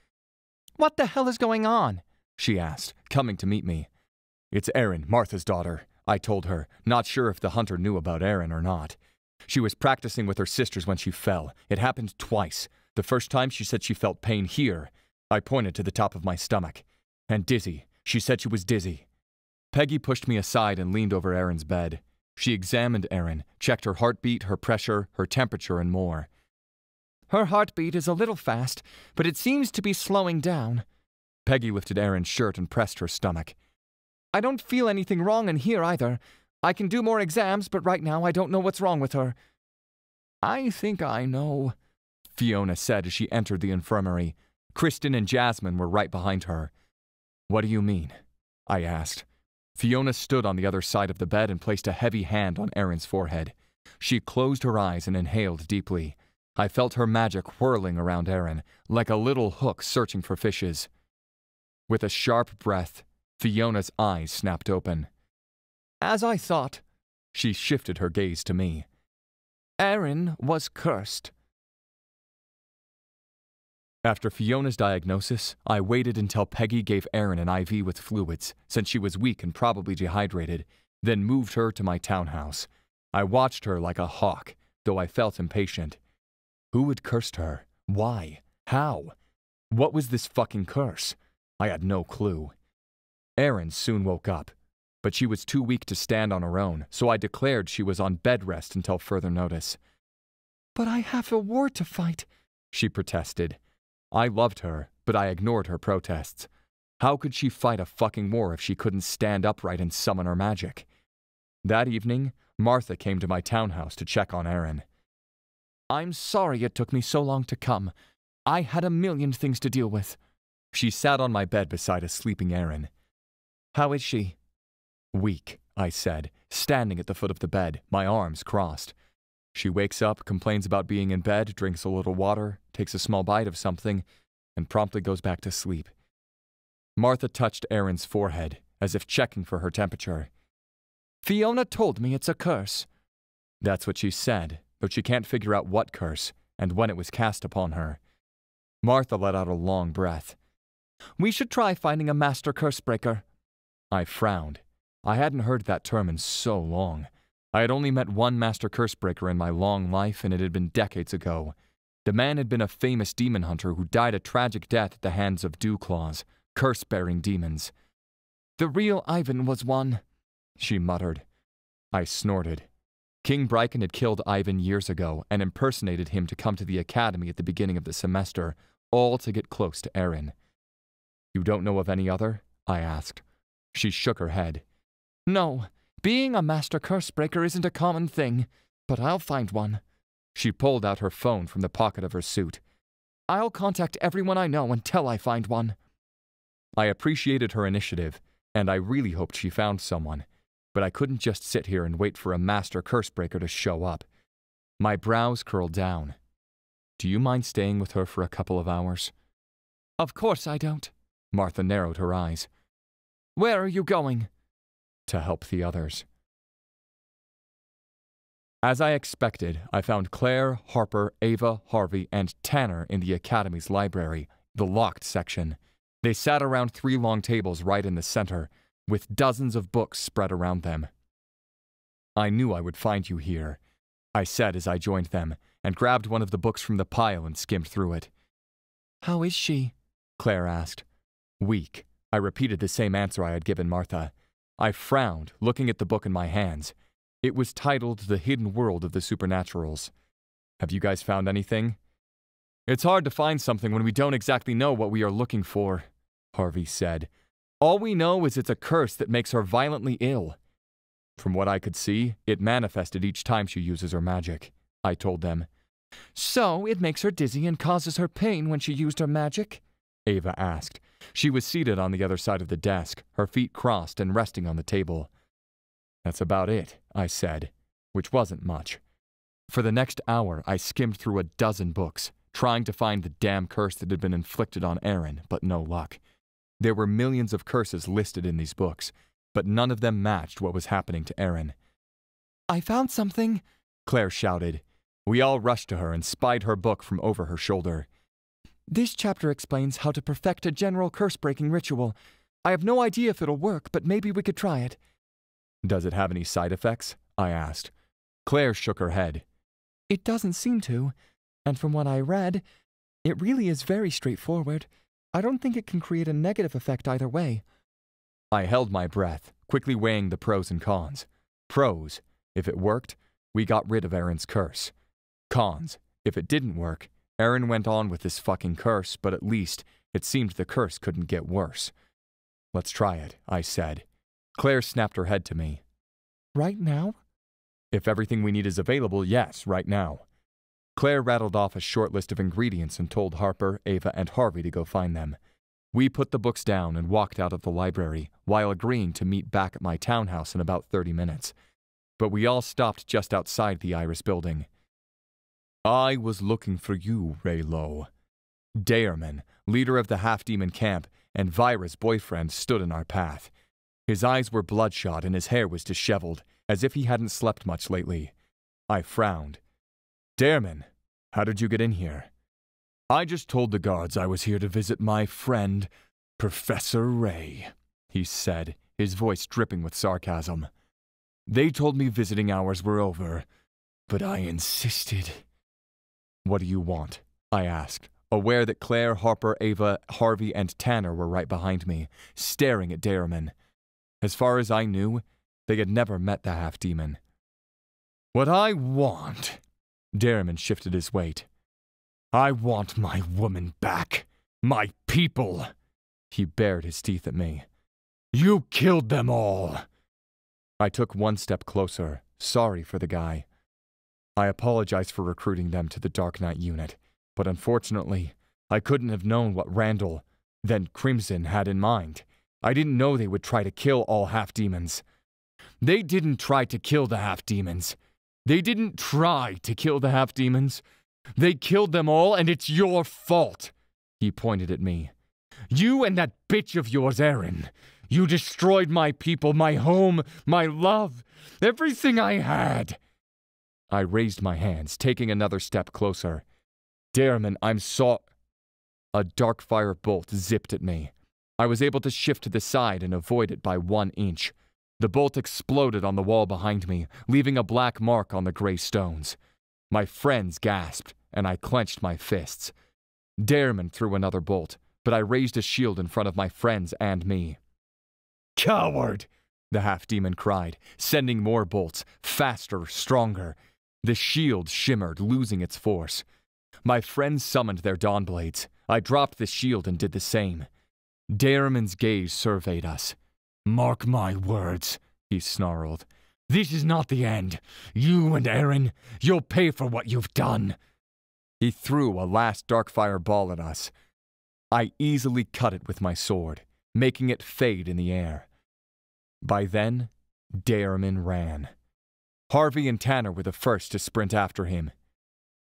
What the hell is going on? she asked, coming to meet me. It's Erin, Martha's daughter, I told her, not sure if the hunter knew about Erin or not. She was practicing with her sisters when she fell. It happened twice. The first time she said she felt pain here. I pointed to the top of my stomach. And dizzy. She said she was dizzy. Peggy pushed me aside and leaned over Erin's bed. She examined Erin, checked her heartbeat, her pressure, her temperature, and more. Her heartbeat is a little fast, but it seems to be slowing down. Peggy lifted Erin's shirt and pressed her stomach. I don't feel anything wrong in here either. I can do more exams, but right now I don't know what's wrong with her. I think I know, Fiona said as she entered the infirmary. Kristen and Jasmine were right behind her. What do you mean? I asked. Fiona stood on the other side of the bed and placed a heavy hand on Erin's forehead. She closed her eyes and inhaled deeply. I felt her magic whirling around Erin, like a little hook searching for fishes. With a sharp breath, Fiona's eyes snapped open. As I thought. She shifted her gaze to me. Erin was cursed. After Fiona's diagnosis, I waited until Peggy gave Erin an IV with fluids, since she was weak and probably dehydrated, then moved her to my townhouse. I watched her like a hawk, though I felt impatient. Who had cursed her? Why? How? What was this fucking curse? I had no clue. Erin soon woke up, but she was too weak to stand on her own, so I declared she was on bed rest until further notice. But I have a war to fight, she protested. I loved her, but I ignored her protests. How could she fight a fucking war if she couldn't stand upright and summon her magic? That evening, Martha came to my townhouse to check on Erin. I'm sorry it took me so long to come. I had a million things to deal with. She sat on my bed beside a sleeping Erin. How is she? Weak, I said, standing at the foot of the bed, my arms crossed. She wakes up, complains about being in bed, drinks a little water, takes a small bite of something, and promptly goes back to sleep. Martha touched Erin's forehead, as if checking for her temperature. Fiona told me it's a curse. That's what she said, but she can't figure out what curse and when it was cast upon her. Martha let out a long breath. We should try finding a master curse breaker. I frowned. I hadn't heard that term in so long. I had only met one master curse breaker in my long life, and it had been decades ago. The man had been a famous demon hunter who died a tragic death at the hands of Dewclaws, curse bearing demons. The real Ivan was one, she muttered. I snorted. King Brikan had killed Ivan years ago and impersonated him to come to the academy at the beginning of the semester, all to get close to Erin. You don't know of any other? I asked. She shook her head. No, being a master curse breaker isn't a common thing, but I'll find one. She pulled out her phone from the pocket of her suit. I'll contact everyone I know until I find one. I appreciated her initiative, and I really hoped she found someone, but I couldn't just sit here and wait for a master curse breaker to show up. My brows curled down. Do you mind staying with her for a couple of hours? Of course I don't. Martha narrowed her eyes. Where are you going? To help the others. As I expected, I found Claire, Harper, Ava, Harvey, and Tanner in the Academy's library, the locked section. They sat around three long tables right in the center, with dozens of books spread around them. I knew I would find you here, I said as I joined them, and grabbed one of the books from the pile and skimmed through it. How is she? Claire asked. Weak. I repeated the same answer I had given Martha. I frowned, looking at the book in my hands. It was titled The Hidden World of the Supernaturals. Have you guys found anything? It's hard to find something when we don't exactly know what we are looking for, Harvey said. All we know is it's a curse that makes her violently ill. From what I could see, it manifested each time she uses her magic, I told them. So it makes her dizzy and causes her pain when she used her magic? Ava asked. She was seated on the other side of the desk, her feet crossed and resting on the table. That's about it, I said, which wasn't much. For the next hour, I skimmed through a dozen books, trying to find the damn curse that had been inflicted on Erin, but no luck. There were millions of curses listed in these books, but none of them matched what was happening to Erin. I found something, Claire shouted. We all rushed to her and spied her book from over her shoulder. This chapter explains how to perfect a general curse breaking ritual. I have no idea if it'll work, but maybe we could try it. Does it have any side effects? I asked. Claire shook her head. It doesn't seem to, and from what I read, it really is very straightforward. I don't think it can create a negative effect either way. I held my breath, quickly weighing the pros and cons. Pros, if it worked, we got rid of Erin's curse. Cons, if it didn't work, Erin went on with this fucking curse, but at least it seemed the curse couldn't get worse. Let's try it, I said. Claire snapped her head to me. Right now? If everything we need is available, yes, right now. Claire rattled off a short list of ingredients and told Harper, Ava, and Harvey to go find them. We put the books down and walked out of the library, while agreeing to meet back at my townhouse in about 30 minutes. But we all stopped just outside the Iris building. I was looking for you, Raylo. Daerman, leader of the half demon camp, and Vira's boyfriend stood in our path. His eyes were bloodshot and his hair was disheveled, as if he hadn't slept much lately. I frowned. Daerman, how did you get in here? I just told the guards I was here to visit my friend, Professor Rey, he said, his voice dripping with sarcasm. They told me visiting hours were over, but I insisted. What do you want? I asked, aware that Claire, Harper, Ava, Harvey, and Tanner were right behind me, staring at Dareman. As far as I knew, they had never met the half demon. What I want. Dareman shifted his weight. I want my woman back. My people. He bared his teeth at me. You killed them all. I took one step closer, sorry for the guy. I apologize for recruiting them to the Dark Knight unit, but unfortunately, I couldn't have known what Randall, then Crimson, had in mind. I didn't know they would try to kill all half demons. They didn't try to kill the half demons. They didn't try to kill the half demons. They killed them all, and it's your fault. He pointed at me. You and that bitch of yours, Erin. You destroyed my people, my home, my love, everything I had. I raised my hands, taking another step closer. Dareman, I'm so. A dark fire bolt zipped at me. I was able to shift to the side and avoid it by one inch. The bolt exploded on the wall behind me, leaving a black mark on the gray stones. My friends gasped, and I clenched my fists. Dareman threw another bolt, but I raised a shield in front of my friends and me. Coward! The half demon cried, sending more bolts, faster, stronger. The shield shimmered, losing its force. My friends summoned their dawn blades. I dropped the shield and did the same. Dareman's gaze surveyed us. Mark my words, he snarled. This is not the end. You and Erin, you'll pay for what you've done. He threw a last darkfire ball at us. I easily cut it with my sword, making it fade in the air. By then, Dareman ran. Harvey and Tanner were the first to sprint after him.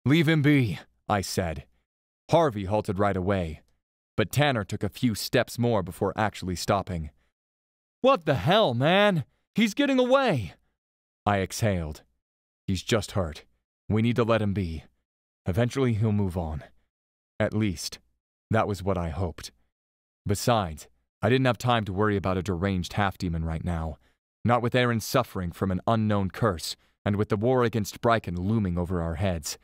Leave him be, I said. Harvey halted right away, but Tanner took a few steps more before actually stopping. What the hell, man? He's getting away! I exhaled. He's just hurt. We need to let him be. Eventually he'll move on. At least, that was what I hoped. Besides, I didn't have time to worry about a deranged half demon right now. Not with Erin suffering from an unknown curse, and with the war against Brikan looming over our heads.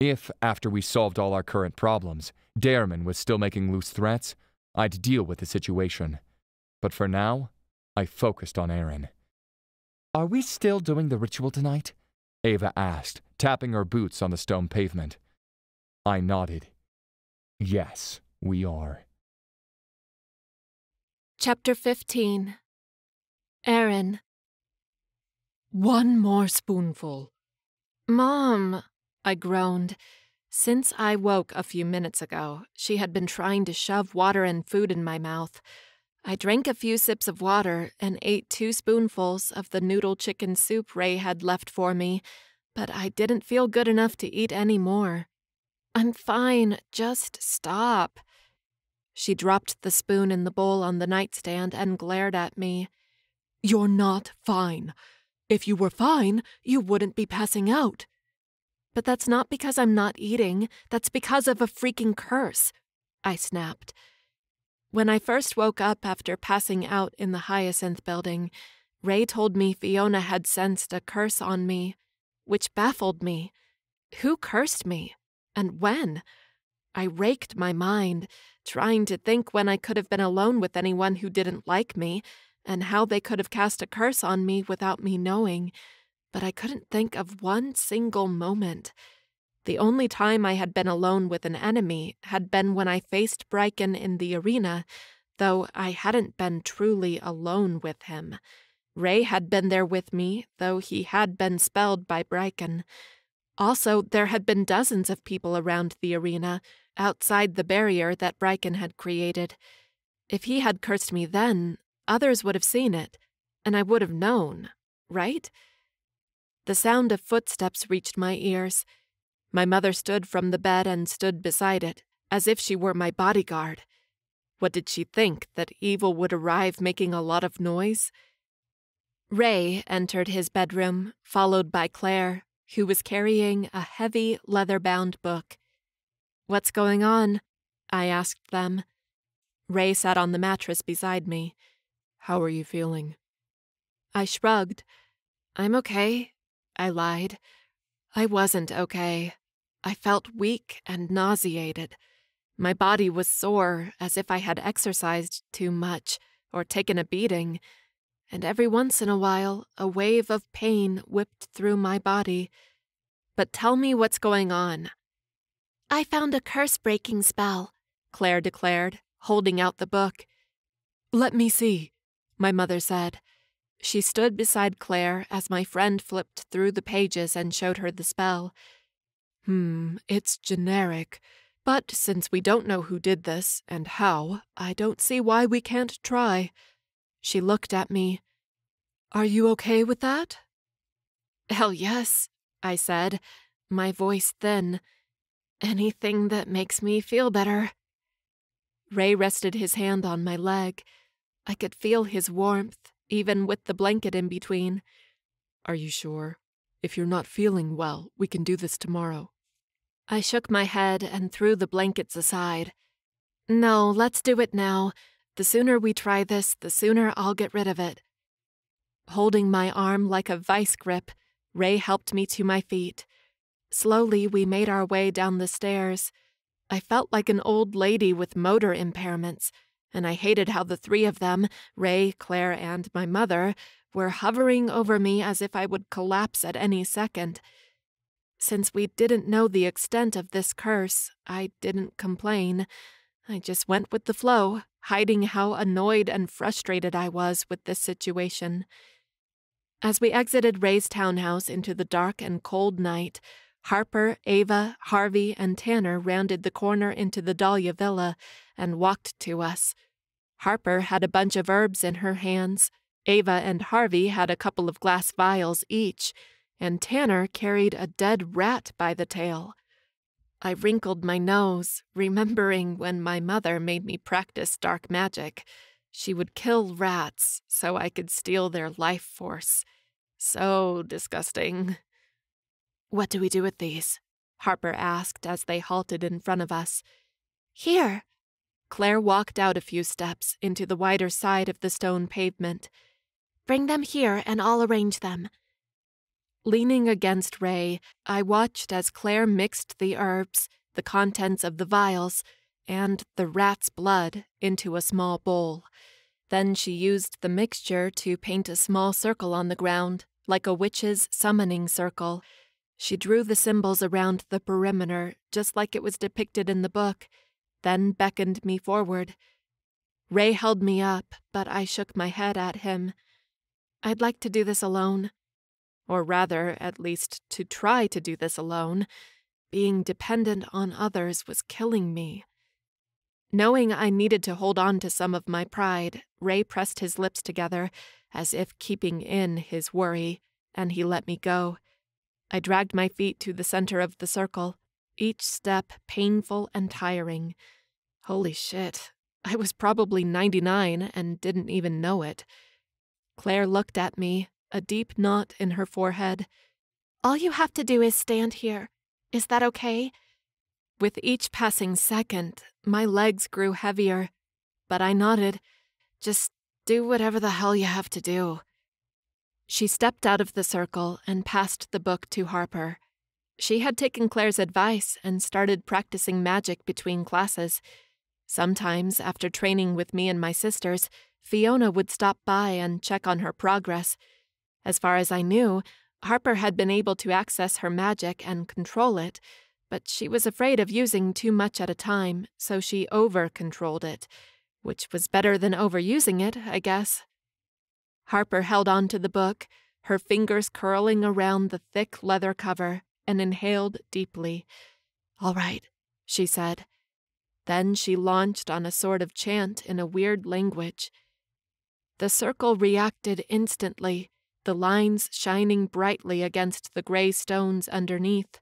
If, after we solved all our current problems, Dareman was still making loose threats, I'd deal with the situation. But for now, I focused on Erin. Are we still doing the ritual tonight? Ava asked, tapping her boots on the stone pavement. I nodded. Yes, we are. Chapter 15 Erin. One more spoonful. Mom, I groaned. Since I woke a few minutes ago, she had been trying to shove water and food in my mouth. I drank a few sips of water and ate two spoonfuls of the noodle chicken soup Rey had left for me, but I didn't feel good enough to eat any more. I'm fine, just stop. She dropped the spoon in the bowl on the nightstand and glared at me. You're not fine. If you were fine, you wouldn't be passing out. But that's not because I'm not eating, that's because of a freaking curse, I snapped. When I first woke up after passing out in the Hyacinth building, Rey told me Fiona had sensed a curse on me, which baffled me. Who cursed me? And when? I raked my mind, trying to think when I could have been alone with anyone who didn't like me, and how they could have cast a curse on me without me knowing, but I couldn't think of one single moment. The only time I had been alone with an enemy had been when I faced Brikan in the arena, though I hadn't been truly alone with him. Rey had been there with me, though he had been spelled by Brikan. Also, there had been dozens of people around the arena, outside the barrier that Brikan had created. If he had cursed me then, others would have seen it, and I would have known, right? The sound of footsteps reached my ears. My mother stood from the bed and stood beside it, as if she were my bodyguard. What did she think, that evil would arrive making a lot of noise? Rey entered his bedroom, followed by Claire, who was carrying a heavy leather bound book. What's going on? I asked them. Rey sat on the mattress beside me. How are you feeling? I shrugged. I'm okay, I lied. I wasn't okay. I felt weak and nauseated. My body was sore, as if I had exercised too much or taken a beating, and every once in a while a wave of pain whipped through my body. But tell me what's going on. I found a curse breaking spell, Claire declared, holding out the book. Let me see, my mother said. She stood beside Claire as my friend flipped through the pages and showed her the spell. Hmm, it's generic. But since we don't know who did this and how, I don't see why we can't try. She looked at me. Are you okay with that? Hell yes, I said, my voice thin. Anything that makes me feel better. Rey rested his hand on my leg. I could feel his warmth, even with the blanket in between. Are you sure? If you're not feeling well, we can do this tomorrow. I shook my head and threw the blankets aside. No, let's do it now. The sooner we try this, the sooner I'll get rid of it. Holding my arm like a vice grip, Rey helped me to my feet. Slowly, we made our way down the stairs. I felt like an old lady with motor impairments, and I hated how the three of them, Rey, Claire, and my mother, were hovering over me as if I would collapse at any second. Since we didn't know the extent of this curse, I didn't complain. I just went with the flow, hiding how annoyed and frustrated I was with this situation. As we exited Rey's townhouse into the dark and cold night, Harper, Ava, Harvey, and Tanner rounded the corner into the Dahlia Villa and walked to us. Harper had a bunch of herbs in her hands. Ava and Harvey had a couple of glass vials each and Tanner carried a dead rat by the tail. I wrinkled my nose, remembering when my mother made me practice dark magic. She would kill rats so I could steal their life force. So disgusting. What do we do with these? Harper asked as they halted in front of us. Here. Claire walked out a few steps into the wider side of the stone pavement. Bring them here and I'll arrange them. Leaning against Rey, I watched as Claire mixed the herbs, the contents of the vials, and the rat's blood into a small bowl. Then she used the mixture to paint a small circle on the ground, like a witch's summoning circle. She drew the symbols around the perimeter, just like it was depicted in the book, then beckoned me forward. Rey held me up, but I shook my head at him. I'd like to do this alone or rather, at least to try to do this alone. Being dependent on others was killing me. Knowing I needed to hold on to some of my pride, Rey pressed his lips together, as if keeping in his worry, and he let me go. I dragged my feet to the center of the circle, each step painful and tiring. Holy shit, I was probably 99 and didn't even know it. Claire looked at me, a deep knot in her forehead. All you have to do is stand here. Is that okay? With each passing second, my legs grew heavier, but I nodded. Just do whatever the hell you have to do. She stepped out of the circle and passed the book to Harper. She had taken Claire's advice and started practicing magic between classes. Sometimes, after training with me and my sisters, Fiona would stop by and check on her progress. As far as I knew, Harper had been able to access her magic and control it, but she was afraid of using too much at a time, so she over controlled it, which was better than overusing it, I guess. Harper held on to the book, her fingers curling around the thick leather cover, and inhaled deeply. All right, she said. Then she launched on a sort of chant in a weird language. The circle reacted instantly the lines shining brightly against the gray stones underneath.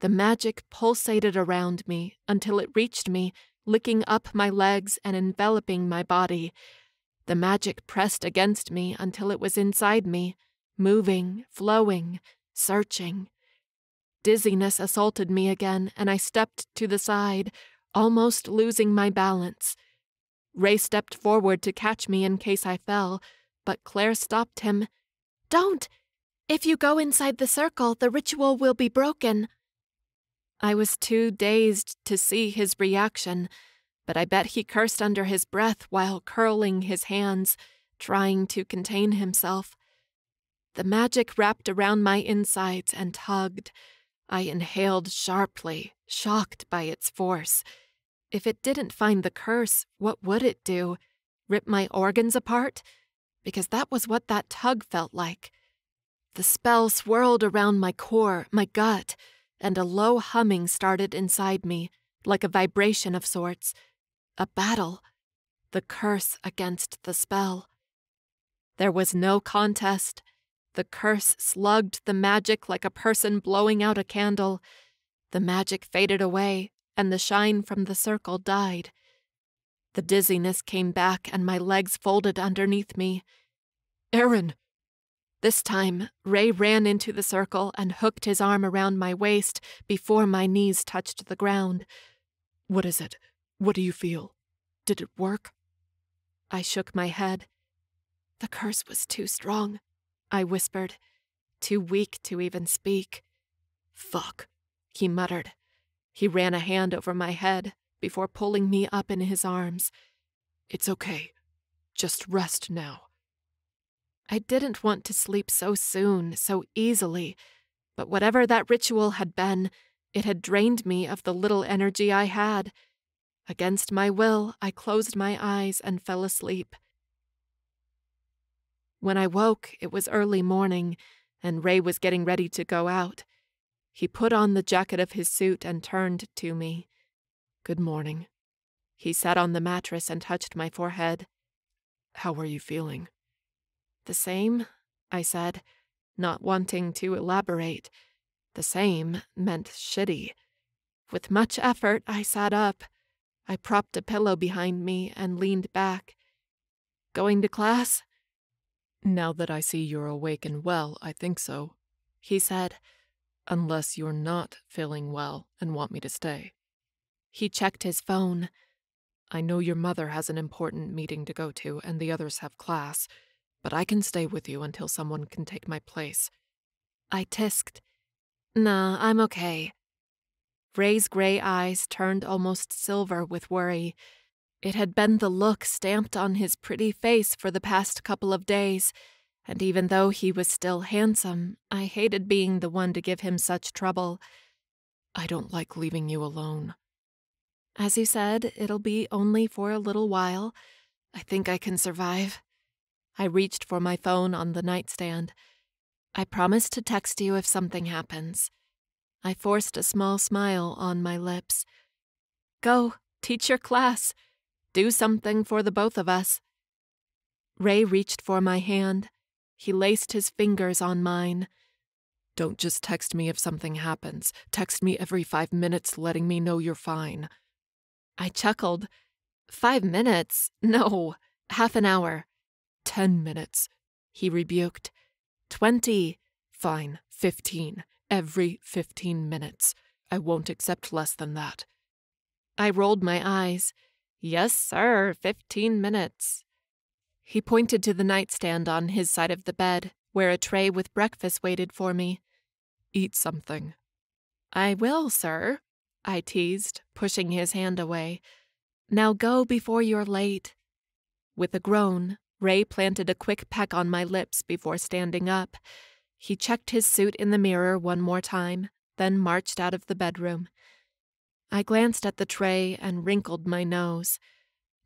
The magic pulsated around me until it reached me, licking up my legs and enveloping my body. The magic pressed against me until it was inside me, moving, flowing, searching. Dizziness assaulted me again, and I stepped to the side, almost losing my balance. Rey stepped forward to catch me in case I fell, but Claire stopped him. Don't! If you go inside the circle, the ritual will be broken. I was too dazed to see his reaction, but I bet he cursed under his breath while curling his hands, trying to contain himself. The magic wrapped around my insides and tugged. I inhaled sharply, shocked by its force. If it didn't find the curse, what would it do? Rip my organs apart? Because that was what that tug felt like. The spell swirled around my core, my gut, and a low humming started inside me, like a vibration of sorts. A battle. The curse against the spell. There was no contest. The curse slugged the magic like a person blowing out a candle. The magic faded away, and the shine from the circle died. The dizziness came back, and my legs folded underneath me. Erin! This time, Rey ran into the circle and hooked his arm around my waist before my knees touched the ground. What is it? What do you feel? Did it work? I shook my head. The curse was too strong, I whispered, too weak to even speak. Fuck, he muttered. He ran a hand over my head before pulling me up in his arms. It's okay. Just rest now. I didn't want to sleep so soon, so easily, but whatever that ritual had been, it had drained me of the little energy I had. Against my will, I closed my eyes and fell asleep. When I woke, it was early morning, and Rey was getting ready to go out. He put on the jacket of his suit and turned to me. Good morning. He sat on the mattress and touched my forehead. How are you feeling? The same, I said, not wanting to elaborate. The same meant shitty. With much effort, I sat up. I propped a pillow behind me and leaned back. Going to class? Now that I see you're awake and well, I think so, he said, unless you're not feeling well and want me to stay. He checked his phone. I know your mother has an important meeting to go to and the others have class but I can stay with you until someone can take my place. I tisked. Nah, I'm okay. Rey's gray eyes turned almost silver with worry. It had been the look stamped on his pretty face for the past couple of days, and even though he was still handsome, I hated being the one to give him such trouble. I don't like leaving you alone. As you said, it'll be only for a little while. I think I can survive. I reached for my phone on the nightstand. I promise to text you if something happens. I forced a small smile on my lips. Go, teach your class. Do something for the both of us. Rey reached for my hand. He laced his fingers on mine. Don't just text me if something happens. Text me every five minutes, letting me know you're fine. I chuckled. Five minutes? No, half an hour. Ten minutes, he rebuked. Twenty. Fine, fifteen. Every fifteen minutes. I won't accept less than that. I rolled my eyes. Yes, sir, fifteen minutes. He pointed to the nightstand on his side of the bed, where a tray with breakfast waited for me. Eat something. I will, sir, I teased, pushing his hand away. Now go before you're late. With a groan, Rey planted a quick peck on my lips before standing up. He checked his suit in the mirror one more time, then marched out of the bedroom. I glanced at the tray and wrinkled my nose.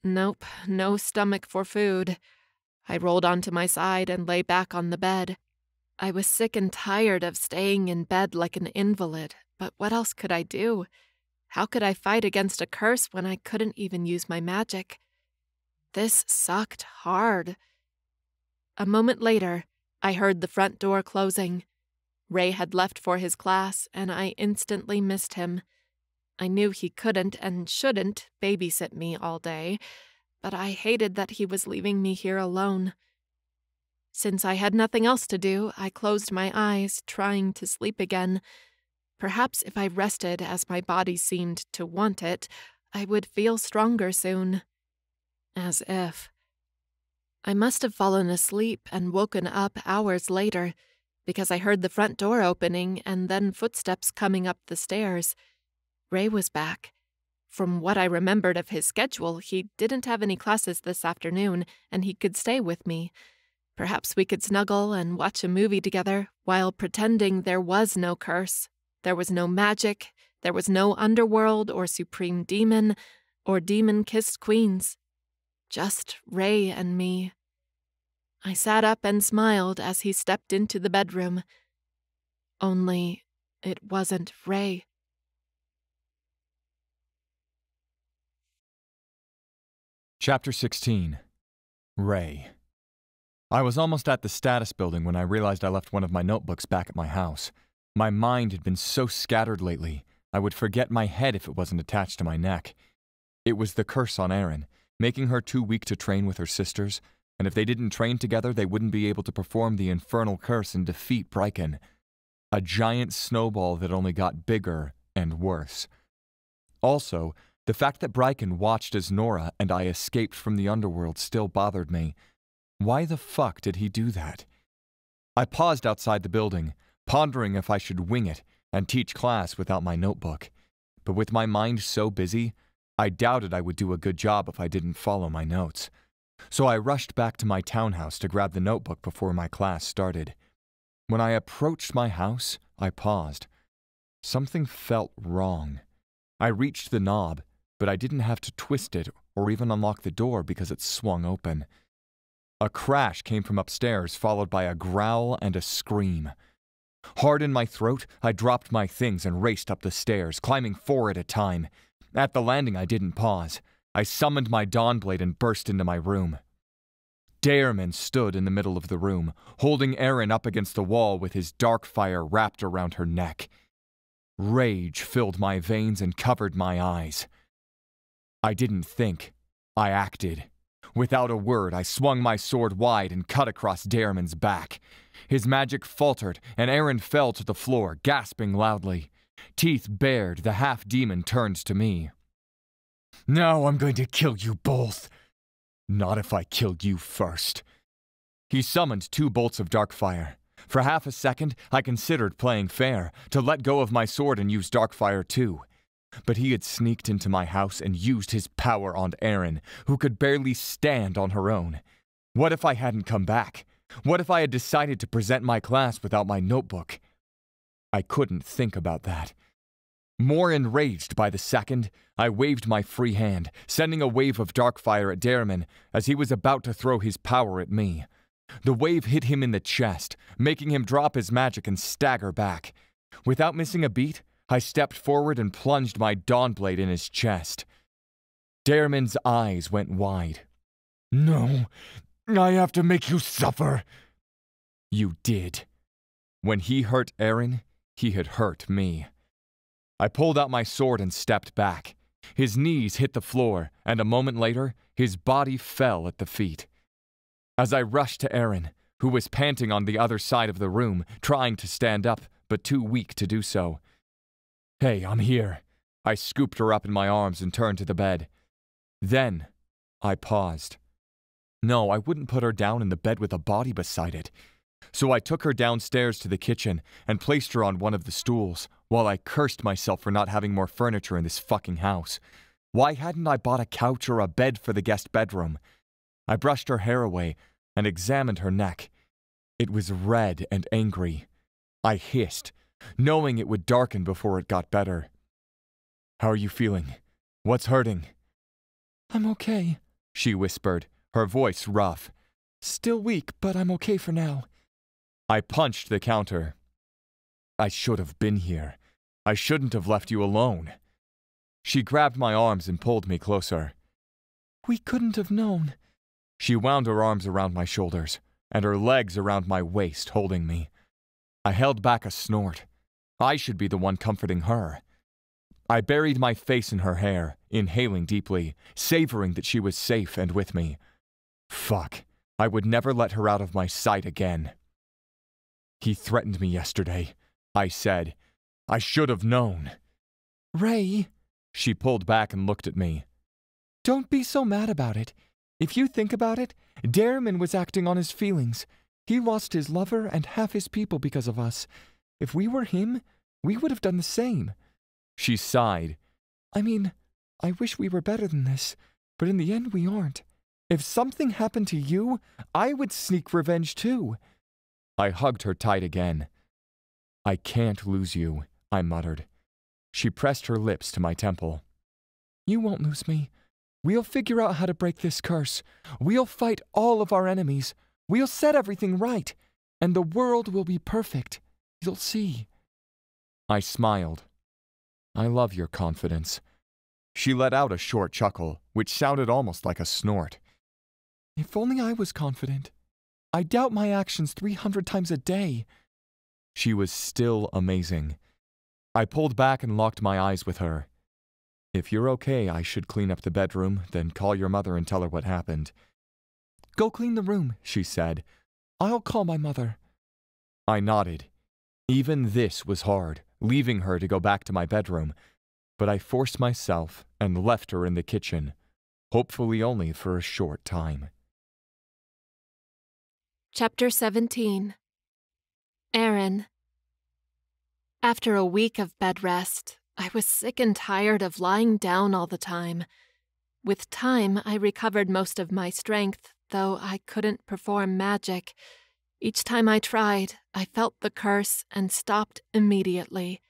Nope, no stomach for food. I rolled onto my side and lay back on the bed. I was sick and tired of staying in bed like an invalid, but what else could I do? How could I fight against a curse when I couldn't even use my magic? This sucked hard. A moment later, I heard the front door closing. Rey had left for his class, and I instantly missed him. I knew he couldn't and shouldn't babysit me all day, but I hated that he was leaving me here alone. Since I had nothing else to do, I closed my eyes, trying to sleep again. Perhaps if I rested as my body seemed to want it, I would feel stronger soon. As if. I must have fallen asleep and woken up hours later because I heard the front door opening and then footsteps coming up the stairs. Rey was back. From what I remembered of his schedule, he didn't have any classes this afternoon and he could stay with me. Perhaps we could snuggle and watch a movie together while pretending there was no curse, there was no magic, there was no underworld or supreme demon or demon kissed queens. Just Rey and me. I sat up and smiled as he stepped into the bedroom. Only it wasn't Rey. Chapter 16 Rey. I was almost at the Statice building when I realized I left one of my notebooks back at my house. My mind had been so scattered lately, I would forget my head if it wasn't attached to my neck. It was the curse on Erin, making her too weak to train with her sisters, and if they didn't train together, they wouldn't be able to perform the infernal curse and defeat Brikan. A giant snowball that only got bigger and worse. Also, the fact that Brikan watched as Nora and I escaped from the underworld still bothered me. Why the fuck did he do that? I paused outside the building, pondering if I should wing it and teach class without my notebook. But with my mind so busy, I doubted I would do a good job if I didn't follow my notes so I rushed back to my townhouse to grab the notebook before my class started. When I approached my house, I paused. Something felt wrong. I reached the knob, but I didn't have to twist it or even unlock the door because it swung open. A crash came from upstairs, followed by a growl and a scream. Hard in my throat, I dropped my things and raced up the stairs, climbing four at a time. At the landing, I didn't pause. I summoned my Dawnblade and burst into my room. Daemon stood in the middle of the room, holding Erin up against the wall with his dark fire wrapped around her neck. Rage filled my veins and covered my eyes. I didn't think. I acted. Without a word, I swung my sword wide and cut across Daemon's back. His magic faltered, and Erin fell to the floor, gasping loudly. Teeth bared, the half demon turned to me. Now I'm going to kill you both. Not if I kill you first. He summoned two bolts of dark fire. For half a second, I considered playing fair, to let go of my sword and use dark fire too. But he had sneaked into my house and used his power on Erin, who could barely stand on her own. What if I hadn't come back? What if I had decided to present my class without my notebook? I couldn't think about that. More enraged by the second, I waved my free hand, sending a wave of dark fire at Daemon as he was about to throw his power at me. The wave hit him in the chest, making him drop his magic and stagger back. Without missing a beat, I stepped forward and plunged my Dawnblade in his chest. Daemon's eyes went wide. No, I have to make you suffer. You did. When he hurt Erin, he had hurt me. I pulled out my sword and stepped back. His knees hit the floor, and a moment later, his body fell at the feet. As I rushed to Erin, who was panting on the other side of the room, trying to stand up, but too weak to do so. Hey, I'm here. I scooped her up in my arms and turned to the bed. Then, I paused. No, I wouldn't put her down in the bed with a body beside it. So I took her downstairs to the kitchen and placed her on one of the stools, while I cursed myself for not having more furniture in this fucking house. Why hadn't I bought a couch or a bed for the guest bedroom? I brushed her hair away and examined her neck. It was red and angry. I hissed, knowing it would darken before it got better. How are you feeling? What's hurting? I'm okay, she whispered, her voice rough. Still weak, but I'm okay for now. I punched the counter. I should have been here. I shouldn't have left you alone. She grabbed my arms and pulled me closer. We couldn't have known. She wound her arms around my shoulders and her legs around my waist, holding me. I held back a snort. I should be the one comforting her. I buried my face in her hair, inhaling deeply, savoring that she was safe and with me. Fuck, I would never let her out of my sight again. He threatened me yesterday, I said. I should have known. Rey, she pulled back and looked at me. Don't be so mad about it. If you think about it, Derriman was acting on his feelings. He lost his lover and half his people because of us. If we were him, we would have done the same. She sighed. I mean, I wish we were better than this, but in the end we aren't. If something happened to you, I would sneak revenge too. I hugged her tight again. I can't lose you, I muttered. She pressed her lips to my temple. You won't lose me. We'll figure out how to break this curse. We'll fight all of our enemies. We'll set everything right. And the world will be perfect. You'll see. I smiled. I love your confidence. She let out a short chuckle, which sounded almost like a snort. If only I was confident. I doubt my actions 300 times a day. She was still amazing. I pulled back and locked my eyes with her. If you're okay, I should clean up the bedroom, then call your mother and tell her what happened. Go clean the room, she said. I'll call my mother. I nodded. Even this was hard, leaving her to go back to my bedroom, but I forced myself and left her in the kitchen, hopefully only for a short time. Chapter 17 Erin After a week of bed rest, I was sick and tired of lying down all the time. With time, I recovered most of my strength, though I couldn't perform magic. Each time I tried, I felt the curse and stopped immediately.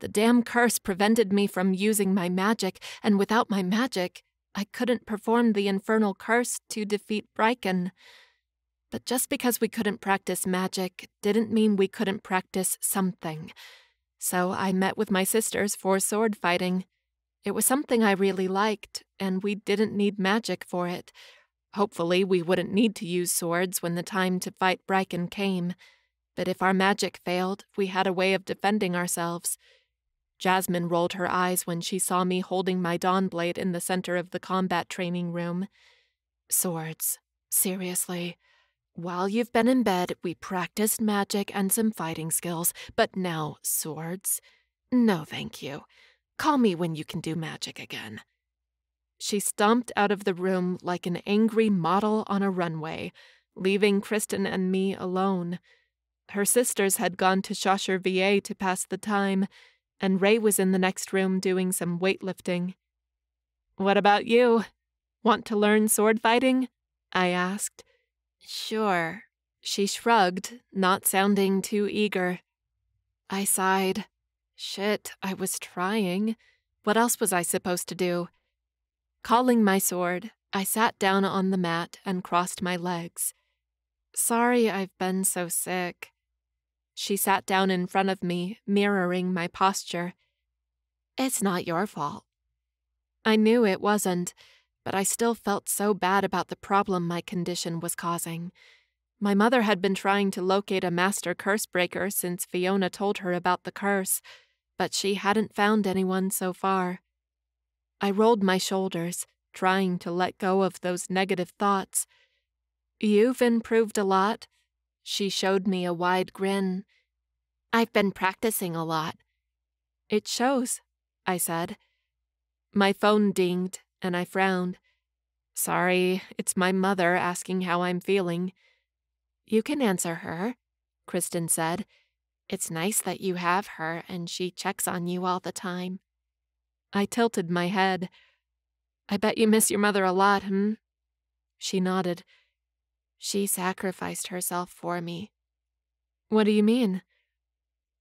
The damn curse prevented me from using my magic, and without my magic, I couldn't perform the infernal curse to defeat Brikan. But just because we couldn't practice magic didn't mean we couldn't practice something. So I met with my sisters for sword fighting. It was something I really liked, and we didn't need magic for it. Hopefully, we wouldn't need to use swords when the time to fight Brikan came. But if our magic failed, we had a way of defending ourselves. Jasmine rolled her eyes when she saw me holding my Dawnblade in the center of the combat training room. Swords. Seriously. While you've been in bed, we practiced magic and some fighting skills, but now swords? No, thank you. Call me when you can do magic again. She stomped out of the room like an angry model on a runway, leaving Kristen and me alone. Her sisters had gone to Shosher VA to pass the time, and Rey was in the next room doing some weightlifting. What about you? Want to learn sword fighting? I asked. Sure. She shrugged, not sounding too eager. I sighed. Shit, I was trying. What else was I supposed to do? Calling my sword, I sat down on the mat and crossed my legs. Sorry I've been so sick. She sat down in front of me, mirroring my posture. It's not your fault. I knew it wasn't, but I still felt so bad about the problem my condition was causing. My mother had been trying to locate a master curse breaker since Fiona told her about the curse, but she hadn't found anyone so far. I rolled my shoulders, trying to let go of those negative thoughts. You've improved a lot. She showed me a wide grin. I've been practicing a lot. It shows, I said. My phone dinged, and I frowned. Sorry, it's my mother asking how I'm feeling. You can answer her, Kristen said. It's nice that you have her and she checks on you all the time. I tilted my head. I bet you miss your mother a lot, hmm? She nodded. She sacrificed herself for me. What do you mean?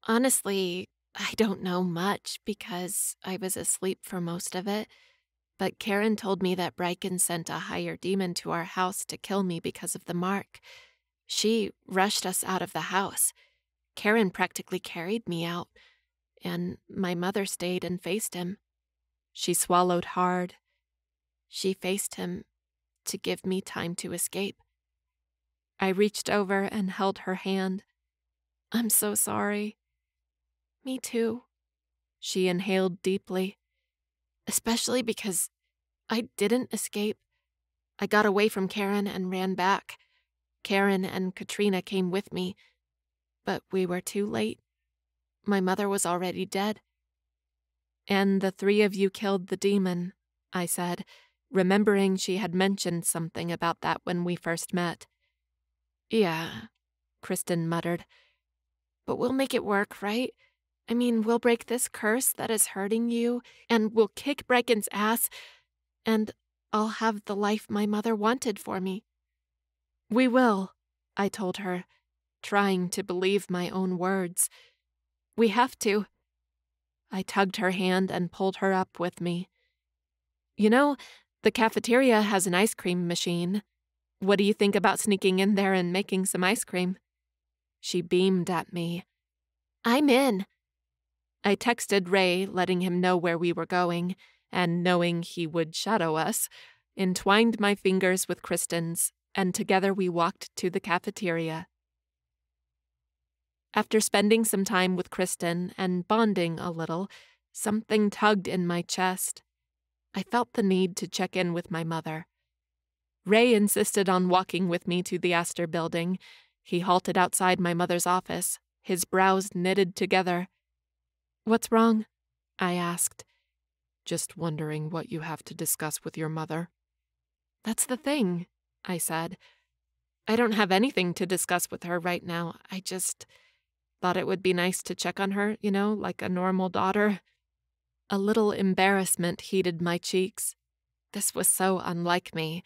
Honestly, I don't know much because I was asleep for most of it. But Karen told me that Brikan sent a higher demon to our house to kill me because of the mark. She rushed us out of the house. Karen practically carried me out, and my mother stayed and faced him. She swallowed hard. She faced him to give me time to escape. I reached over and held her hand. I'm so sorry. Me too. She inhaled deeply especially because I didn't escape. I got away from Karen and ran back. Karen and Katrina came with me, but we were too late. my mother was already dead. And the three of you killed the demon, I said, remembering she had mentioned something about that when we first met. Yeah, Kristen muttered. But we'll make it work, right? I mean, we'll break this curse that is hurting you, and we'll kick Brikan's ass, and I'll have the life my mother wanted for me. We will, I told her, trying to believe my own words. We have to. I tugged her hand and pulled her up with me. You know, the cafeteria has an ice cream machine. What do you think about sneaking in there and making some ice cream? She beamed at me. I'm in. I texted Rey, letting him know where we were going, and knowing he would shadow us, entwined my fingers with Kristen's, and together we walked to the cafeteria. After spending some time with Kristen and bonding a little, something tugged in my chest. I felt the need to check in with my mother. Rey insisted on walking with me to the Astor building. He halted outside my mother's office, his brows knitted together. What's wrong? I asked. Just wondering what you have to discuss with your mother. That's the thing, I said. I don't have anything to discuss with her right now. I just thought it would be nice to check on her, you know, like a normal daughter. A little embarrassment heated my cheeks. This was so unlike me.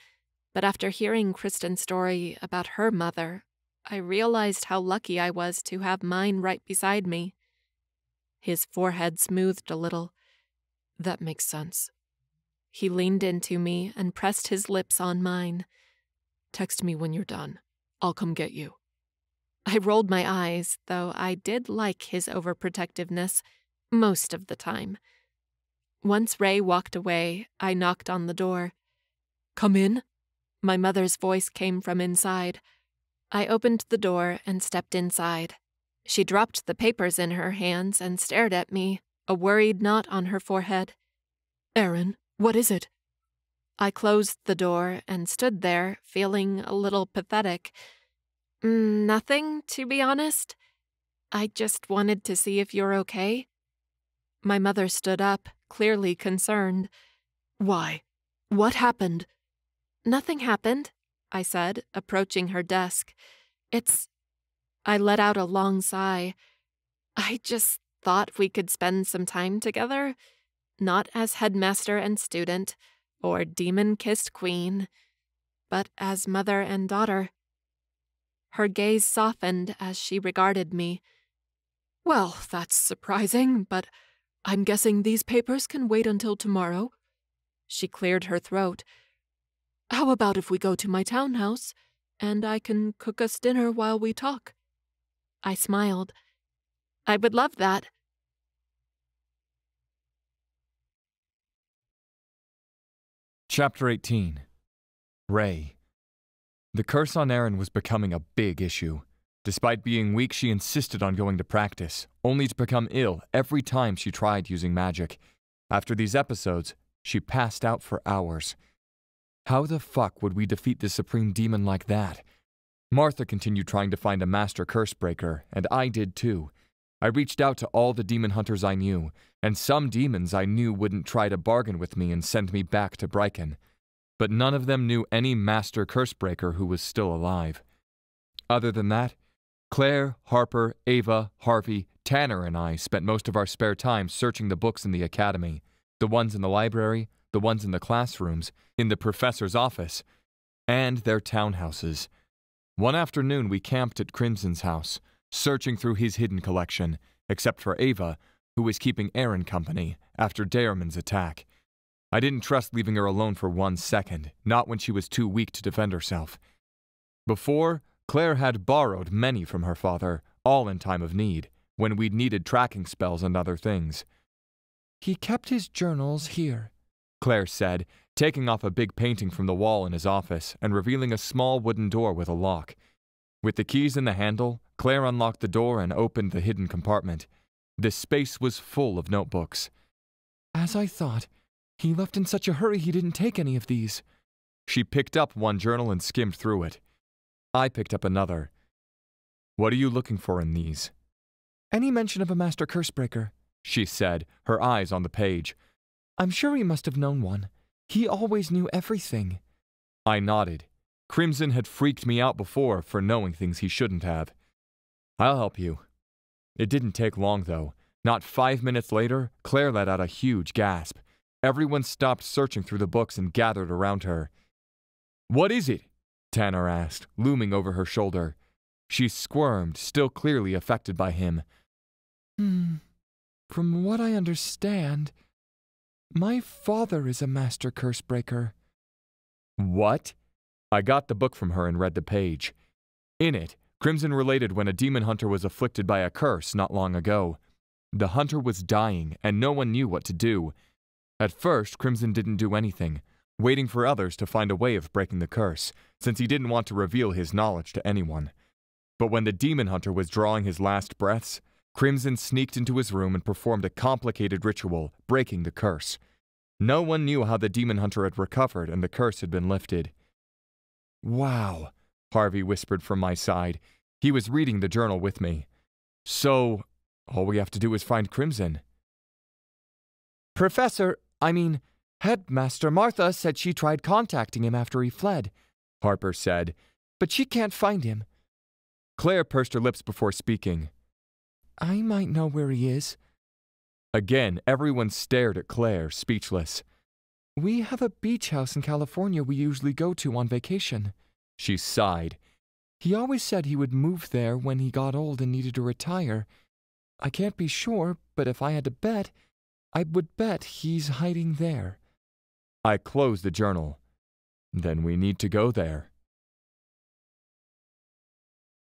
But after hearing Kristen's story about her mother, I realized how lucky I was to have mine right beside me. His forehead smoothed a little. That makes sense. He leaned into me and pressed his lips on mine. Text me when you're done. I'll come get you. I rolled my eyes, though I did like his overprotectiveness most of the time. Once Rey walked away, I knocked on the door. Come in? My mother's voice came from inside. I opened the door and stepped inside. She dropped the papers in her hands and stared at me, a worried knot on her forehead. Erin, what is it? I closed the door and stood there, feeling a little pathetic. Mm, nothing, to be honest. I just wanted to see if you're okay. My mother stood up, clearly concerned. Why? What happened? Nothing happened, I said, approaching her desk. It's. I let out a long sigh. I just thought we could spend some time together. Not as headmaster and student, or demon kissed queen, but as mother and daughter. Her gaze softened as she regarded me. Well, that's surprising, but I'm guessing these papers can wait until tomorrow. She cleared her throat. How about if we go to my townhouse, and I can cook us dinner while we talk? I smiled. I would love that. Chapter 18 Rey The curse on Erin was becoming a big issue. Despite being weak, she insisted on going to practice, only to become ill every time she tried using magic. After these episodes, she passed out for hours. How the fuck would we defeat the supreme demon like that? Martha continued trying to find a master curse breaker, and I did too. I reached out to all the demon hunters I knew, and some demons I knew wouldn't try to bargain with me and send me back to Brikan. But none of them knew any master curse breaker who was still alive. Other than that, Claire, Harper, Ava, Harvey, Tanner, and I spent most of our spare time searching the books in the academy, the ones in the library, the ones in the classrooms, in the professor's office, and their townhouses. One afternoon, we camped at Crimson's house, searching through his hidden collection, except for Ava, who was keeping Erin company after Daerman's attack. I didn't trust leaving her alone for one second, not when she was too weak to defend herself. Before, Claire had borrowed many from her father, all in time of need, when we'd needed tracking spells and other things. He kept his journals here, Claire said, taking off a big painting from the wall in his office and revealing a small wooden door with a lock. With the keys in the handle, Claire unlocked the door and opened the hidden compartment. The space was full of notebooks. As I thought, he left in such a hurry he didn't take any of these. She picked up one journal and skimmed through it. I picked up another. What are you looking for in these? any mention of a master cursebreaker, she said, her eyes on the page. I'm sure he must have known one. He always knew everything. I nodded. Crimson had freaked me out before for knowing things he shouldn't have. I'll help you. It didn't take long, though. Not five minutes later, Claire let out a huge gasp. Everyone stopped searching through the books and gathered around her. What is it? Tanner asked, looming over her shoulder. She squirmed, still clearly affected by him. Hmm. From what I understand, my father is a master curse breaker. What? I got the book from her and read the page. In it, Crimson related when a demon hunter was afflicted by a curse not long ago. The hunter was dying, and no one knew what to do. At first, Crimson didn't do anything, waiting for others to find a way of breaking the curse, since he didn't want to reveal his knowledge to anyone. But when the demon hunter was drawing his last breaths, Crimson sneaked into his room and performed a complicated ritual, breaking the curse. No one knew how the demon hunter had recovered and the curse had been lifted. Wow, Harvey whispered from my side. He was reading the journal with me. So, all we have to do is find Crimson. Professor, I mean, Headmaster Martha said she tried contacting him after he fled, Harper said, but she can't find him. Claire pursed her lips before speaking. I might know where he is. Again, everyone stared at Claire, speechless. We have a beach house in California we usually go to on vacation. She sighed. He always said he would move there when he got old and needed to retire. I can't be sure, but if I had to bet, I would bet he's hiding there. I closed the journal. Then we need to go there.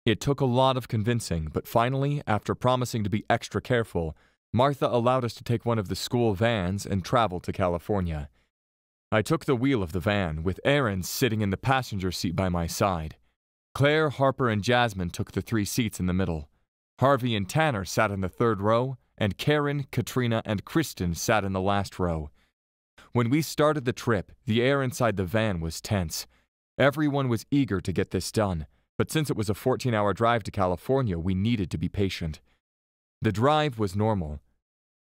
It took a lot of convincing, but finally, after promising to be extra careful, Martha allowed us to take one of the school vans and travel to California. I took the wheel of the van, with Erin sitting in the passenger seat by my side. Claire, Harper, and Jasmine took the three seats in the middle. Harvey and Tanner sat in the third row, and Karen, Katrina, and Kristen sat in the last row. When we started the trip, the air inside the van was tense. Everyone was eager to get this done, but since it was a 14 hour drive to California, we needed to be patient. The drive was normal.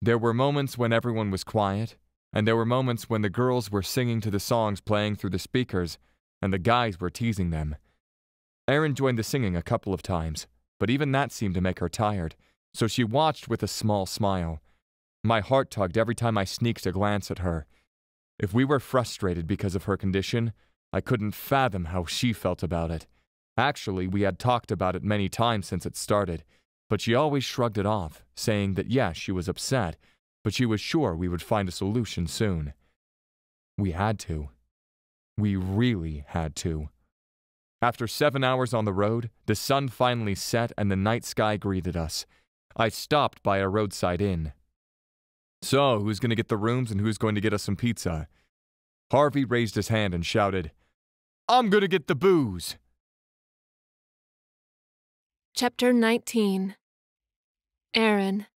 There were moments when everyone was quiet, and there were moments when the girls were singing to the songs playing through the speakers, and the guys were teasing them. Erin joined the singing a couple of times, but even that seemed to make her tired, so she watched with a small smile. My heart tugged every time I sneaked a glance at her. If we were frustrated because of her condition, I couldn't fathom how she felt about it. Actually, we had talked about it many times since it started, but she always shrugged it off, saying that yes, she was upset, but she was sure we would find a solution soon. We had to. We really had to. After seven hours on the road, the sun finally set and the night sky greeted us. I stopped by a roadside inn. So, who's going to get the rooms and who's going to get us some pizza? Harvey raised his hand and shouted, I'm going to get the booze. Chapter 19 Erin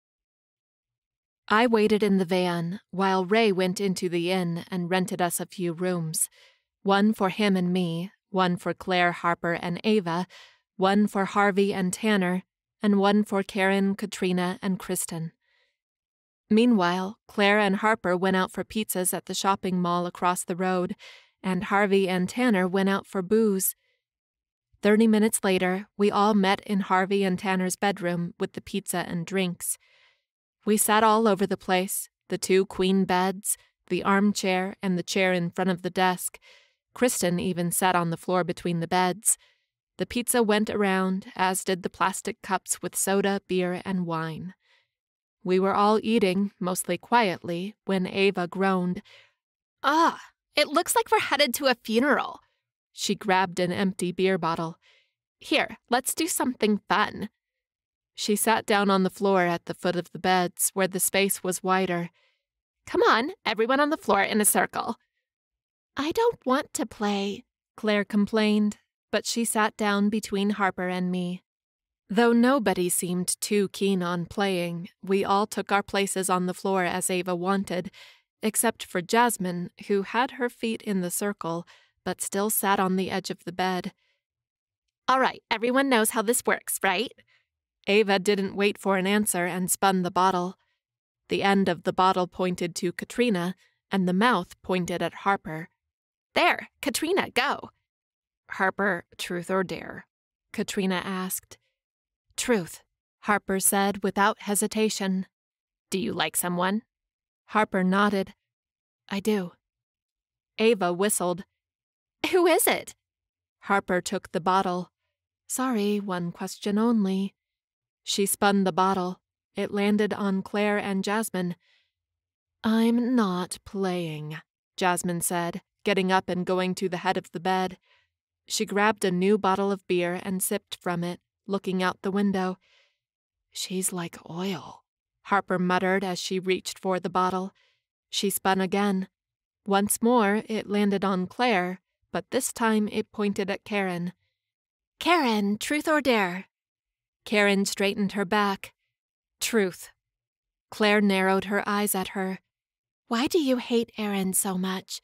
I waited in the van while Rey went into the inn and rented us a few rooms one for him and me, one for Claire, Harper, and Ava, one for Harvey and Tanner, and one for Karen, Katrina, and Kristen. Meanwhile, Claire and Harper went out for pizzas at the shopping mall across the road, and Harvey and Tanner went out for booze. Thirty minutes later, we all met in Harvey and Tanner's bedroom with the pizza and drinks. We sat all over the place the two queen beds, the armchair, and the chair in front of the desk. Kristen even sat on the floor between the beds. The pizza went around, as did the plastic cups with soda, beer, and wine. We were all eating, mostly quietly, when Ava groaned. Ah, it looks like we're headed to a funeral. She grabbed an empty beer bottle. Here, let's do something fun. She sat down on the floor at the foot of the beds, where the space was wider. Come on, everyone on the floor in a circle. I don't want to play, Claire complained, but she sat down between Harper and me. Though nobody seemed too keen on playing, we all took our places on the floor as Ava wanted, except for Jasmine, who had her feet in the circle but still sat on the edge of the bed. All right, everyone knows how this works, right? Ava didn't wait for an answer and spun the bottle. The end of the bottle pointed to Katrina, and the mouth pointed at Harper. There, Katrina, go. Harper, truth or dare? Katrina asked. Truth, Harper said without hesitation. Do you like someone? Harper nodded. I do. Ava whistled. Who is it? Harper took the bottle. Sorry, one question only. She spun the bottle. It landed on Claire and Jasmine. I'm not playing, Jasmine said, getting up and going to the head of the bed. She grabbed a new bottle of beer and sipped from it, looking out the window. She's like oil, Harper muttered as she reached for the bottle. She spun again. Once more, it landed on Claire, but this time it pointed at Karen. Karen, truth or dare? Karen straightened her back. Truth. Claire narrowed her eyes at her. Why do you hate Erin so much?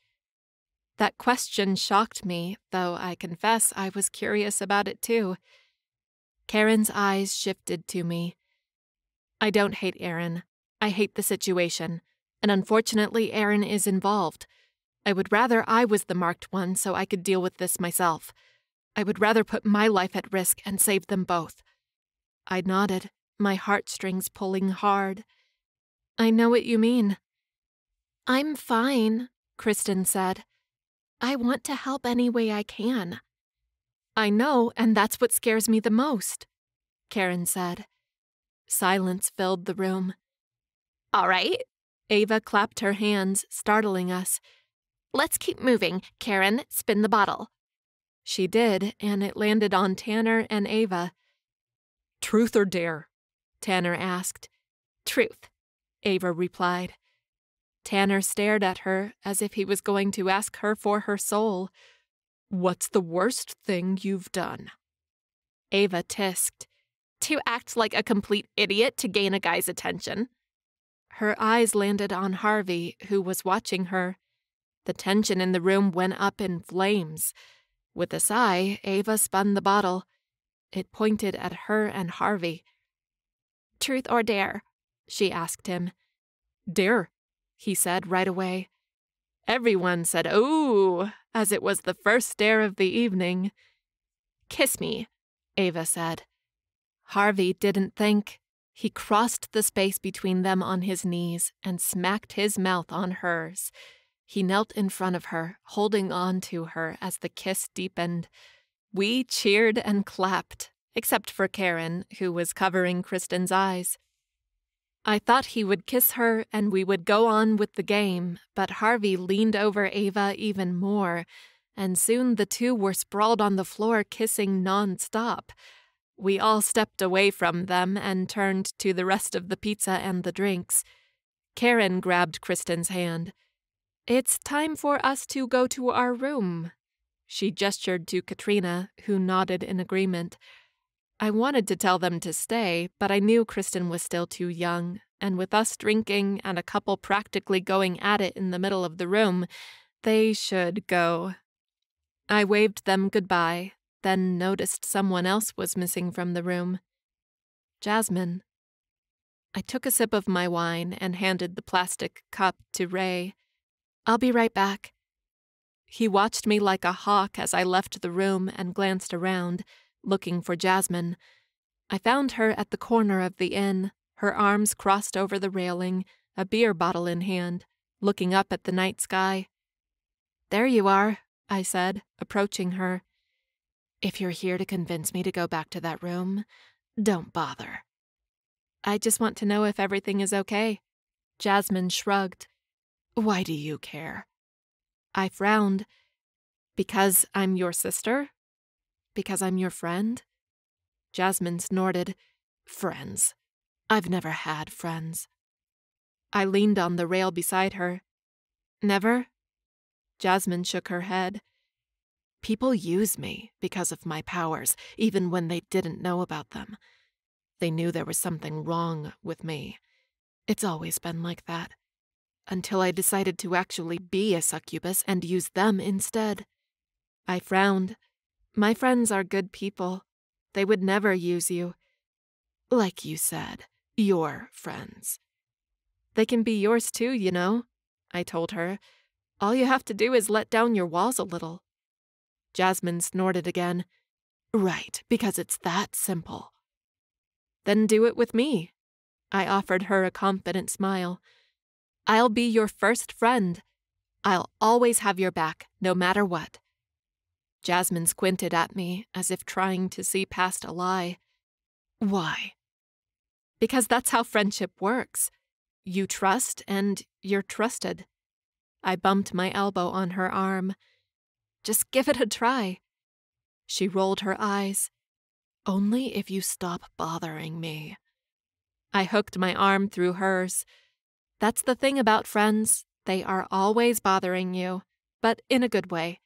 That question shocked me, though I confess I was curious about it too. Karen's eyes shifted to me. I don't hate Erin. I hate the situation, and unfortunately, Erin is involved. I would rather I was the marked one so I could deal with this myself. I would rather put my life at risk and save them both. I nodded, my heartstrings pulling hard. I know what you mean. I'm fine, Kristen said. I want to help any way I can. I know, and that's what scares me the most, Karen said. Silence filled the room. All right. Ava clapped her hands, startling us. Let's keep moving. Karen, spin the bottle. She did, and it landed on Tanner and Ava. Truth or dare? Tanner asked. Truth, Ava replied. Tanner stared at her as if he was going to ask her for her soul. What's the worst thing you've done? Ava tisked. To act like a complete idiot to gain a guy's attention. Her eyes landed on Harvey, who was watching her. The tension in the room went up in flames. With a sigh, Ava spun the bottle. It pointed at her and Harvey. Truth or dare? she asked him. Dare, he said right away. Everyone said, Ooh, as it was the first dare of the evening. Kiss me, Ava said. Harvey didn't think. He crossed the space between them on his knees and smacked his mouth on hers. He knelt in front of her, holding on to her as the kiss deepened. We cheered and clapped, except for Karen, who was covering Kristen's eyes. I thought he would kiss her and we would go on with the game, but Harvey leaned over Ava even more, and soon the two were sprawled on the floor kissing non-stop. We all stepped away from them and turned to the rest of the pizza and the drinks. Karen grabbed Kristen's hand. It's time for us to go to our room, she gestured to Katrina, who nodded in agreement. I wanted to tell them to stay, but I knew Kristen was still too young, and with us drinking and a couple practically going at it in the middle of the room, they should go. I waved them goodbye, then noticed someone else was missing from the room. Jasmine. I took a sip of my wine and handed the plastic cup to Rey. I'll be right back. He watched me like a hawk as I left the room and glanced around, looking for Jasmine. I found her at the corner of the inn, her arms crossed over the railing, a beer bottle in hand, looking up at the night sky. There you are, I said, approaching her. If you're here to convince me to go back to that room, don't bother. I just want to know if everything is okay. Jasmine shrugged. Why do you care? I frowned. Because I'm your sister? Because I'm your friend? Jasmine snorted. Friends. I've never had friends. I leaned on the rail beside her. Never? Jasmine shook her head. People use me because of my powers, even when they didn't know about them. They knew there was something wrong with me. It's always been like that until I decided to actually be a succubus and use them instead. I frowned. My friends are good people. They would never use you. Like you said, your friends. They can be yours too, you know, I told her. All you have to do is let down your walls a little. Jasmine snorted again. Right, because it's that simple. Then do it with me. I offered her a confident smile. I'll be your first friend. I'll always have your back, no matter what. Jasmine squinted at me as if trying to see past a lie. Why? Because that's how friendship works. You trust and you're trusted. I bumped my elbow on her arm. Just give it a try. She rolled her eyes. Only if you stop bothering me. I hooked my arm through hers. That's the thing about friends. They are always bothering you, but in a good way.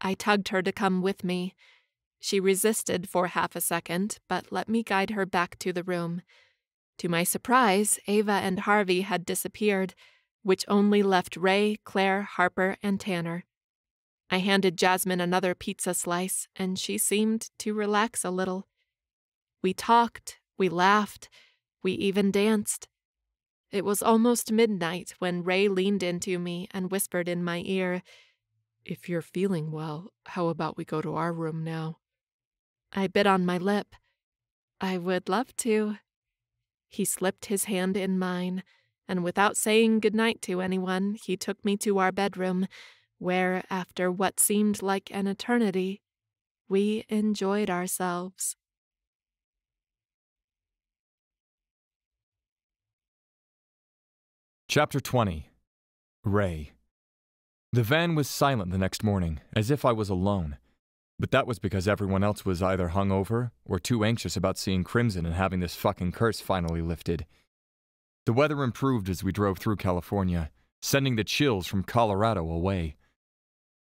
I tugged her to come with me. She resisted for half a second, but let me guide her back to the room. To my surprise, Ava and Harvey had disappeared, which only left Rey, Claire, Harper, and Tanner. I handed Jasmine another pizza slice, and she seemed to relax a little. We talked, we laughed, we even danced. It was almost midnight when Rey leaned into me and whispered in my ear, If you're feeling well, how about we go to our room now? I bit on my lip. I would love to. He slipped his hand in mine, and without saying good night to anyone, he took me to our bedroom, where, after what seemed like an eternity, we enjoyed ourselves. Chapter 20 Rey. The van was silent the next morning, as if I was alone. But that was because everyone else was either hungover or too anxious about seeing Crimson and having this fucking curse finally lifted. The weather improved as we drove through California, sending the chills from Colorado away.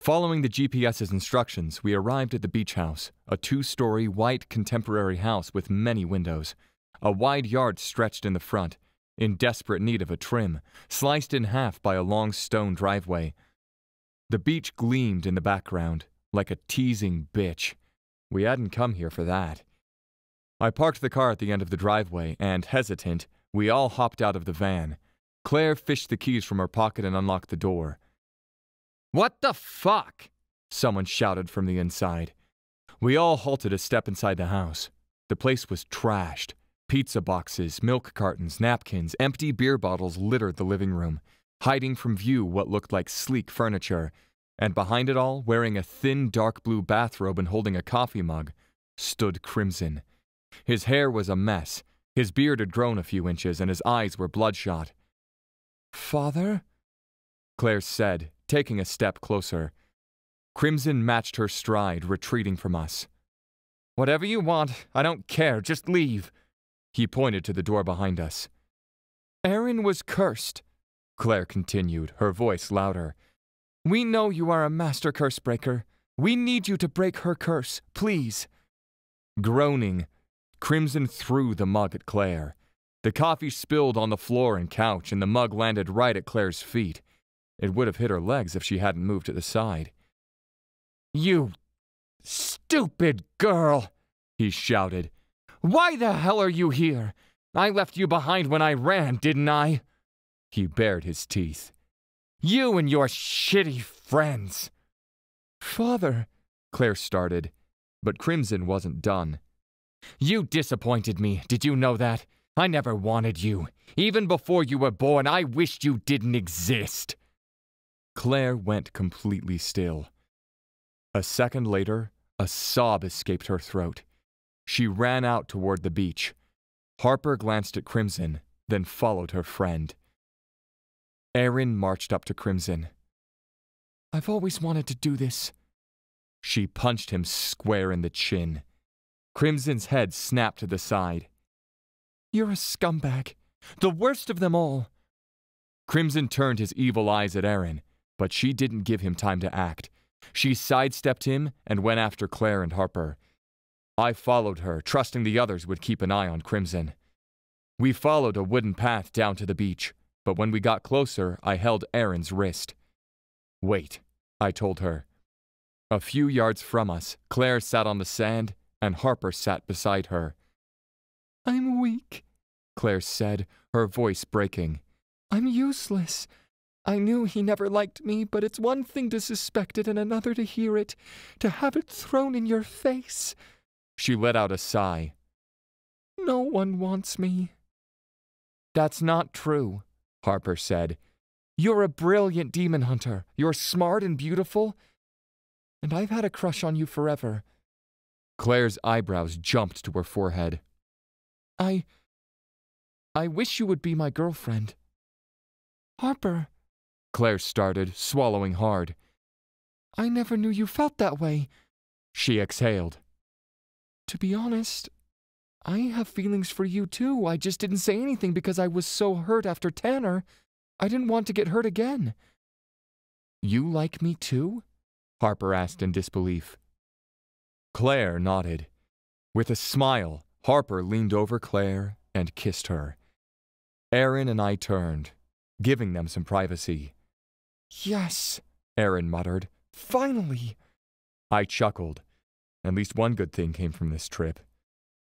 Following the GPS's instructions, we arrived at the beach house, a two story white contemporary house with many windows. A wide yard stretched in the front, in desperate need of a trim, sliced in half by a long stone driveway. The beach gleamed in the background, like a teasing bitch. We hadn't come here for that. I parked the car at the end of the driveway, and, hesitant, we all hopped out of the van. Claire fished the keys from her pocket and unlocked the door. What the fuck? Someone shouted from the inside. We all halted a step inside the house. The place was trashed. Pizza boxes, milk cartons, napkins, empty beer bottles littered the living room, hiding from view what looked like sleek furniture. And behind it all, wearing a thin dark blue bathrobe and holding a coffee mug, stood Crimson. His hair was a mess. His beard had grown a few inches, and his eyes were bloodshot. Father? Claire said, taking a step closer. Crimson matched her stride, retreating from us. Whatever you want, I don't care, just leave. He pointed to the door behind us. Erin was cursed, Claire continued, her voice louder. We know you are a master curse breaker. We need you to break her curse, please. Groaning, Crimson threw the mug at Claire. The coffee spilled on the floor and couch, and the mug landed right at Claire's feet. It would have hit her legs if she hadn't moved to the side. You stupid girl, he shouted, why the hell are you here? I left you behind when I ran, didn't I? He bared his teeth. You and your shitty friends. Father, Claire started, but Crimson wasn't done. You disappointed me, did you know that? I never wanted you. Even before you were born, I wished you didn't exist. Claire went completely still. A second later, a sob escaped her throat. She ran out toward the beach. Harper glanced at Crimson, then followed her friend. Erin marched up to Crimson. I've always wanted to do this. She punched him square in the chin. Crimson's head snapped to the side. You're a scumbag. The worst of them all. Crimson turned his evil eyes at Erin, but she didn't give him time to act. She sidestepped him and went after Claire and Harper. I followed her, trusting the others would keep an eye on Crimson. We followed a wooden path down to the beach, but when we got closer, I held Erin's wrist. Wait, I told her. A few yards from us, Claire sat on the sand, and Harper sat beside her. I'm weak, Claire said, her voice breaking. I'm useless. I knew he never liked me, but it's one thing to suspect it and another to hear it, to have it thrown in your face. She let out a sigh. No one wants me. That's not true, Harper said. You're a brilliant demon hunter. You're smart and beautiful. And I've had a crush on you forever. Claire's eyebrows jumped to her forehead. I. I wish you would be my girlfriend. Harper, Claire started, swallowing hard. I never knew you felt that way. She exhaled. To be honest, I have feelings for you too. I just didn't say anything because I was so hurt after Tanner. I didn't want to get hurt again. You like me too? Harper asked in disbelief. Claire nodded. With a smile, Harper leaned over Claire and kissed her. Erin and I turned, giving them some privacy. Yes, Erin muttered. Finally! I chuckled. At least one good thing came from this trip.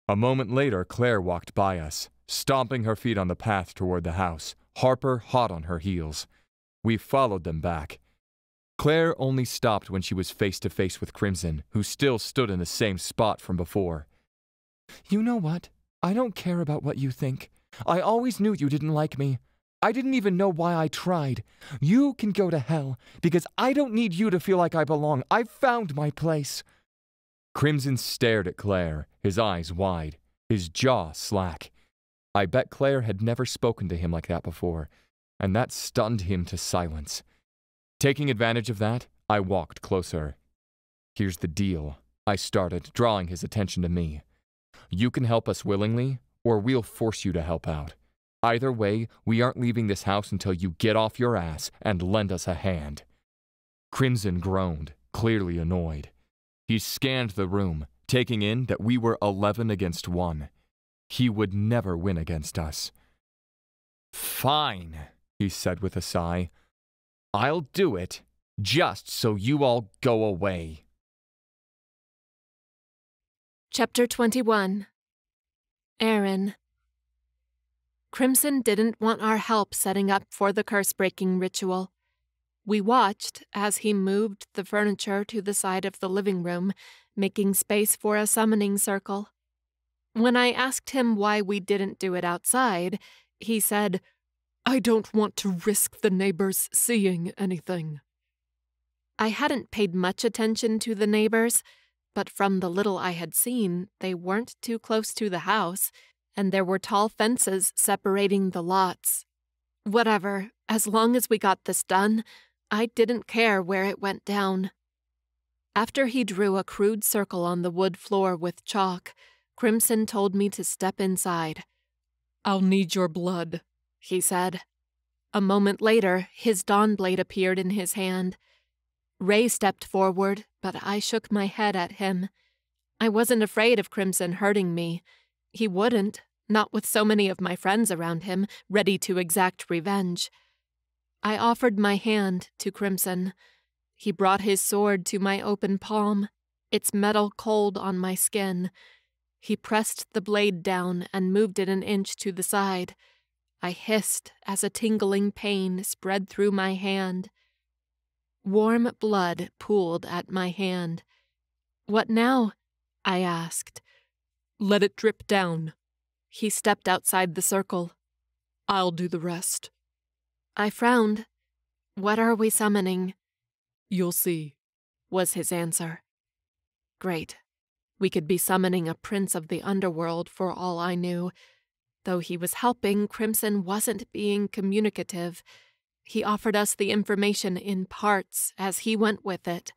A moment later, Claire walked by us, stomping her feet on the path toward the house, Harper hot on her heels. We followed them back. Claire only stopped when she was face to face with Crimson, who still stood in the same spot from before. You know what? I don't care about what you think. I always knew you didn't like me. I didn't even know why I tried. You can go to hell, because I don't need you to feel like I belong. I've found my place. Crimson stared at Claire, his eyes wide, his jaw slack. I bet Claire had never spoken to him like that before, and that stunned him to silence. Taking advantage of that, I walked closer. Here's the deal, I started, drawing his attention to me. You can help us willingly, or we'll force you to help out. Either way, we aren't leaving this house until you get off your ass and lend us a hand. Crimson groaned, clearly annoyed. He scanned the room, taking in that we were 11 against 1. He would never win against us. Fine, he said with a sigh. I'll do it, just so you all go away. Chapter 21 Erin Crimson didn't want our help setting up for the curse breaking ritual. We watched as he moved the furniture to the side of the living room, making space for a summoning circle. When I asked him why we didn't do it outside, he said, I don't want to risk the neighbors seeing anything. I hadn't paid much attention to the neighbors, but from the little I had seen, they weren't too close to the house, and there were tall fences separating the lots. Whatever, as long as we got this done, I didn't care where it went down. After he drew a crude circle on the wood floor with chalk, Crimson told me to step inside. I'll need your blood, he said. A moment later, his dawn blade appeared in his hand. Rey stepped forward, but I shook my head at him. I wasn't afraid of Crimson hurting me. He wouldn't, not with so many of my friends around him, ready to exact revenge. I offered my hand to Crimson. He brought his sword to my open palm, its metal cold on my skin. He pressed the blade down and moved it an inch to the side. I hissed as a tingling pain spread through my hand. Warm blood pooled at my hand. What now? I asked. Let it drip down. He stepped outside the circle. I'll do the rest. I frowned. What are we summoning? You'll see, was his answer. Great. We could be summoning a prince of the underworld for all I knew. Though he was helping, Crimson wasn't being communicative. He offered us the information in parts as he went with it.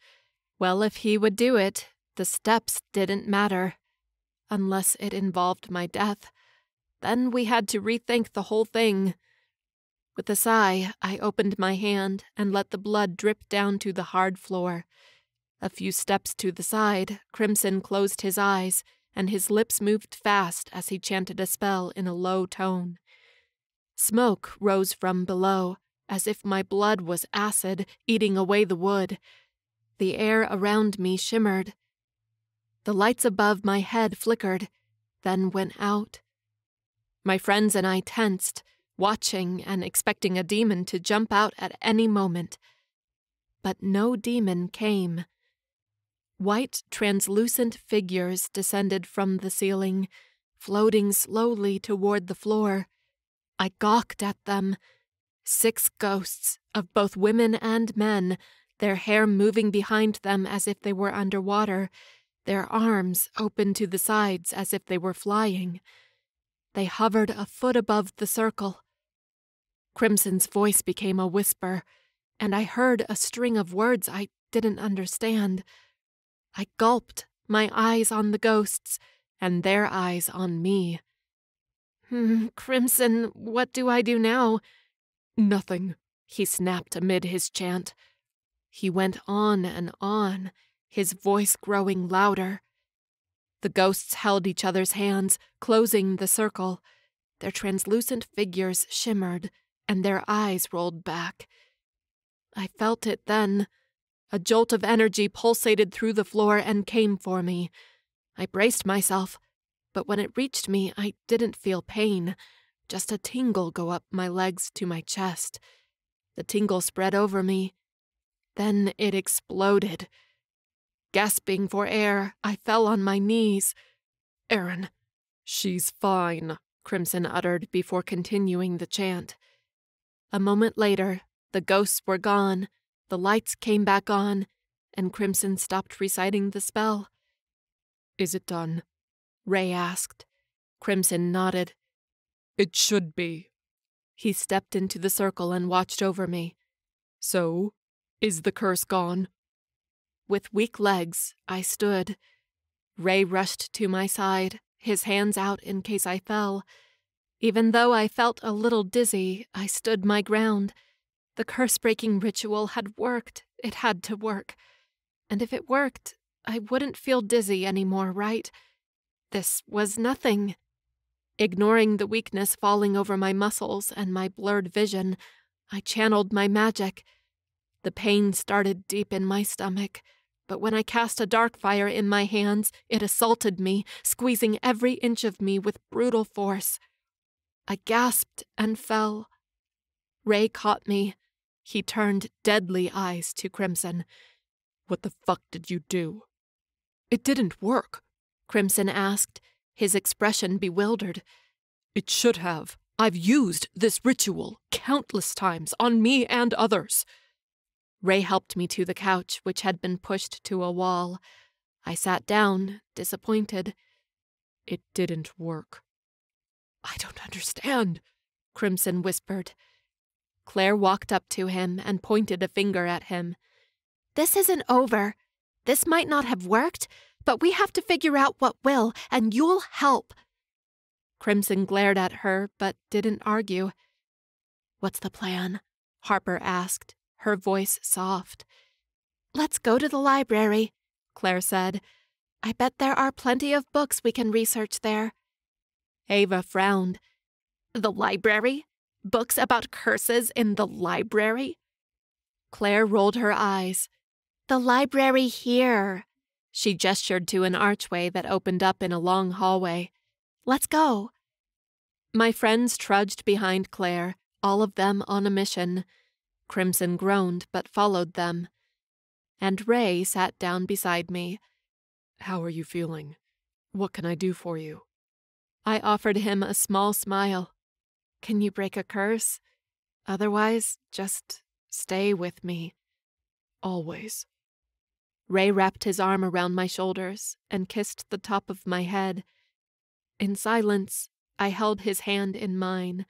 Well, if he would do it, the steps didn't matter. Unless it involved my death. Then we had to rethink the whole thing. With a sigh, I opened my hand and let the blood drip down to the hard floor. A few steps to the side, Crimson closed his eyes, and his lips moved fast as he chanted a spell in a low tone. Smoke rose from below, as if my blood was acid eating away the wood. The air around me shimmered. The lights above my head flickered, then went out, My friends and I tensed, watching and expecting a demon to jump out at any moment. But no demon came. White, translucent figures descended from the ceiling, floating slowly toward the floor. I gawked at them. Six ghosts of both women and men, their hair moving behind them as if they were underwater, their arms open to the sides as if they were flying. They hovered a foot above the circle. Crimson's voice became a whisper, and I heard a string of words I didn't understand. I gulped, my eyes on the ghosts, and their eyes on me. Hmm, Crimson, what do I do now? Nothing, he snapped amid his chant. He went on and on, his voice growing louder. The ghosts held each other's hands, closing the circle. Their translucent figures shimmered, and their eyes rolled back. I felt it then. A jolt of energy pulsated through the floor and came for me. I braced myself, but when it reached me, I didn't feel pain, just a tingle go up my legs to my chest. The tingle spread over me. Then it exploded. Gasping for air, I fell on my knees. Erin, she's fine, Crimson uttered before continuing the chant. A moment later, the ghosts were gone, the lights came back on, and Crimson stopped reciting the spell. Is it done? Rey asked. Crimson nodded. It should be. He stepped into the circle and watched over me. So, is the curse gone? With weak legs, I stood. Rey rushed to my side, his hands out in case I fell. Even though I felt a little dizzy, I stood my ground. The curse breaking ritual had worked. It had to work. And if it worked, I wouldn't feel dizzy anymore, right? This was nothing. Ignoring the weakness falling over my muscles and my blurred vision, I channeled my magic. The pain started deep in my stomach, but when I cast a dark fire in my hands, it assaulted me, squeezing every inch of me with brutal force. I gasped and fell. Rey caught me. He turned deadly eyes to Crimson. What the fuck did you do? It didn't work, Crimson asked, his expression bewildered. It should have. I've used this ritual countless times on me and others. Rey helped me to the couch, which had been pushed to a wall. I sat down, disappointed. It didn't work. I don't understand, Crimson whispered. Claire walked up to him and pointed a finger at him. This isn't over. This might not have worked, but we have to figure out what will, and you'll help. Crimson glared at her, but didn't argue. What's the plan? Harper asked, her voice soft. Let's go to the library, Claire said. I bet there are plenty of books we can research there. Ava frowned. The library? Books about curses in the library? Claire rolled her eyes. The library here. She gestured to an archway that opened up in a long hallway. Let's go. My friends trudged behind Claire, all of them on a mission. Crimson groaned but followed them. And Rey sat down beside me. How are you feeling? What can I do for you? I offered him a small smile. Can you break a curse? Otherwise, just stay with me. Always. Rey wrapped his arm around my shoulders and kissed the top of my head. In silence, I held his hand in mine,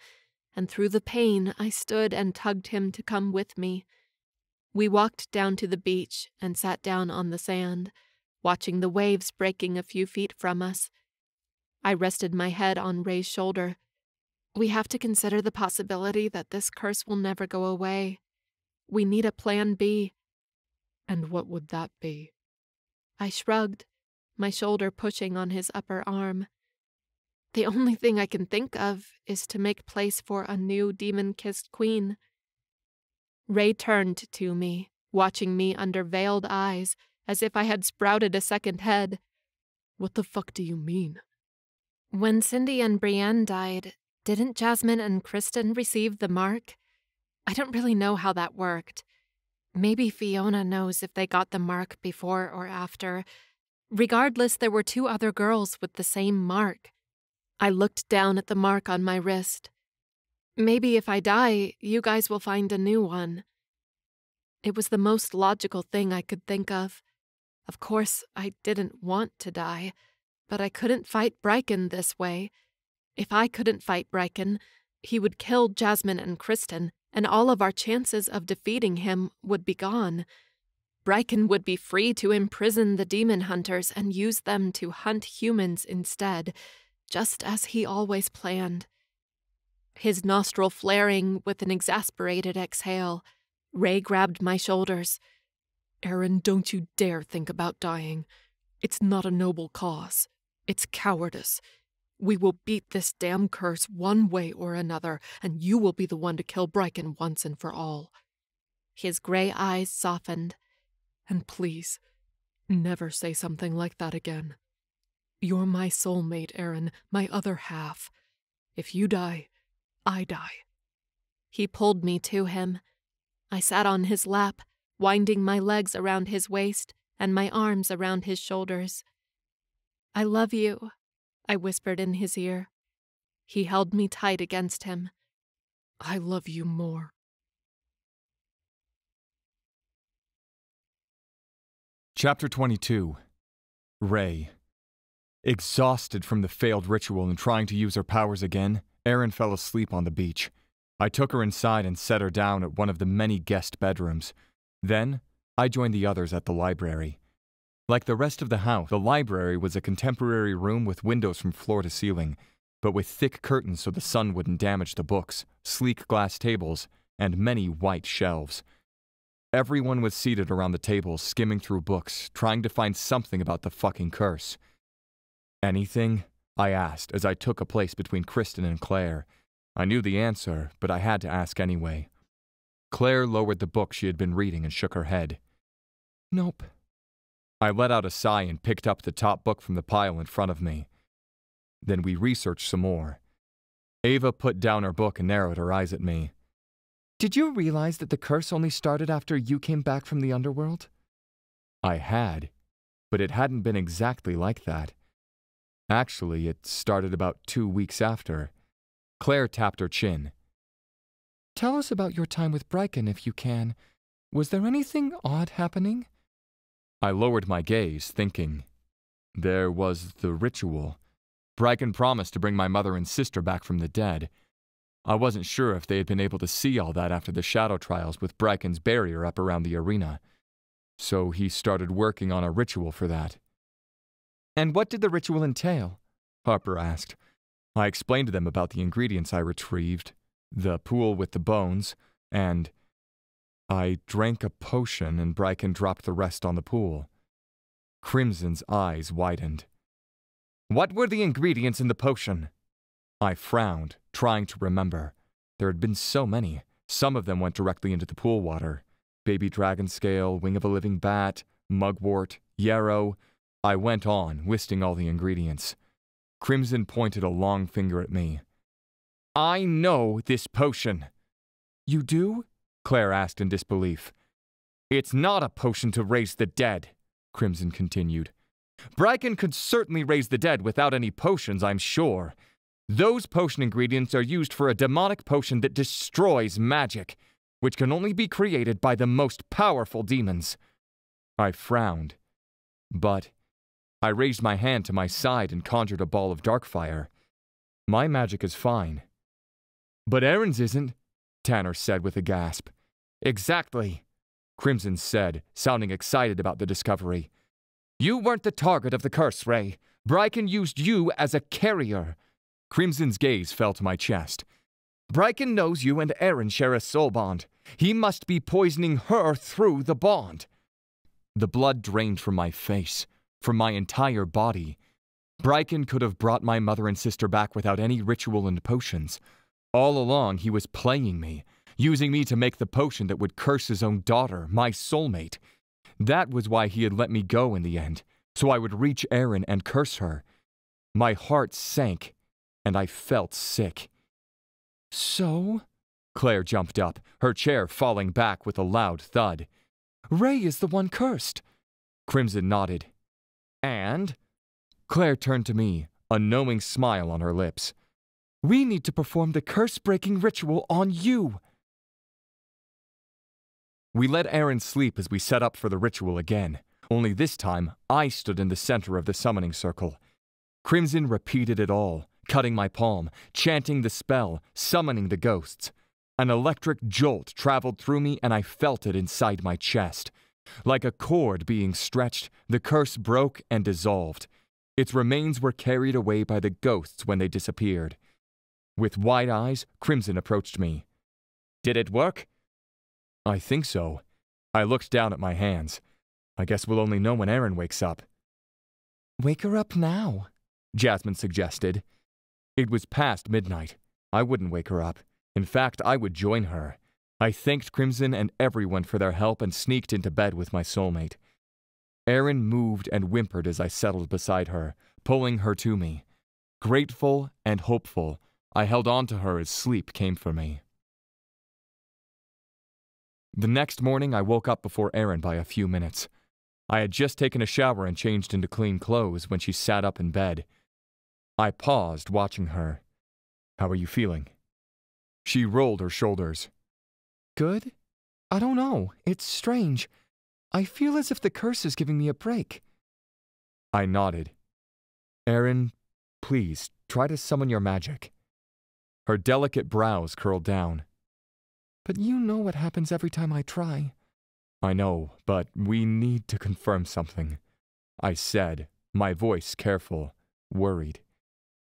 and through the pain I stood and tugged him to come with me. We walked down to the beach and sat down on the sand, watching the waves breaking a few feet from us. I rested my head on Rey's shoulder. We have to consider the possibility that this curse will never go away. We need a plan B. And what would that be? I shrugged, my shoulder pushing on his upper arm. The only thing I can think of is to make place for a new demon kissed queen. Rey turned to me, watching me under veiled eyes, as if I had sprouted a second head. What the fuck do you mean? When Cindy and Brienne died, Didn't Jasmine and Kristen receive the mark? I don't really know how that worked. Maybe Fiona knows if they got the mark before or after. Regardless, there were two other girls with the same mark. I looked down at the mark on my wrist. Maybe if I die, you guys will find a new one. It was the most logical thing I could think of. Of course, I didn't want to die, but I couldn't fight Brikan this way. If I couldn't fight Brikan, he would kill Jasmine and Kristen, and all of our chances of defeating him would be gone. Brikan would be free to imprison the demon hunters and use them to hunt humans instead, just as he always planned. His nostril flaring with an exasperated exhale, Rey grabbed my shoulders. Erin, don't you dare think about dying. It's not a noble cause. It's cowardice. We will beat this damn curse one way or another, and you will be the one to kill Brikan once and for all. His gray eyes softened. And please, never say something like that again. You're my soulmate, Erin, my other half. If you die, I die. He pulled me to him. I sat on his lap, winding my legs around his waist and my arms around his shoulders. I love you, I whispered in his ear. He held me tight against him. I love you more. Chapter 22 Rey. Exhausted from the failed ritual and trying to use her powers again, Erin fell asleep on the beach. I took her inside and set her down at one of the many guest bedrooms. Then, I joined the others at the library. Like the rest of the house, the library was a contemporary room with windows from floor to ceiling, but with thick curtains so the sun wouldn't damage the books, sleek glass tables, and many white shelves. Everyone was seated around the table, skimming through books, trying to find something about the fucking curse. Anything? I asked as I took a place between Kristen and Claire. I knew the answer, but I had to ask anyway. Claire lowered the book she had been reading and shook her head. Nope, I let out a sigh and picked up the top book from the pile in front of me. Then we researched some more. Ava put down her book and narrowed her eyes at me. Did you realize that the curse only started after you came back from the underworld? I had, but it hadn't been exactly like that. Actually, it started about two weeks after. Claire tapped her chin. Tell us about your time with Brikan if you can. Was there anything odd happening? I lowered my gaze, thinking. There was the ritual. Brikan promised to bring my mother and sister back from the dead. I wasn't sure if they had been able to see all that after the shadow trials with Brikan's barrier up around the arena. So he started working on a ritual for that. And what did the ritual entail? Harper asked. I explained to them about the ingredients I retrieved, the pool with the bones, and I drank a potion and Brikan dropped the rest on the pool. Crimson's eyes widened. What were the ingredients in the potion? I frowned, trying to remember. There had been so many. Some of them went directly into the pool water. Baby dragon scale, wing of a living bat, mugwort, yarrow. I went on, listing all the ingredients. Crimson pointed a long finger at me. I know this potion. You do? Claire asked in disbelief. It's not a potion to raise the dead, Crimson continued. Brikan could certainly raise the dead without any potions, I'm sure. Those potion ingredients are used for a demonic potion that destroys magic, which can only be created by the most powerful demons. I frowned. But I raised my hand to my side and conjured a ball of dark fire. My magic is fine. But Erin's isn't, Tanner said with a gasp. Exactly, Crimson said, sounding excited about the discovery. You weren't the target of the curse, Rey. Brikan used you as a carrier. Crimson's gaze fell to my chest. Brikan knows you and Erin share a soul bond. He must be poisoning her through the bond. The blood drained from my face, from my entire body. Brikan could have brought my mother and sister back without any ritual and potions. All along, he was playing me, using me to make the potion that would curse his own daughter, my soulmate. That was why he had let me go in the end, so I would reach Erin and curse her. My heart sank, and I felt sick. So? Claire jumped up, her chair falling back with a loud thud. Rey is the one cursed. Crimson nodded. And? Claire turned to me, a knowing smile on her lips. We need to perform the curse breaking ritual on you. We let Erin sleep as we set up for the ritual again, only this time I stood in the center of the summoning circle. Crimson repeated it all, cutting my palm, chanting the spell, summoning the ghosts. An electric jolt traveled through me and I felt it inside my chest. Like a cord being stretched, the curse broke and dissolved. Its remains were carried away by the ghosts when they disappeared. With wide eyes, Crimson approached me. Did it work? I think so. I looked down at my hands. I guess we'll only know when Erin wakes up. Wake her up now, Jasmine suggested. It was past midnight. I wouldn't wake her up. In fact, I would join her. I thanked Crimson and everyone for their help and sneaked into bed with my soulmate. Erin moved and whimpered as I settled beside her, pulling her to me. Grateful and hopeful, I held on to her as sleep came for me. The next morning, I woke up before Erin by a few minutes. I had just taken a shower and changed into clean clothes when she sat up in bed. I paused, watching her. How are you feeling? She rolled her shoulders. Good? I don't know. It's strange. I feel as if the curse is giving me a break. I nodded. Erin, please, try to summon your magic. Her delicate brows curled down. But you know what happens every time I try. I know, but we need to confirm something. I said, my voice careful, worried.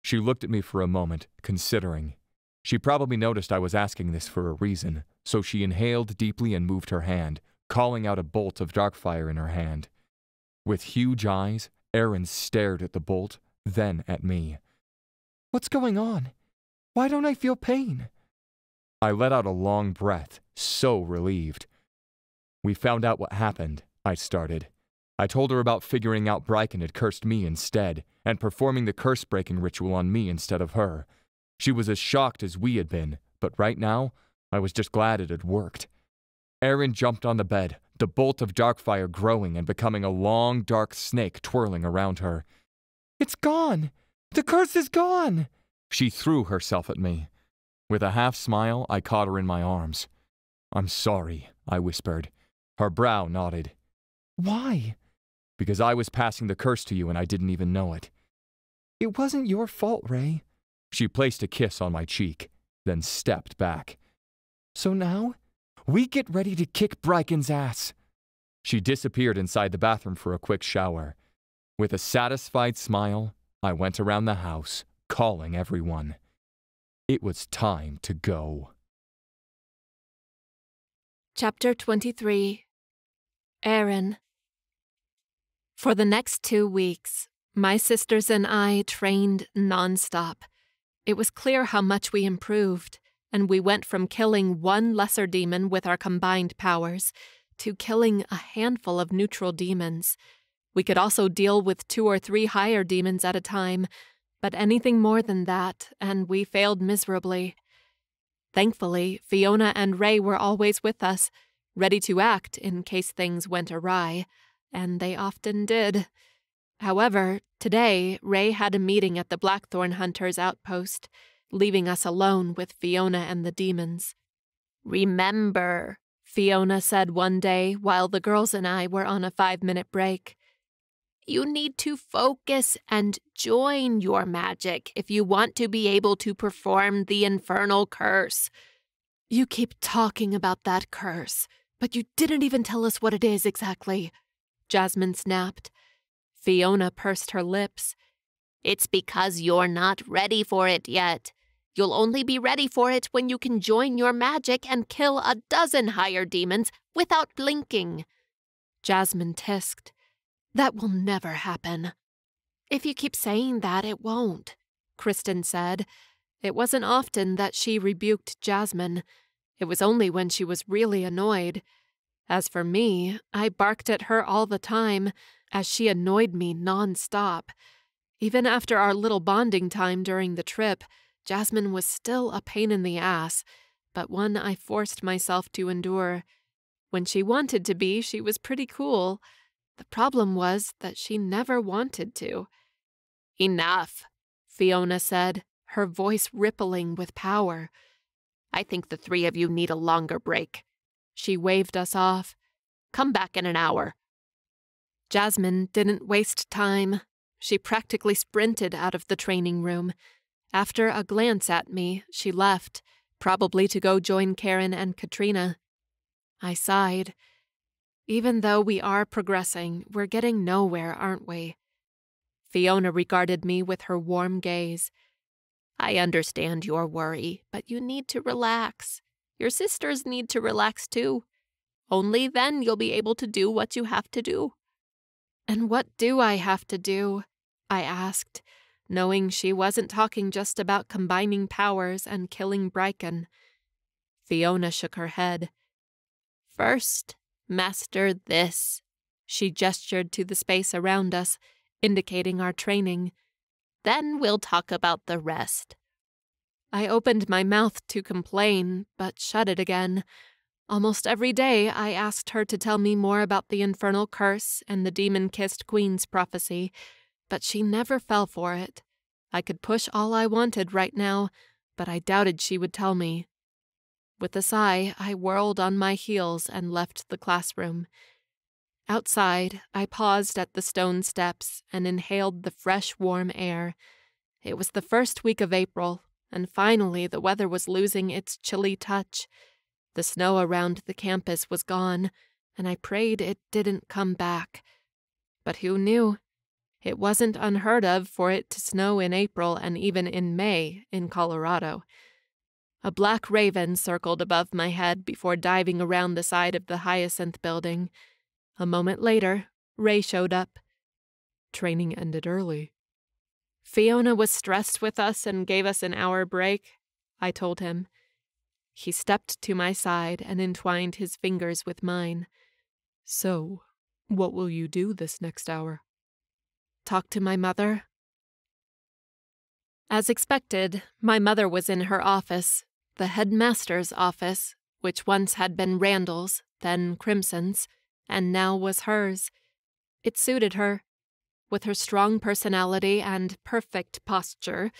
She looked at me for a moment, considering. She probably noticed I was asking this for a reason, so she inhaled deeply and moved her hand, calling out a bolt of dark fire in her hand. With huge eyes, Erin stared at the bolt, then at me. What's going on? Why don't I feel pain? I let out a long breath, so relieved. We found out what happened, I started. I told her about figuring out Brikan had cursed me instead, and performing the curse breaking ritual on me instead of her. She was as shocked as we had been, but right now, I was just glad it had worked. Erin jumped on the bed, the bolt of dark fire growing and becoming a long, dark snake twirling around her. It's gone! The curse is gone! She threw herself at me. With a half smile, I caught her in my arms. I'm sorry, I whispered. Her brow nodded. Why? Because I was passing the curse to you and I didn't even know it. It wasn't your fault, Rey. She placed a kiss on my cheek, then stepped back. So now, we get ready to kick Brikan's ass. She disappeared inside the bathroom for a quick shower. With a satisfied smile, I went around the house, calling everyone. It was time to go. Chapter 23 Erin For the next two weeks, my sisters and I trained nonstop. It was clear how much we improved, and we went from killing one lesser demon with our combined powers to killing a handful of neutral demons. We could also deal with two or three higher demons at a time, but anything more than that, and we failed miserably. Thankfully, Fiona and Rey were always with us, ready to act in case things went awry, and they often did. However, today Rey had a meeting at the Blackthorn Hunters outpost, leaving us alone with Fiona and the demons. Remember, Fiona said one day while the girls and I were on a five minute break. You need to focus and join your magic if you want to be able to perform the infernal curse. You keep talking about that curse, but you didn't even tell us what it is exactly. Jasmine snapped. Fiona pursed her lips. It's because you're not ready for it yet. You'll only be ready for it when you can join your magic and kill a dozen higher demons without blinking. Jasmine tisked. That will never happen. If you keep saying that, it won't, Kristen said. It wasn't often that she rebuked Jasmine. It was only when she was really annoyed. As for me, I barked at her all the time, as she annoyed me nonstop. Even after our little bonding time during the trip, Jasmine was still a pain in the ass, but one I forced myself to endure. When she wanted to be, she was pretty cool. The problem was that she never wanted to. Enough, Fiona said, her voice rippling with power. I think the three of you need a longer break. She waved us off. Come back in an hour. Jasmine didn't waste time. She practically sprinted out of the training room. After a glance at me, she left, probably to go join Karen and Katrina. I sighed. Even though we are progressing, we're getting nowhere, aren't we? Fiona regarded me with her warm gaze. I understand your worry, but you need to relax. Your sisters need to relax too. Only then you'll be able to do what you have to do. And what do I have to do? I asked, knowing she wasn't talking just about combining powers and killing Brikan. Fiona shook her head. First, master this. She gestured to the space around us, indicating our training. Then we'll talk about the rest. I opened my mouth to complain, but shut it again. Almost every day I asked her to tell me more about the infernal curse and the demon kissed queen's prophecy, but she never fell for it. I could push all I wanted right now, but I doubted she would tell me. With a sigh, I whirled on my heels and left the classroom. Outside, I paused at the stone steps and inhaled the fresh, warm air. It was the first week of April, and finally the weather was losing its chilly touch. The snow around the campus was gone, and I prayed it didn't come back. But who knew? It wasn't unheard of for it to snow in April and even in May in Colorado. A black raven circled above my head before diving around the side of the Hyacinth building. A moment later, Rey showed up. Training ended early. Fiona was stressed with us and gave us an hour break, I told him. He stepped to my side and entwined his fingers with mine. So, what will you do this next hour? Talk to my mother. As expected, my mother was in her office, the headmaster's office, which once had been Randall's, then Crimson's and now was hers. It suited her. With her strong personality and perfect posture,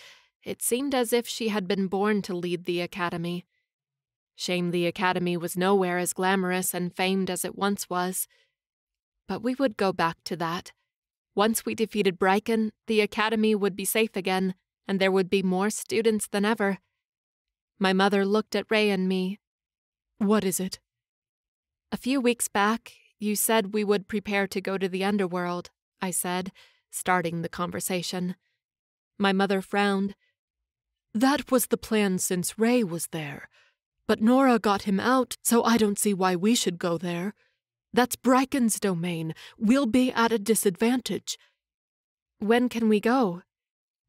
it seemed as if she had been born to lead the Academy. Shame the Academy was nowhere as glamorous and famed as it once was. But we would go back to that. Once we defeated Brikan, the Academy would be safe again, and there would be more students than ever. My mother looked at Rey and me. What is it? A few weeks back, you said we would prepare to go to the underworld, I said, starting the conversation. My mother frowned. That was the plan since Rey was there. But Nora got him out, so I don't see why we should go there. That's Brikan's domain. We'll be at a disadvantage. When can we go?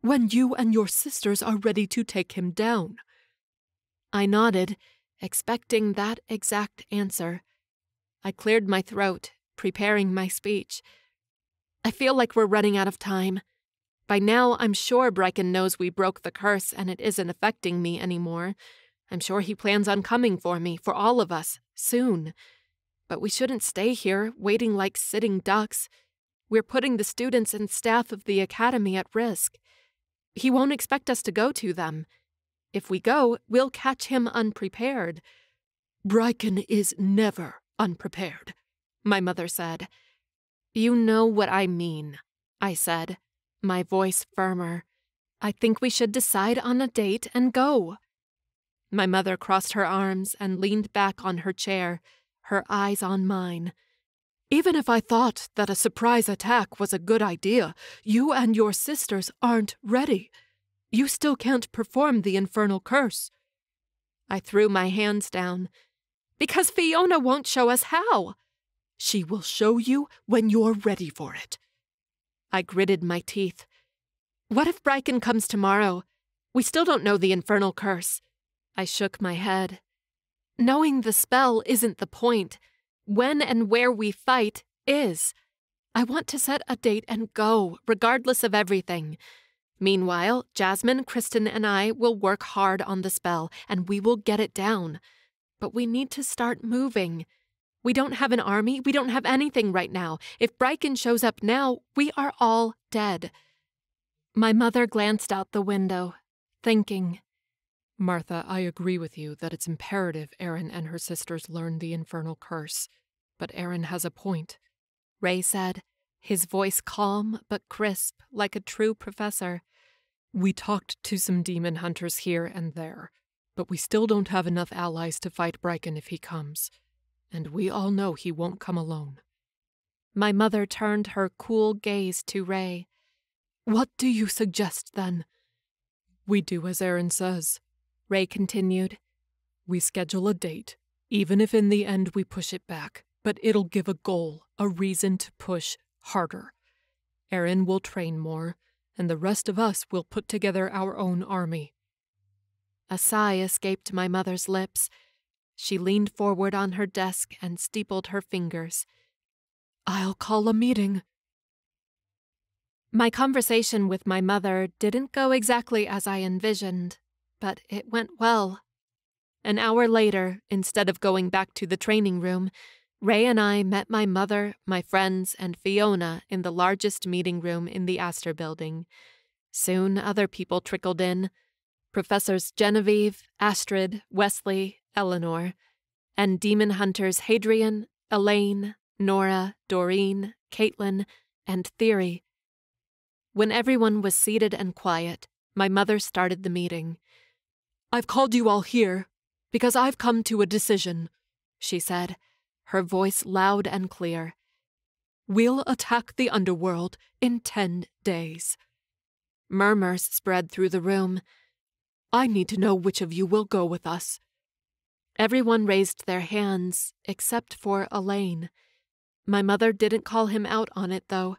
When you and your sisters are ready to take him down. I nodded, expecting that exact answer. I cleared my throat, preparing my speech. I feel like we're running out of time. By now, I'm sure Brikan knows we broke the curse and it isn't affecting me anymore. I'm sure he plans on coming for me, for all of us, soon. But we shouldn't stay here, waiting like sitting ducks. We're putting the students and staff of the academy at risk. He won't expect us to go to them. If we go, we'll catch him unprepared. Brikan is never unprepared, my mother said. You know what I mean, I said, my voice firmer. I think we should decide on a date and go. My mother crossed her arms and leaned back on her chair, her eyes on mine. Even if I thought that a surprise attack was a good idea, you and your sisters aren't ready. You still can't perform the infernal curse. I threw my hands down because Fiona won't show us how. She will show you when you're ready for it. I gritted my teeth. What if Brikan comes tomorrow? We still don't know the infernal curse. I shook my head. Knowing the spell isn't the point. When and where we fight is. I want to set a date and go, regardless of everything. Meanwhile, Jasmine, Kristen, and I will work hard on the spell, and we will get it down. But we need to start moving. We don't have an army, we don't have anything right now. If Brikan shows up now, we are all dead. My mother glanced out the window, thinking. Martha, I agree with you that it's imperative Erin and her sisters learn the infernal curse. But Erin has a point, Rey said, his voice calm but crisp, like a true professor. We talked to some demon hunters here and there, but we still don't have enough allies to fight Brikan if he comes. And we all know he won't come alone. My mother turned her cool gaze to Rey. What do you suggest, then? We do as Erin says, Rey continued. We schedule a date, even if in the end we push it back, but it'll give a goal, a reason to push harder. Erin will train more, and the rest of us will put together our own army. A sigh escaped my mother's lips. She leaned forward on her desk and steepled her fingers. I'll call a meeting. My conversation with my mother didn't go exactly as I envisioned, but it went well. An hour later, instead of going back to the training room, Rey and I met my mother, my friends, and Fiona in the largest meeting room in the Astor building. Soon other people trickled in Professors Genevieve, Astrid, Wesley, Eleanor, and demon hunters Hadrian, Elaine, Nora, Doreen, Caitlin, and Theory. When everyone was seated and quiet, my mother started the meeting. I've called you all here because I've come to a decision, she said her voice loud and clear. We'll attack the underworld in ten days. Murmurs spread through the room. I need to know which of you will go with us. Everyone raised their hands, except for Elaine. My mother didn't call him out on it, though.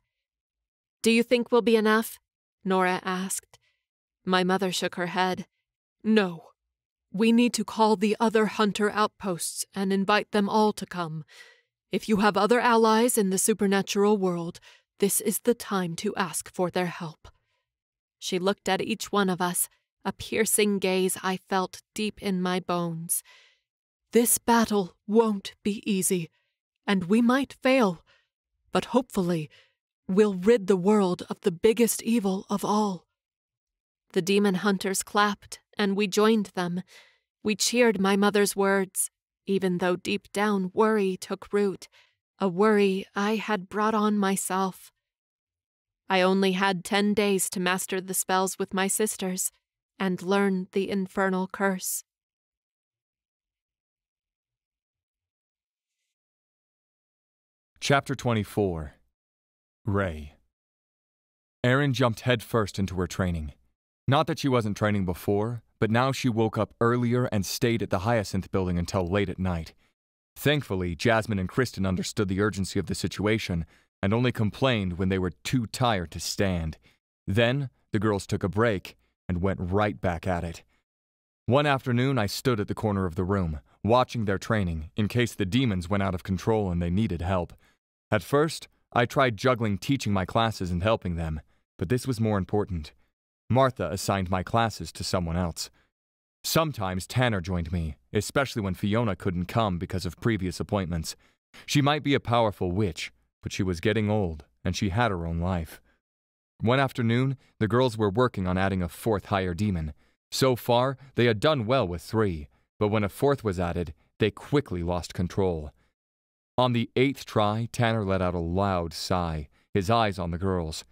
Do you think we'll be enough? Nora asked. My mother shook her head. No. We need to call the other hunter outposts and invite them all to come. If you have other allies in the supernatural world, this is the time to ask for their help. She looked at each one of us, a piercing gaze I felt deep in my bones. This battle won't be easy, and we might fail, but hopefully we'll rid the world of the biggest evil of all. The demon hunters clapped, and we joined them. We cheered my mother's words, even though deep down worry took root, a worry I had brought on myself. I only had ten days to master the spells with my sisters and learn the infernal curse. Chapter 24 Rey Erin jumped headfirst into her training. Not that she wasn't training before, but now she woke up earlier and stayed at the Hyacinth building until late at night. Thankfully, Jasmine and Kristen understood the urgency of the situation and only complained when they were too tired to stand. Then, the girls took a break and went right back at it. One afternoon, I stood at the corner of the room, watching their training in case the demons went out of control and they needed help. At first, I tried juggling teaching my classes and helping them, but this was more important. Martha assigned my classes to someone else. Sometimes Tanner joined me, especially when Fiona couldn't come because of previous appointments. She might be a powerful witch, but she was getting old, and she had her own life. One afternoon, the girls were working on adding a fourth higher demon. So far, they had done well with three, but when a fourth was added, they quickly lost control. On the eighth try, Tanner let out a loud sigh, his eyes on the girls.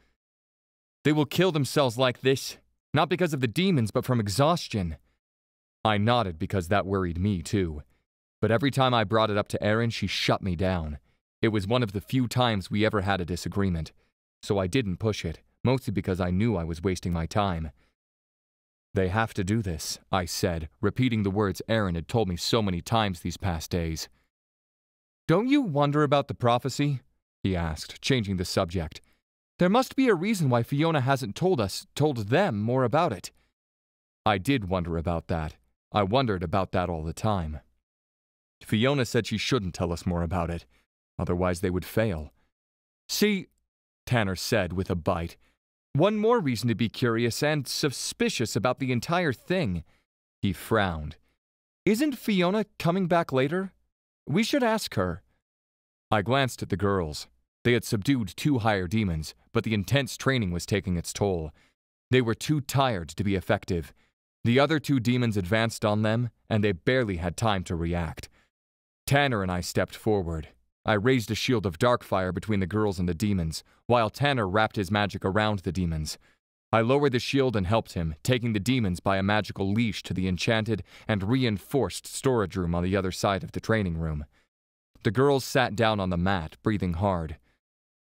They will kill themselves like this, not because of the demons, but from exhaustion. I nodded because that worried me too. But every time I brought it up to Erin, she shut me down. It was one of the few times we ever had a disagreement. So I didn't push it, mostly because I knew I was wasting my time. They have to do this, I said, repeating the words Erin had told me so many times these past days. Don't you wonder about the prophecy? he asked, changing the subject. There must be a reason why Fiona hasn't told us, told them more about it. I did wonder about that. I wondered about that all the time. Fiona said she shouldn't tell us more about it, otherwise they would fail. See, Tanner said with a bite, One more reason to be curious and suspicious about the entire thing. He frowned. Isn't Fiona coming back later? We should ask her. I glanced at the girls. They had subdued two higher demons, but the intense training was taking its toll. They were too tired to be effective. The other two demons advanced on them, and they barely had time to react. Tanner and I stepped forward. I raised a shield of dark fire between the girls and the demons, while Tanner wrapped his magic around the demons. I lowered the shield and helped him, taking the demons by a magical leash to the enchanted and reinforced storage room on the other side of the training room. The girls sat down on the mat, breathing hard.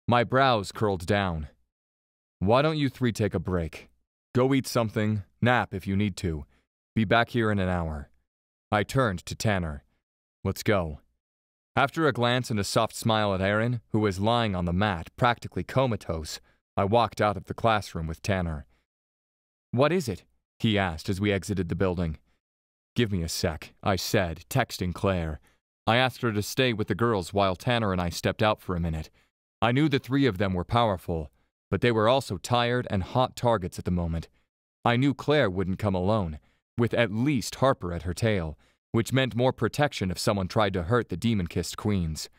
My brows curled down. Why don't you three take a break? Go eat something, nap if you need to. Be back here in an hour. I turned to Tanner. Let's go. After a glance and a soft smile at Erin, who was lying on the mat, practically comatose, I walked out of the classroom with Tanner. What is it? he asked as we exited the building. Give me a sec, I said, texting Claire. I asked her to stay with the girls while Tanner and I stepped out for a minute. I knew the three of them were powerful, but they were also tired and hot targets at the moment. I knew Claire wouldn't come alone, with at least Harper at her tail, which meant more protection if someone tried to hurt the demon kissed queens.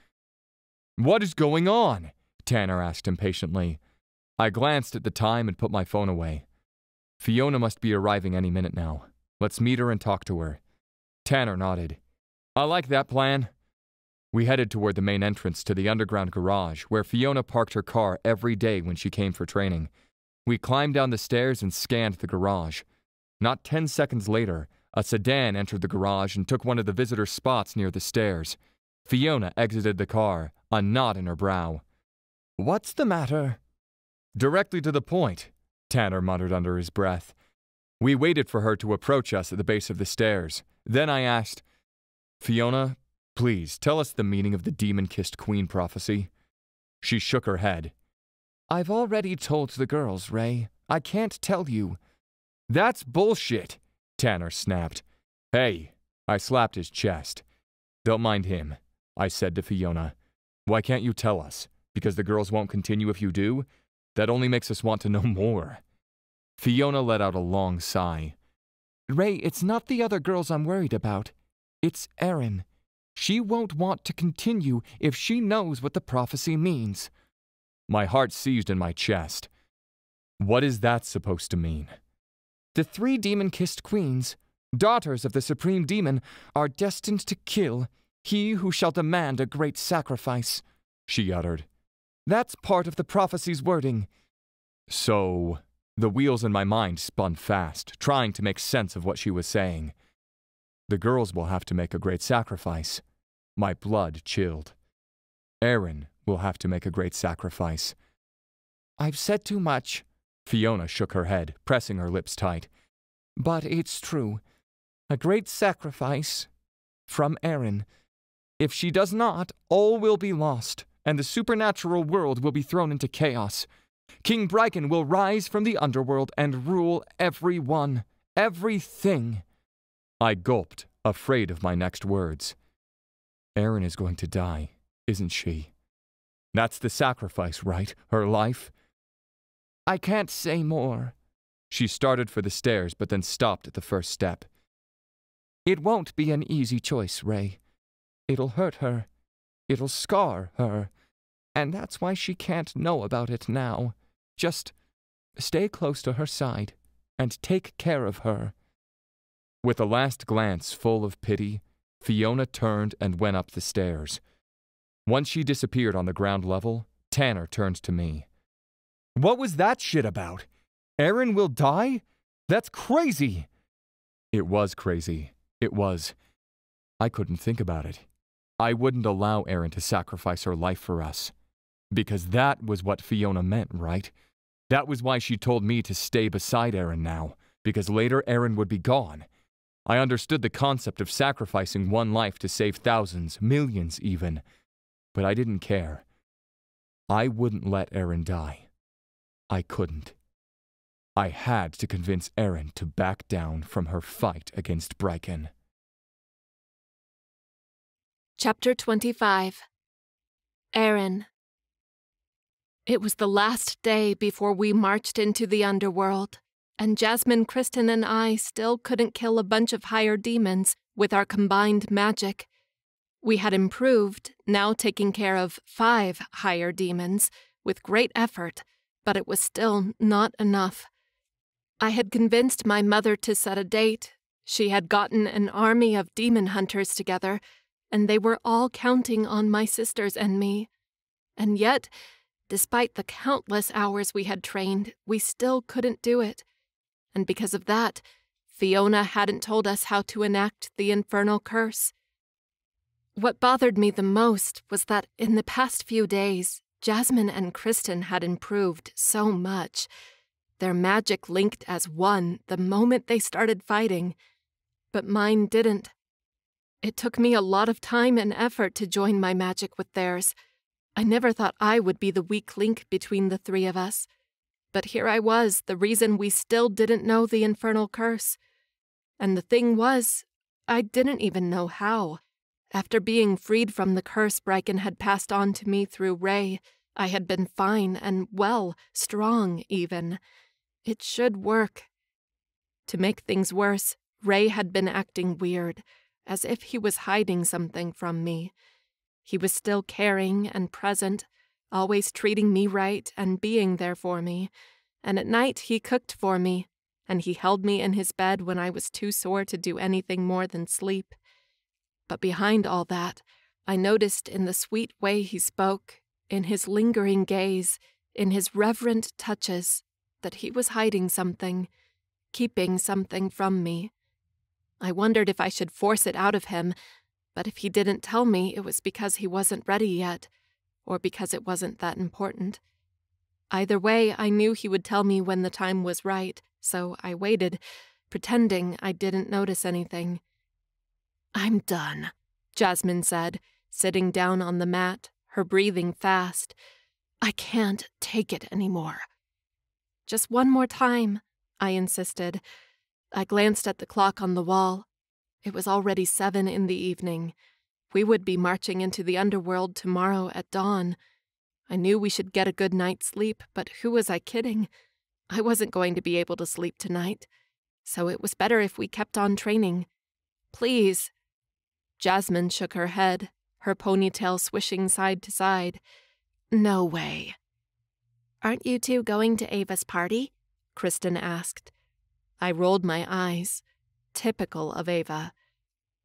What is going on? Tanner asked impatiently. I glanced at the time and put my phone away. Fiona must be arriving any minute now. Let's meet her and talk to her. Tanner nodded. I like that plan. We headed toward the main entrance to the underground garage, where Fiona parked her car every day when she came for training. We climbed down the stairs and scanned the garage. Not ten seconds later, a sedan entered the garage and took one of the visitor spots near the stairs. Fiona exited the car, a knot in her brow. What's the matter? Directly to the point, Tanner muttered under his breath. We waited for her to approach us at the base of the stairs. Then I asked, Fiona, please tell us the meaning of the demon kissed queen prophecy. She shook her head. I've already told the girls, Rey. I can't tell you. That's bullshit, Tanner snapped. Hey, I slapped his chest. Don't mind him, I said to Fiona. Why can't you tell us? Because the girls won't continue if you do? That only makes us want to know more. Fiona let out a long sigh. Rey, it's not the other girls I'm worried about. It's Erin. She won't want to continue if she knows what the prophecy means. My heart seized in my chest. What is that supposed to mean? The three demon kissed queens, daughters of the supreme demon, are destined to kill he who shall demand a great sacrifice, she uttered. That's part of the prophecy's wording. So, the wheels in my mind spun fast, trying to make sense of what she was saying. The girls will have to make a great sacrifice. My blood chilled. Erin will have to make a great sacrifice. I've said too much. Fiona shook her head, pressing her lips tight. But it's true. A great sacrifice from Erin. If she does not, all will be lost and the supernatural world will be thrown into chaos. King Brikan will rise from the underworld and rule everyone, everything. I gulped, afraid of my next words. Erin is going to die, isn't she? That's the sacrifice, right? Her life? I can't say more. She started for the stairs, but then stopped at the first step. It won't be an easy choice, Rey. It'll hurt her. It'll scar her. And that's why she can't know about it now. Just stay close to her side and take care of her. With a last glance full of pity, Fiona turned and went up the stairs. Once she disappeared on the ground level, Tanner turned to me. What was that shit about? Erin will die? That's crazy! It was crazy. It was. I couldn't think about it. I wouldn't allow Erin to sacrifice her life for us. Because that was what Fiona meant, right? That was why she told me to stay beside Erin now, because later Erin would be gone. I understood the concept of sacrificing one life to save thousands, millions even. But I didn't care. I wouldn't let Erin die. I couldn't. I had to convince Erin to back down from her fight against Brikan. Chapter 25 Erin It was the last day before we marched into the underworld, and Jasmine, Kristen, and I still couldn't kill a bunch of higher demons with our combined magic. We had improved, now taking care of five higher demons, with great effort, but it was still not enough. I had convinced my mother to set a date. She had gotten an army of demon hunters together, and they were all counting on my sisters and me. And yet, despite the countless hours we had trained, we still couldn't do it. And because of that, Fiona hadn't told us how to enact the infernal curse. What bothered me the most was that in the past few days, Jasmine and Kristen had improved so much. Their magic linked as one the moment they started fighting, but mine didn't. It took me a lot of time and effort to join my magic with theirs. I never thought I would be the weak link between the three of us. But here I was, the reason we still didn't know the infernal curse. And the thing was, I didn't even know how. After being freed from the curse Brikan had passed on to me through Rey, I had been fine and well, strong even. It should work. To make things worse, Rey had been acting weird, as if he was hiding something from me. He was still caring and present, always treating me right and being there for me. And at night he cooked for me, and he held me in his bed when I was too sore to do anything more than sleep. But behind all that, I noticed in the sweet way he spoke, in his lingering gaze, in his reverent touches, that he was hiding something, keeping something from me. I wondered if I should force it out of him, but if he didn't tell me, it was because he wasn't ready yet, or because it wasn't that important. Either way, I knew he would tell me when the time was right, so I waited, pretending I didn't notice anything. I'm done, Jasmine said, sitting down on the mat, her breathing fast. I can't take it anymore. Just one more time, I insisted. I glanced at the clock on the wall. It was already seven in the evening. We would be marching into the underworld tomorrow at dawn. I knew we should get a good night's sleep, but who was I kidding? I wasn't going to be able to sleep tonight. So it was better if we kept on training. Please, Jasmine shook her head, her ponytail swishing side to side. No way. Aren't you two going to Ava's party? Kristen asked. I rolled my eyes. Typical of Ava.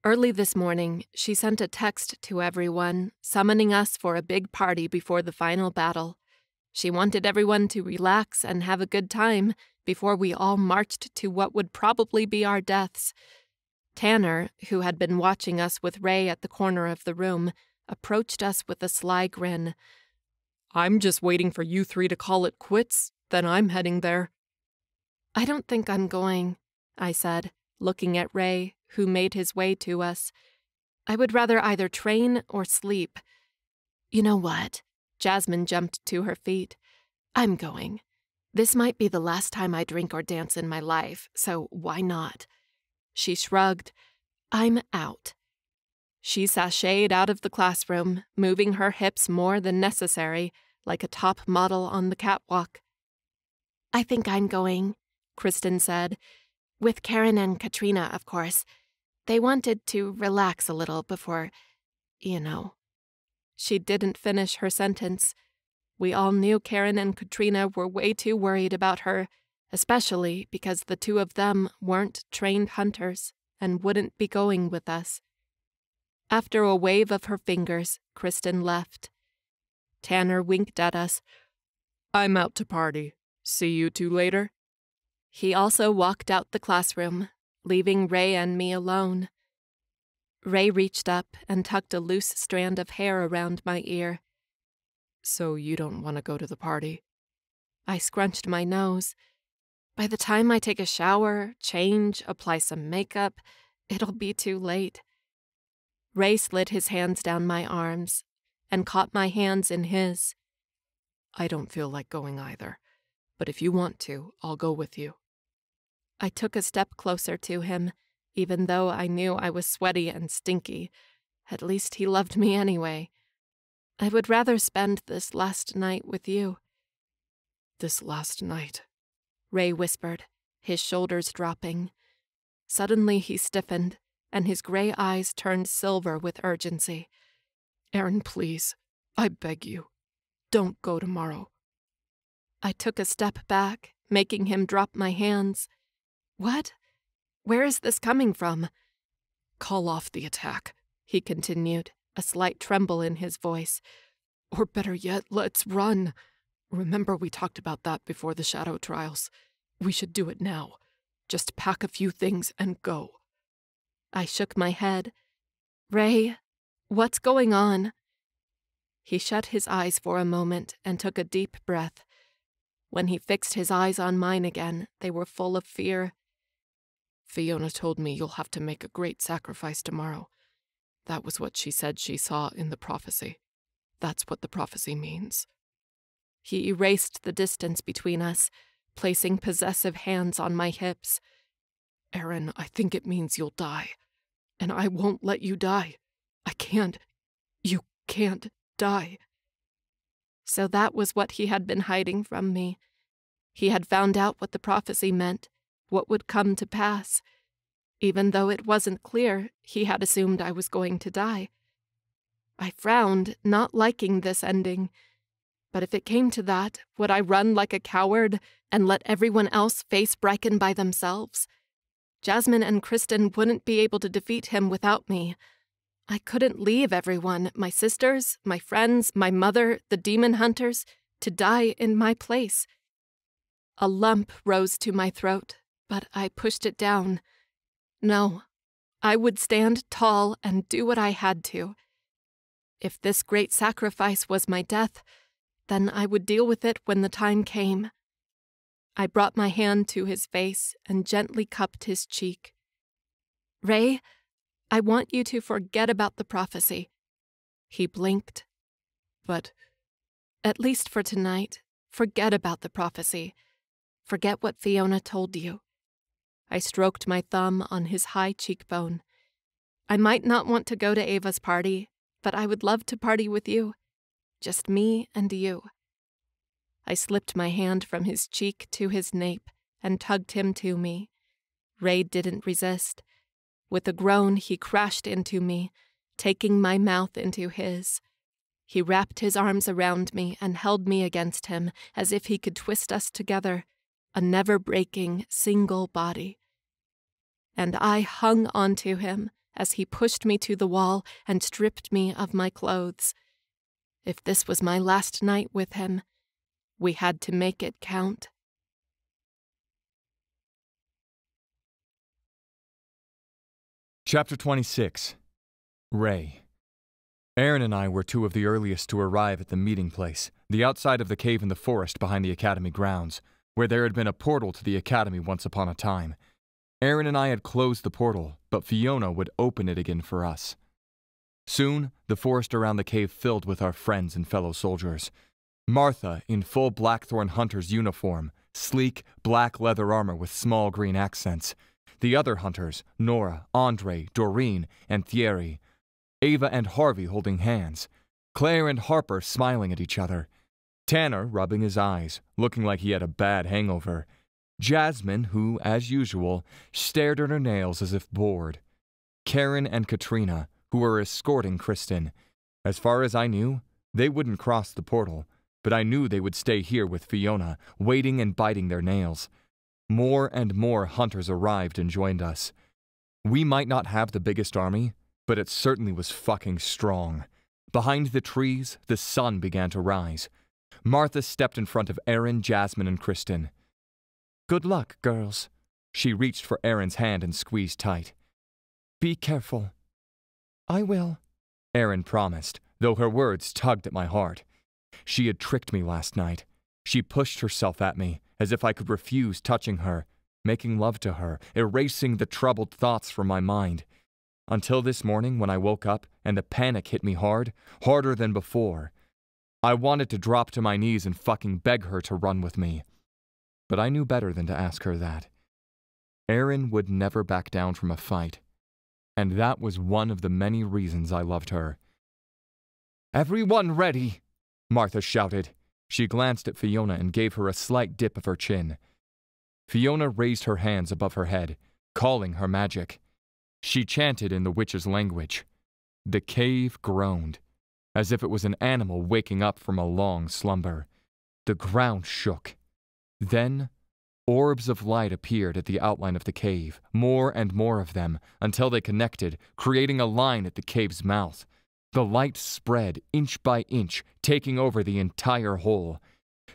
Early this morning, she sent a text to everyone, summoning us for a big party before the final battle. She wanted everyone to relax and have a good time before we all marched to what would probably be our deaths. Tanner, who had been watching us with Rey at the corner of the room, approached us with a sly grin. I'm just waiting for you three to call it quits, then I'm heading there. I don't think I'm going, I said, looking at Rey, who made his way to us. I would rather either train or sleep. You know what? Jasmine jumped to her feet. I'm going. This might be the last time I drink or dance in my life, so why not? She shrugged. I'm out. She sashayed out of the classroom, moving her hips more than necessary, like a top model on the catwalk. I think I'm going, Kristen said. With Karen and Katrina, of course. They wanted to relax a little before, you know. She didn't finish her sentence. We all knew Karen and Katrina were way too worried about her especially because the two of them weren't trained hunters and wouldn't be going with us. After a wave of her fingers, Kristen left. Tanner winked at us. I'm out to party. See you two later. He also walked out the classroom, leaving Rey and me alone. Rey reached up and tucked a loose strand of hair around my ear. So you don't want to go to the party? I scrunched my nose. By the time I take a shower, change, apply some makeup, it'll be too late. Rey slid his hands down my arms and caught my hands in his. I don't feel like going either, but if you want to, I'll go with you. I took a step closer to him, even though I knew I was sweaty and stinky. At least he loved me anyway. I would rather spend this last night with you. this last night, Rey whispered, his shoulders dropping. Suddenly he stiffened, and his gray eyes turned silver with urgency. Erin, please, I beg you, don't go tomorrow. I took a step back, making him drop my hands. What? Where is this coming from? Call off the attack, he continued, a slight tremble in his voice. Or better yet, let's run. Remember, we talked about that before the shadow trials. We should do it now. Just pack a few things and go. I shook my head. Rey, what's going on? He shut his eyes for a moment and took a deep breath. When he fixed his eyes on mine again, they were full of fear. Fiona told me you'll have to make a great sacrifice tomorrow. That was what she said she saw in the prophecy. That's what the prophecy means. He erased the distance between us, placing possessive hands on my hips. Erin, I think it means you'll die. And I won't let you die. I can't. You can't die. So that was what he had been hiding from me. He had found out what the prophecy meant, what would come to pass. Even though it wasn't clear, he had assumed I was going to die. I frowned, not liking this ending. But if it came to that, would I run like a coward and let everyone else face Brikan by themselves? Jasmine and Kristen wouldn't be able to defeat him without me. I couldn't leave everyone, my sisters, my friends, my mother, the demon hunters, to die in my place. A lump rose to my throat, but I pushed it down. No, I would stand tall and do what I had to. If this great sacrifice was my death, then I would deal with it when the time came. I brought my hand to his face and gently cupped his cheek. Rey, I want you to forget about the prophecy. He blinked. But. At least for tonight, forget about the prophecy. Forget what Fiona told you. I stroked my thumb on his high cheekbone. I might not want to go to Ava's party, but I would love to party with you. Just me and you. I slipped my hand from his cheek to his nape and tugged him to me. Rey didn't resist. With a groan, he crashed into me, taking my mouth into his. He wrapped his arms around me and held me against him as if he could twist us together, a never breaking single body. And I hung on to him as he pushed me to the wall and stripped me of my clothes. If this was my last night with him, we had to make it count. Chapter 26 Rey. Erin and I were two of the earliest to arrive at the meeting place, the outside of the cave in the forest behind the academy grounds, where there had been a portal to the academy once upon a time. Erin and I had closed the portal, but Fiona would open it again for us. Soon, the forest around the cave filled with our friends and fellow soldiers. Martha, in full Blackthorn hunter's uniform, sleek black leather armor with small green accents, the other hunters, Nora, Andre, Doreen, and Thierry. Ava and Harvey holding hands. Claire and Harper smiling at each other. Tanner rubbing his eyes, looking like he had a bad hangover. Jasmine, who, as usual, stared at her nails as if bored. Karen and Katrina, who were escorting Kristen. As far as I knew, they wouldn't cross the portal, but I knew they would stay here with Fiona, waiting and biting their nails. More and more hunters arrived and joined us. We might not have the biggest army, but it certainly was fucking strong. Behind the trees, the sun began to rise. Martha stepped in front of Erin, Jasmine, and Kristen. Good luck, girls. She reached for Erin's hand and squeezed tight. Be careful. I will, Erin promised, though her words tugged at my heart. She had tricked me last night. She pushed herself at me, as if I could refuse touching her, making love to her, erasing the troubled thoughts from my mind. Until this morning when I woke up and the panic hit me hard, harder than before. I wanted to drop to my knees and fucking beg her to run with me. But I knew better than to ask her that. Erin would never back down from a fight. And that was one of the many reasons I loved her. Everyone ready, Martha shouted. She glanced at Fiona and gave her a slight dip of her chin. Fiona raised her hands above her head, calling her magic. She chanted in the witch's language. The cave groaned, as if it was an animal waking up from a long slumber. The ground shook. Then, orbs of light appeared at the outline of the cave, more and more of them, until they connected, creating a line at the cave's mouth. The light spread inch by inch, taking over the entire hole.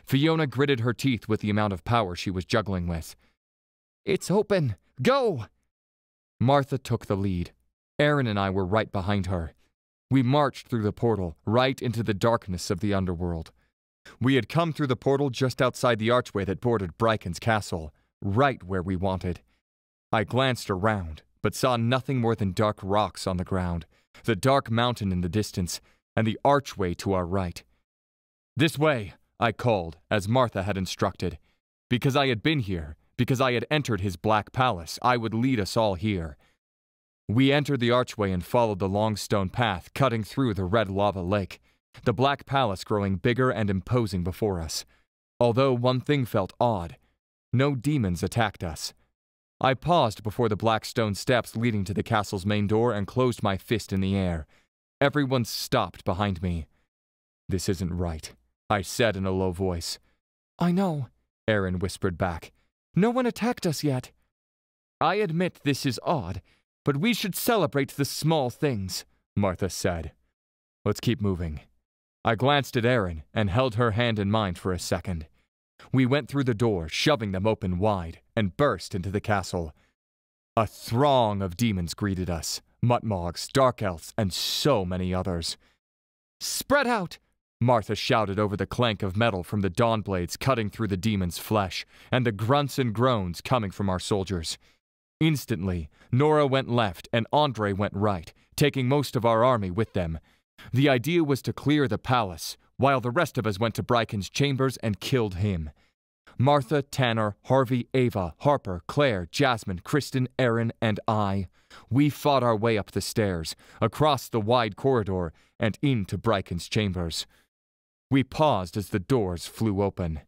Fiona gritted her teeth with the amount of power she was juggling with. It's open! Go! Martha took the lead. Erin and I were right behind her. We marched through the portal, right into the darkness of the underworld. We had come through the portal just outside the archway that bordered Brikan's castle, right where we wanted. I glanced around, but saw nothing more than dark rocks on the ground, the dark mountain in the distance, and the archway to our right. This way, I called, as Martha had instructed. Because I had been here, because I had entered his black palace, I would lead us all here. We entered the archway and followed the long stone path, cutting through the red lava lake, the black palace growing bigger and imposing before us. Although one thing felt odd no demons attacked us. I paused before the black stone steps leading to the castle's main door and closed my fist in the air. Everyone stopped behind me. This isn't right, I said in a low voice. I know, Erin whispered back. No one attacked us yet. I admit this is odd, but we should celebrate the small things, Martha said. Let's keep moving. I glanced at Erin and held her hand in mine for a second. We went through the door, shoving them open wide, and burst into the castle. A throng of demons greeted us Muttmogs, Dark Elves, and so many others. Spread out! Martha shouted over the clank of metal from the dawn blades cutting through the demon's flesh, and the grunts and groans coming from our soldiers. Instantly, Nora went left and Andre went right, taking most of our army with them. The idea was to clear the palace, while the rest of us went to Brikan's chambers and killed him. Martha, Tanner, Harvey, Ava, Harper, Claire, Jasmine, Kristen, Erin, and I. We fought our way up the stairs, across the wide corridor, and into Brikan's chambers. We paused as the doors flew open.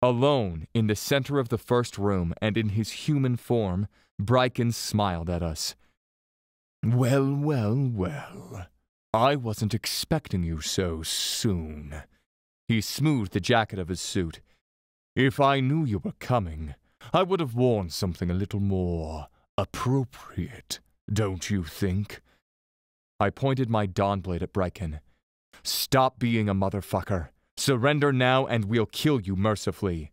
Alone, in the center of the first room and in his human form, Brikan smiled at us. Well, well, well. I wasn't expecting you so soon. He smoothed the jacket of his suit. If I knew you were coming, I would have worn something a little more appropriate, don't you think? I pointed my Dawnblade at Brikan. Stop being a motherfucker. Surrender now and we'll kill you mercifully.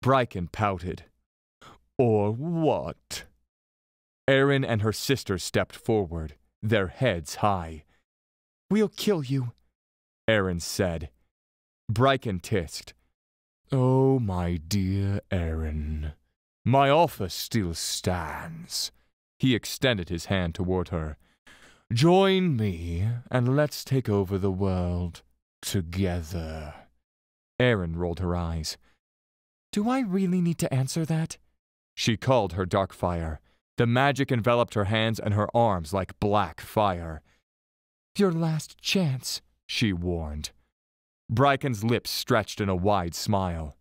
Brikan pouted. Or what? Erin and her sister stepped forward their heads high. We'll kill you, Erin said. Brikan tisked. Oh, my dear Erin, my offer still stands. He extended his hand toward her. Join me, and let's take over the world together. Erin rolled her eyes. Do I really need to answer that? She called her dark fire. The magic enveloped her hands and her arms like black fire. Your last chance, she warned. Brikan's lips stretched in a wide smile.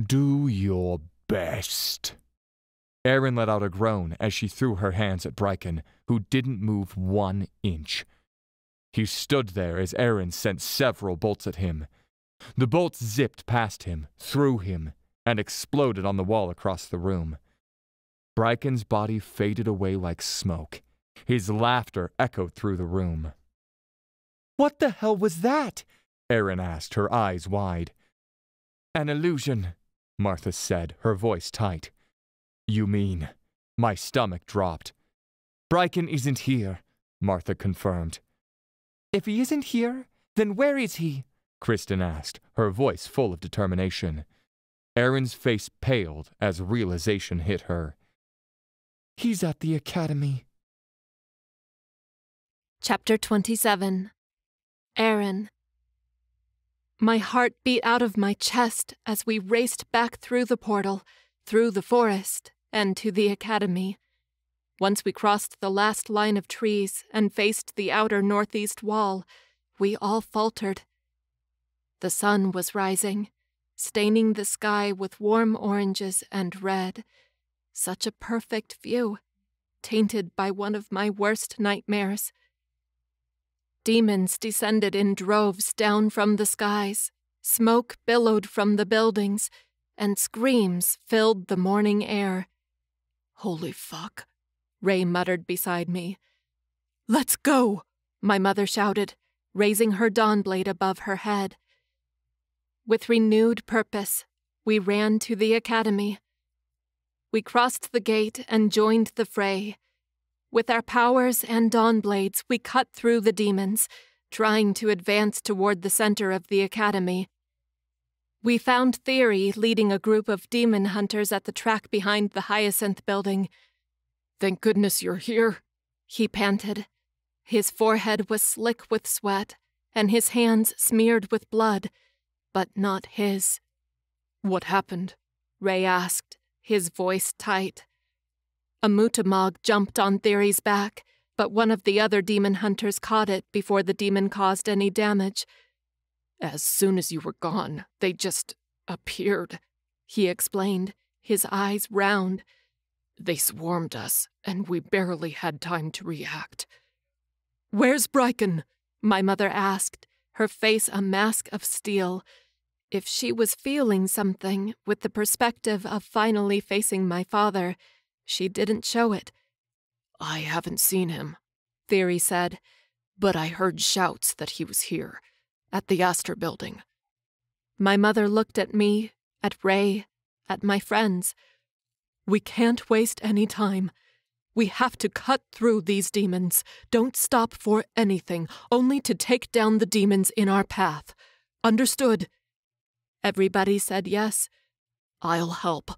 Do your best. Erin let out a groan as she threw her hands at Brikan, who didn't move one inch. He stood there as Erin sent several bolts at him. The bolts zipped past him, through him, and exploded on the wall across the room. Brikan's body faded away like smoke. His laughter echoed through the room. What the hell was that? Erin asked, her eyes wide. An illusion, Martha said, her voice tight. You mean? My stomach dropped. Brikan isn't here, Martha confirmed. If he isn't here, then where is he? Kristen asked, her voice full of determination. Erin's face paled as realization hit her. He's at the academy. Chapter 27 Erin. My heart beat out of my chest as we raced back through the portal, through the forest, and to the academy. Once we crossed the last line of trees and faced the outer northeast wall, we all faltered. The sun was rising, staining the sky with warm oranges and red. Such a perfect view, tainted by one of my worst nightmares. Demons descended in droves down from the skies, smoke billowed from the buildings, and screams filled the morning air. Holy fuck, Rey muttered beside me. Let's go, my mother shouted, raising her dawn blade above her head. With renewed purpose, we ran to the academy. We crossed the gate and joined the fray. With our powers and dawn blades, we cut through the demons, trying to advance toward the center of the academy. We found Thierry leading a group of demon hunters at the track behind the Hyacinth building. Thank goodness you're here, he panted. His forehead was slick with sweat, and his hands smeared with blood, but not his. What happened? Rey asked, his voice tight. A mutamog jumped on Thierry's back, but one of the other demon hunters caught it before the demon caused any damage. As soon as you were gone, they just appeared, he explained, his eyes round. They swarmed us, and we barely had time to react. Where's Brikan? My mother asked, her face a mask of steel. If she was feeling something with the perspective of finally facing my father, she didn't show it. I haven't seen him, Thierry said, but I heard shouts that he was here, at the Astor building. My mother looked at me, at Rey, at my friends. We can't waste any time. We have to cut through these demons. Don't stop for anything, only to take down the demons in our path. Understood? Everybody said yes. I'll help.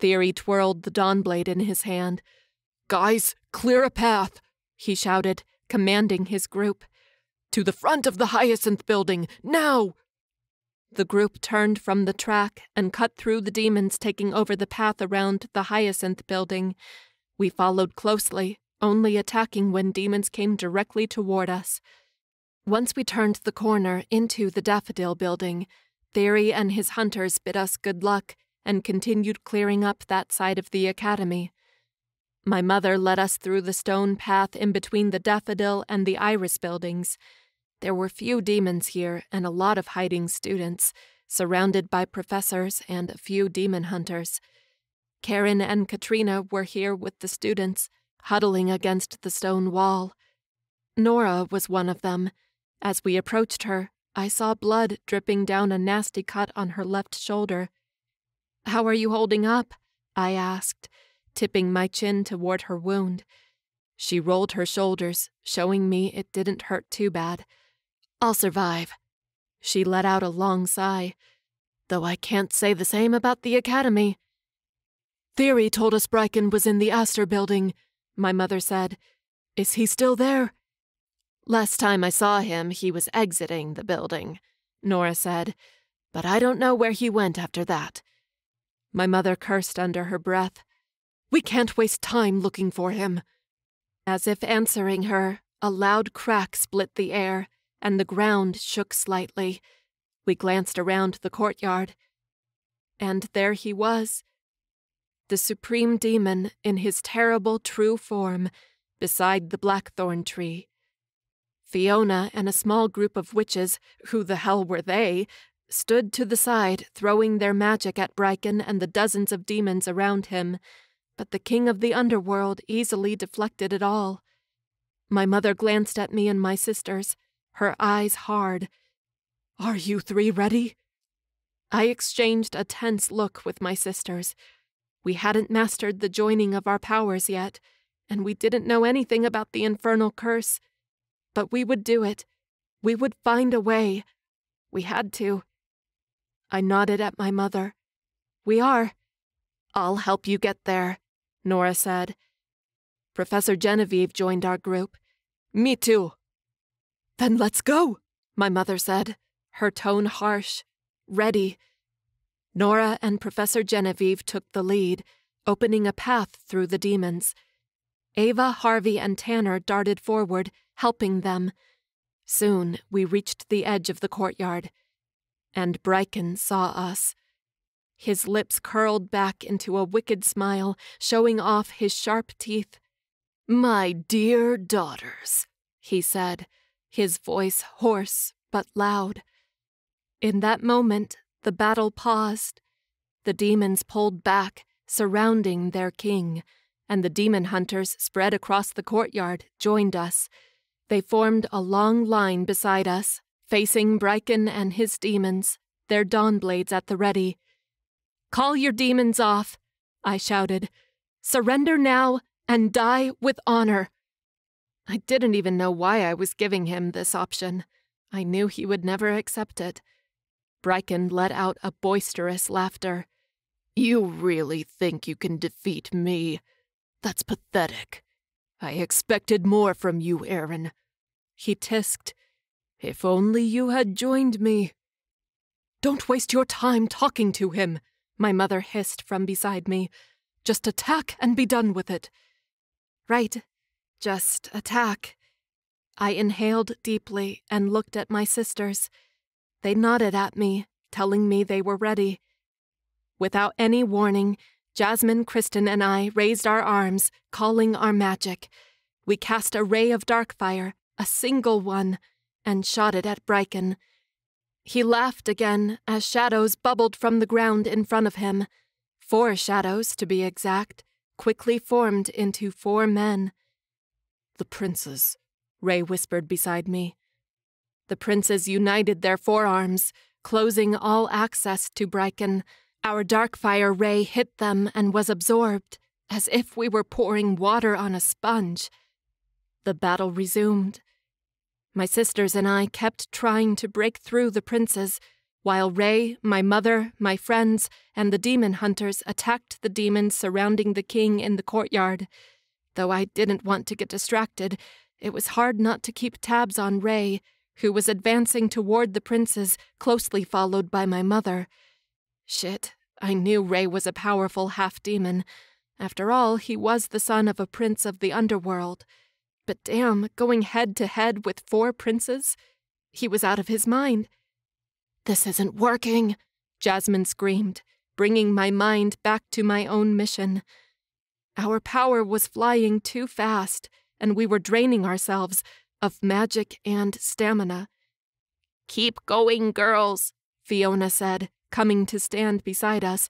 Thierry twirled the dawn blade in his hand. Guys, clear a path, he shouted, commanding his group. To the front of the Hyacinth building, now! The group turned from the track and cut through the demons taking over the path around the Hyacinth building. We followed closely, only attacking when demons came directly toward us. Once we turned the corner into the Daffodil building, Thierry and his hunters bid us good luck and continued clearing up that side of the academy. My mother led us through the stone path in between the daffodil and the iris buildings. There were few demons here and a lot of hiding students, surrounded by professors and a few demon hunters. Karen and Katrina were here with the students, huddling against the stone wall. Nora was one of them. As we approached her, I saw blood dripping down a nasty cut on her left shoulder. How are you holding up? I asked, tipping my chin toward her wound. She rolled her shoulders, showing me it didn't hurt too bad. I'll survive. She let out a long sigh, though I can't say the same about the academy. Thierry told us Brikan was in the Astor building, my mother said. Is he still there? Last time I saw him, he was exiting the building, Nora said, but I don't know where he went after that. My mother cursed under her breath. We can't waste time looking for him. As if answering her, a loud crack split the air, and the ground shook slightly. We glanced around the courtyard. And there he was. The supreme demon in his terrible true form, beside the blackthorn tree. Fiona and a small group of witches, who the hell were they, stood to the side, throwing their magic at Brikan and the dozens of demons around him, but the king of the underworld easily deflected it all. My mother glanced at me and my sisters, her eyes hard. Are you three ready? I exchanged a tense look with my sisters. We hadn't mastered the joining of our powers yet, and we didn't know anything about the infernal curse. But we would do it. We would find a way. We had to. I nodded at my mother. We are. I'll help you get there, Nora said. Professor Genevieve joined our group. Me too. Then let's go, my mother said, her tone harsh. Ready. Nora and Professor Genevieve took the lead, opening a path through the demons. Ava, Harvey, and Tanner darted forward, helping them. Soon we reached the edge of the courtyard. and Brikan saw us. His lips curled back into a wicked smile, showing off his sharp teeth. My dear daughters, he said, his voice hoarse but loud. In that moment, the battle paused. The demons pulled back, surrounding their king, and the demon hunters spread across the courtyard, joined us. They formed a long line beside us, facing Brikan and his demons, their dawn blades at the ready. Call your demons off, I shouted. Surrender now and die with honor. I didn't even know why I was giving him this option. I knew he would never accept it. Brikan let out a boisterous laughter. You really think you can defeat me? That's pathetic. I expected more from you, Erin. He tisked. If only you had joined me. Don't waste your time talking to him, my mother hissed from beside me. Just attack and be done with it. Right, just attack. I inhaled deeply and looked at my sisters. They nodded at me, telling me they were ready. Without any warning, Jasmine, Kristen, and I raised our arms, calling our magic. We cast a ray of dark fire, a single one, and shot it at Brikan. He laughed again as shadows bubbled from the ground in front of him. Four shadows, to be exact, quickly formed into four men. The princes, Rey whispered beside me. The princes united their forearms, closing all access to Brikan. Our dark fire ray hit them and was absorbed, as if we were pouring water on a sponge. The battle resumed. My sisters and I kept trying to break through the princes, while Rey, my mother, my friends, and the demon hunters attacked the demons surrounding the king in the courtyard. Though I didn't want to get distracted, it was hard not to keep tabs on Rey, who was advancing toward the princes, closely followed by my mother. Shit, I knew Rey was a powerful half demon. After all, he was the son of a prince of the underworld. But damn, going head to head with four princes? He was out of his mind. This isn't working, Jasmine screamed, bringing my mind back to my own mission. Our power was flying too fast, and we were draining ourselves of magic and stamina. Keep going, girls, Fiona said, coming to stand beside us.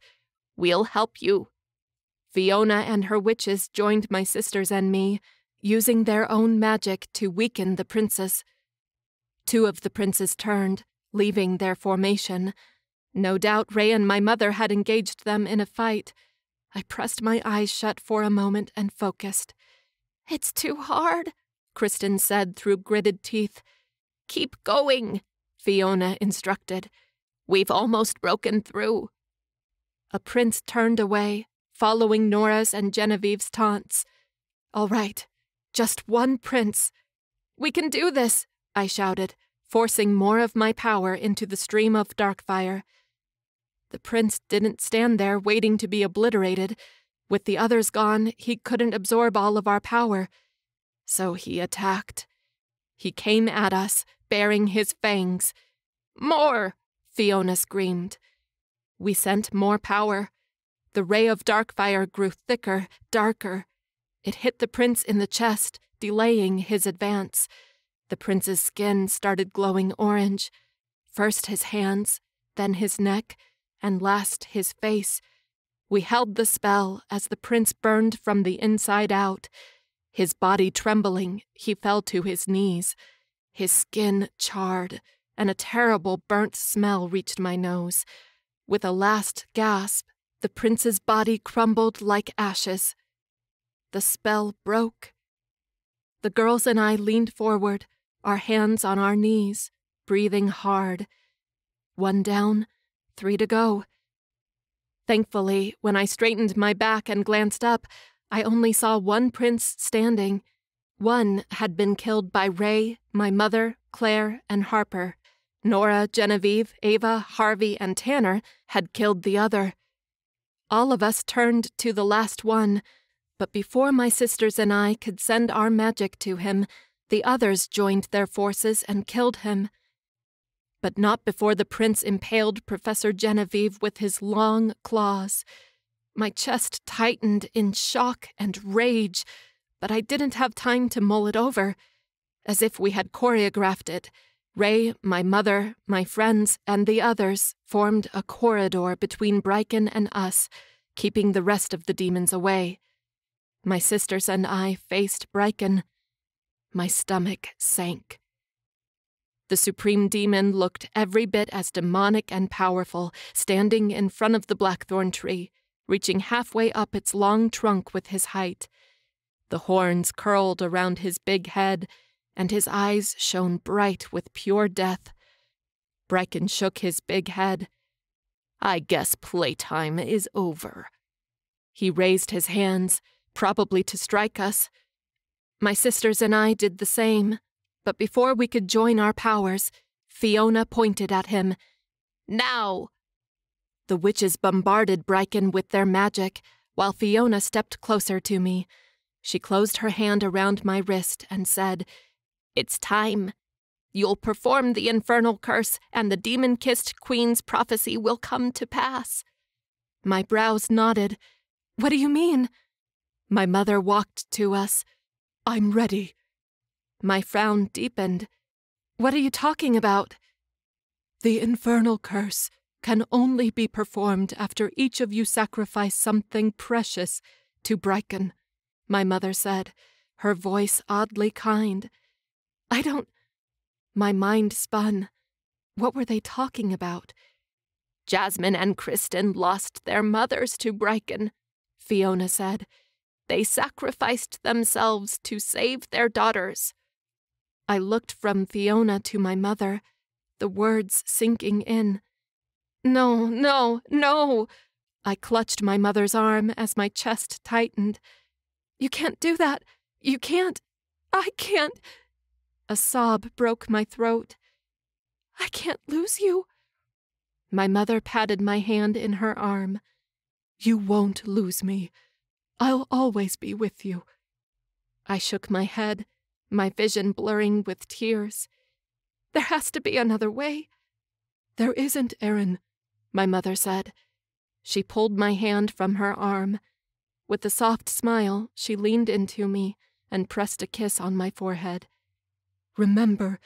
We'll help you. Fiona and her witches joined my sisters and me, using their own magic to weaken the princes. Two of the princes turned, leaving their formation. No doubt Rey and my mother had engaged them in a fight. I pressed my eyes shut for a moment and focused. It's too hard, Kristen said through gritted teeth. Keep going, Fiona instructed. We've almost broken through. A prince turned away, following Nora's and Genevieve's taunts. All right, just one prince. We can do this, I shouted, forcing more of my power into the stream of dark fire. The prince didn't stand there waiting to be obliterated. With the others gone, he couldn't absorb all of our power. So he attacked. He came at us, baring his fangs. More! Fiona screamed. We sent more power. The ray of dark fire grew thicker, darker. It hit the prince in the chest, delaying his advance. The prince's skin started glowing orange. First his hands, then his neck, and last his face. We held the spell as the prince burned from the inside out. His body trembling, he fell to his knees. His skin charred, and a terrible burnt smell reached my nose. With a last gasp, the prince's body crumbled like ashes. The spell broke. The girls and I leaned forward, our hands on our knees, breathing hard. One down, three to go. Thankfully, when I straightened my back and glanced up, I only saw one prince standing. One had been killed by Rey, my mother, Claire, and Harper. Nora, Genevieve, Ava, Harvey, and Tanner had killed the other. All of us turned to the last one, but before my sisters and I could send our magic to him, the others joined their forces and killed him. but not before the prince impaled Professor Genevieve with his long claws. My chest tightened in shock and rage, but I didn't have time to mull it over. As if we had choreographed it, Rey, my mother, my friends, and the others formed a corridor between Brikan and us, keeping the rest of the demons away. My sisters and I faced Brikan. My stomach sank. The supreme demon looked every bit as demonic and powerful, standing in front of the blackthorn tree, reaching halfway up its long trunk with his height. The horns curled around his big head, and his eyes shone bright with pure death. Brikan shook his big head. I guess playtime is over. He raised his hands, probably to strike us. My sisters and I did the same, but before we could join our powers, Fiona pointed at him. Now! The witches bombarded Brikan with their magic, while Fiona stepped closer to me. She closed her hand around my wrist and said, it's time. You'll perform the infernal curse, and the demon kissed queen's prophecy will come to pass. My brows nodded. What do you mean? My mother walked to us. I'm ready. My frown deepened. What are you talking about? The infernal curse can only be performed after each of you sacrifice something precious to Brikan, my mother said, her voice oddly kind. I don't. My mind spun. What were they talking about? Jasmine and Kristen lost their mothers to Brikan, Fiona said. They sacrificed themselves to save their daughters. I looked from Fiona to my mother, the words sinking in. No, no, no! I clutched my mother's arm as my chest tightened. You can't do that. You can't. I can't. A sob broke my throat. I can't lose you. My mother patted my hand in her arm. You won't lose me. I'll always be with you. I shook my head, my vision blurring with tears. There has to be another way. There isn't, Erin, my mother said. She pulled my hand from her arm. With a soft smile, she leaned into me and pressed a kiss on my forehead. Remember,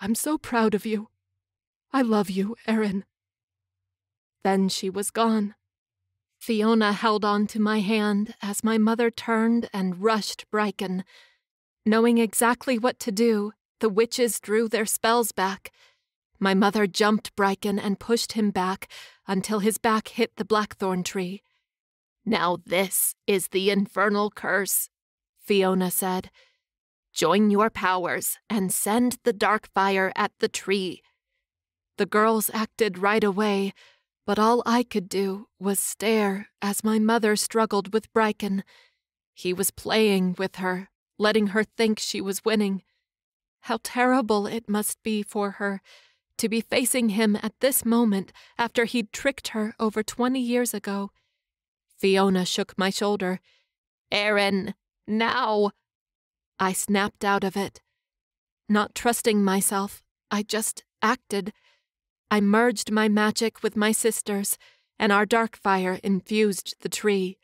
I'm so proud of you. I love you, Erin. Then she was gone. Fiona held on to my hand as my mother turned and rushed Brikan. Knowing exactly what to do, the witches drew their spells back. My mother jumped Brikan and pushed him back until his back hit the blackthorn tree. Now this is the infernal curse, Fiona said. Join your powers and send the dark fire at the tree. The girls acted right away, but all I could do was stare as my mother struggled with Brikan. He was playing with her, letting her think she was winning. How terrible it must be for her to be facing him at this moment after he'd tricked her over twenty years ago. Fiona shook my shoulder. Erin, now! I snapped out of it. Not trusting myself, I just acted. I merged my magic with my sister's, and our dark fire infused the tree.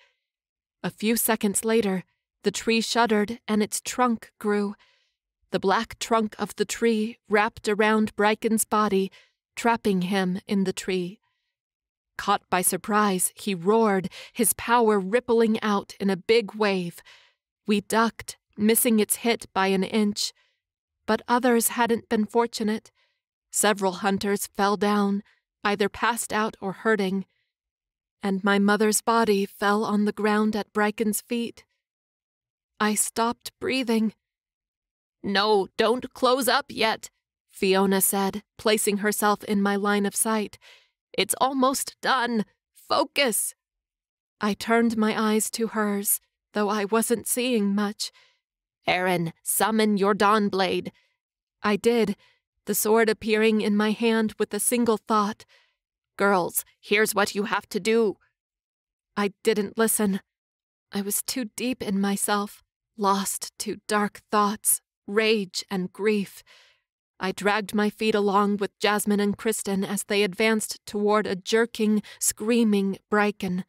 A few seconds later, the tree shuddered and its trunk grew. The black trunk of the tree wrapped around Brikan's body, trapping him in the tree. Caught by surprise, he roared, his power rippling out in a big wave. We ducked missing its hit by an inch. But others hadn't been fortunate. Several hunters fell down, either passed out or hurting. And my mother's body fell on the ground at Brikan's feet. I stopped breathing. No, don't close up yet, Fiona said, placing herself in my line of sight. It's almost done. Focus. I turned my eyes to hers, though I wasn't seeing much. Erin, summon your Dawnblade. I did, the sword appearing in my hand with a single thought. Girls, here's what you have to do. I didn't listen. I was too deep in myself, lost to dark thoughts, rage, and grief. I dragged my feet along with Jasmine and Kristen as they advanced toward a jerking, screaming Brikan.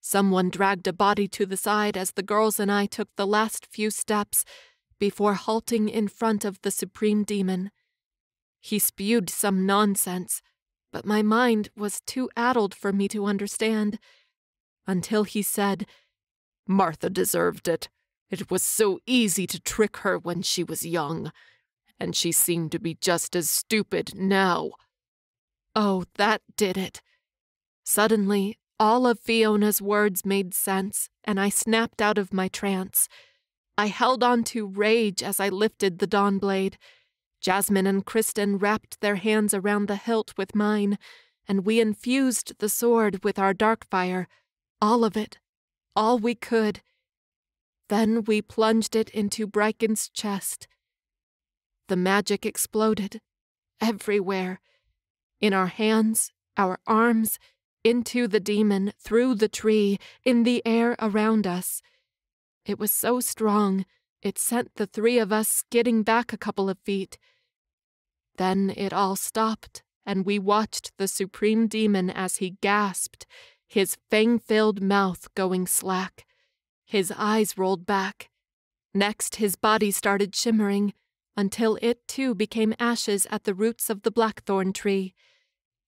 Someone dragged a body to the side as the girls and I took the last few steps before halting in front of the Supreme Demon. He spewed some nonsense, but my mind was too addled for me to understand. Until he said, Martha deserved it. It was so easy to trick her when she was young and she seemed to be just as stupid now. Oh, that did it. Suddenly, all of Fiona's words made sense, and I snapped out of my trance. I held on to rage as I lifted the dawn blade. Jasmine and Kristen wrapped their hands around the hilt with mine, and we infused the sword with our dark fire, all of it, all we could. Then we plunged it into Brikan's chest. The magic exploded everywhere in our hands, our arms, into the demon, through the tree, in the air around us. It was so strong, it sent the three of us skidding back a couple of feet. Then it all stopped, and we watched the supreme demon as he gasped, his fang filled mouth going slack. His eyes rolled back. Next, his body started shimmering, until it too became ashes at the roots of the blackthorn tree.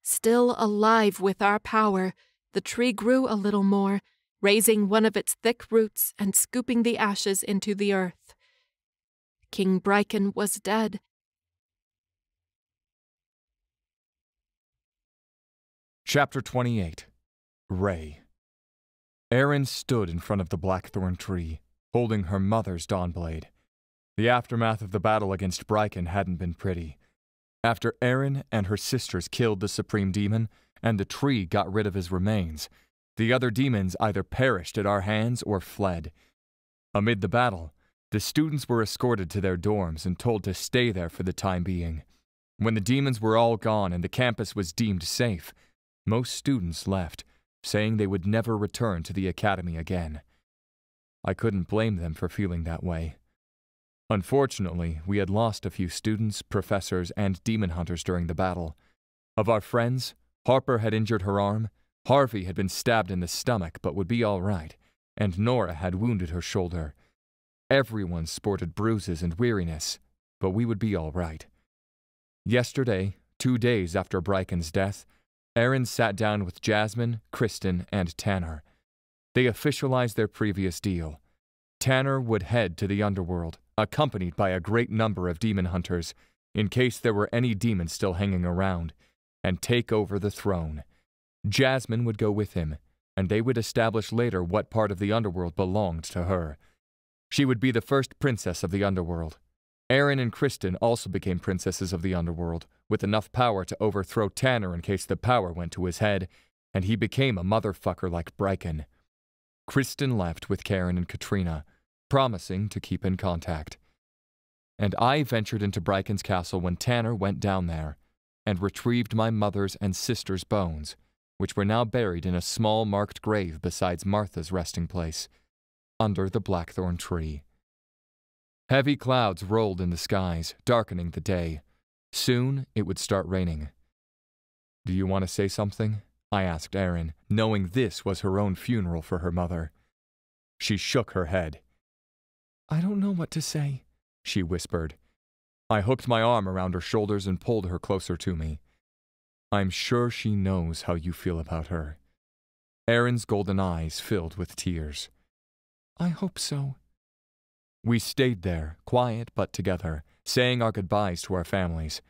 Still alive with our power, the tree grew a little more, raising one of its thick roots and scooping the ashes into the earth. King Brikan was dead. Chapter 28 Rey Erin stood in front of the blackthorn tree, holding her mother's dawnblade. The aftermath of the battle against Brikan hadn't been pretty. After Erin and her sisters killed the Supreme Demon, and the tree got rid of his remains, the other demons either perished at our hands or fled. Amid the battle, the students were escorted to their dorms and told to stay there for the time being. When the demons were all gone and the campus was deemed safe, most students left, saying they would never return to the academy again. I couldn't blame them for feeling that way. Unfortunately, we had lost a few students, professors, and demon hunters during the battle. Of our friends, Harper had injured her arm, Harvey had been stabbed in the stomach but would be all right, and Nora had wounded her shoulder. Everyone sported bruises and weariness, but we would be all right. Yesterday, two days after Brikan's death, Erin sat down with Jasmine, Kristen, and Tanner. They officialized their previous deal. Tanner would head to the underworld, accompanied by a great number of demon hunters, in case there were any demons still hanging around, and take over the throne. Jasmine would go with him, and they would establish later what part of the underworld belonged to her. She would be the first princess of the underworld. Erin and Kristen also became princesses of the underworld, with enough power to overthrow Tanner in case the power went to his head, and he became a motherfucker like Brikan. Kristen left with Karen and Katrina, promising to keep in contact. And I ventured into Brikan's castle when Tanner went down there and retrieved my mother's and sister's bones, which were now buried in a small marked grave beside Martha's resting place, under the blackthorn tree. Heavy clouds rolled in the skies, darkening the day. Soon it would start raining. Do you want to say something? I asked Erin, knowing this was her own funeral for her mother. She shook her head. I don't know what to say, she whispered. I hooked my arm around her shoulders and pulled her closer to me. I'm sure she knows how you feel about her. Erin's golden eyes filled with tears. I hope so. We stayed there, quiet but together, saying our goodbyes to our families.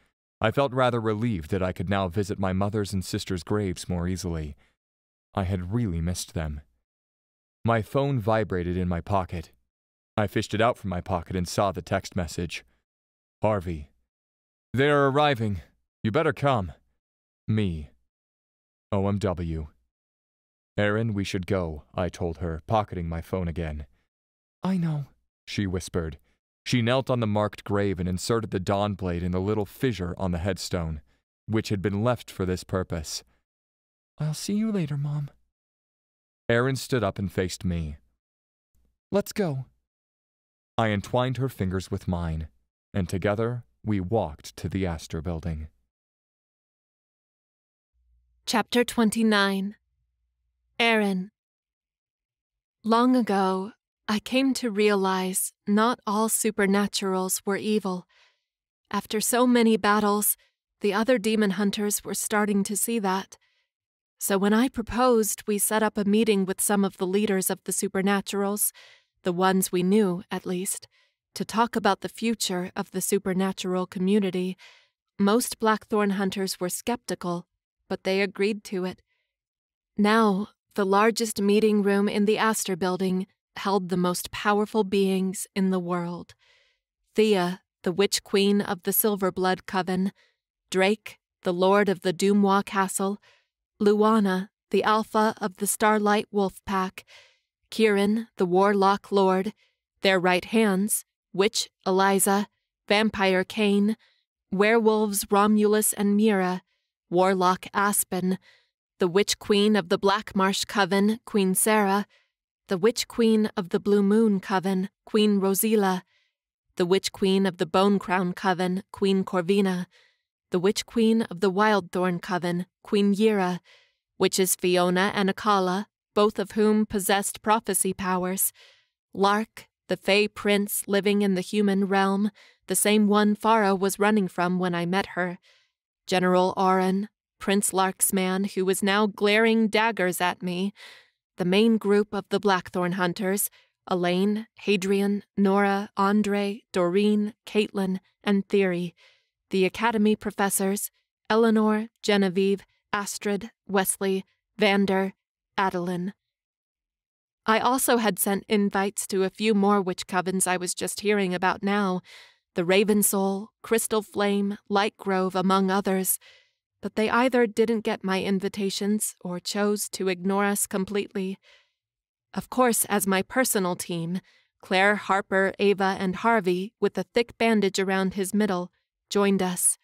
I felt rather relieved that I could now visit my mother's and sister's graves more easily. I had really missed them. My phone vibrated in my pocket, I fished it out from my pocket and saw the text message. Harvey. They are arriving. You better come. Me. OMW. Erin, we should go, I told her, pocketing my phone again. I know, she whispered. She knelt on the marked grave and inserted the dawn blade in the little fissure on the headstone, which had been left for this purpose. I'll see you later, Mom. Erin stood up and faced me. Let's go. I entwined her fingers with mine, and together we walked to the Astor building. Chapter 29 Erin Long ago, I came to realize not all supernaturals were evil. After so many battles, the other demon hunters were starting to see that. So when I proposed we set up a meeting with some of the leaders of the supernaturals, the ones we knew, at least, to talk about the future of the supernatural community, most blackthorn hunters were skeptical, but they agreed to it. Now, the largest meeting room in the Astor building held the most powerful beings in the world Thea, the Witch Queen of the Silverblood Coven, Drake, the Lord of the Dumois Castle, Luana, the Alpha of the Starlight Wolf Pack, Kieran, the Warlock Lord, their right hands, Witch Eliza, Vampire Cain, Werewolves Romulus and Mira, Warlock Aspen, the Witch Queen of the Black Marsh Coven, Queen Sarah, the Witch Queen of the Blue Moon Coven, Queen Rosila, the Witch Queen of the Bone Crown Coven, Queen Corvina, the Witch Queen of the Wildthorn Coven, Queen Yira, witches Fiona and Akala, both of whom possessed prophecy powers, Lark, the Fey Prince living in the human realm, the same one Farah was running from when I met her, General Auron, Prince Lark's man, who was now glaring daggers at me, the main group of the Blackthorn hunters, Elaine, Hadrian, Nora, Andre, Doreen, Caitlin, and Thierry, the Academy professors, Eleanor, Genevieve, Astrid, Wesley, Vander, Adeline. I also had sent invites to a few more witch covens I was just hearing about now the Raven Soul, Crystal Flame, Light Grove, among others but they either didn't get my invitations or chose to ignore us completely. Of course, as my personal team, Claire, Harper, Ava, and Harvey, with a thick bandage around his middle, joined us.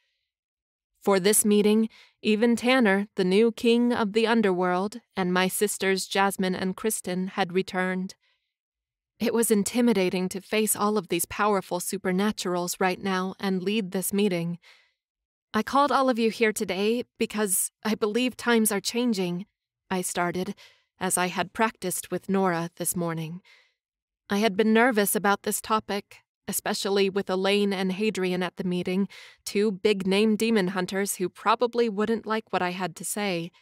For this meeting, even Tanner, the new king of the underworld, and my sisters Jasmine and Kristen had returned. It was intimidating to face all of these powerful supernaturals right now and lead this meeting. I called all of you here today because I believe times are changing, I started, as I had practiced with Nora this morning. I had been nervous about this topic, especially with Elaine and Hadrian at the meeting, two big name demon hunters who probably wouldn't like what I had to say.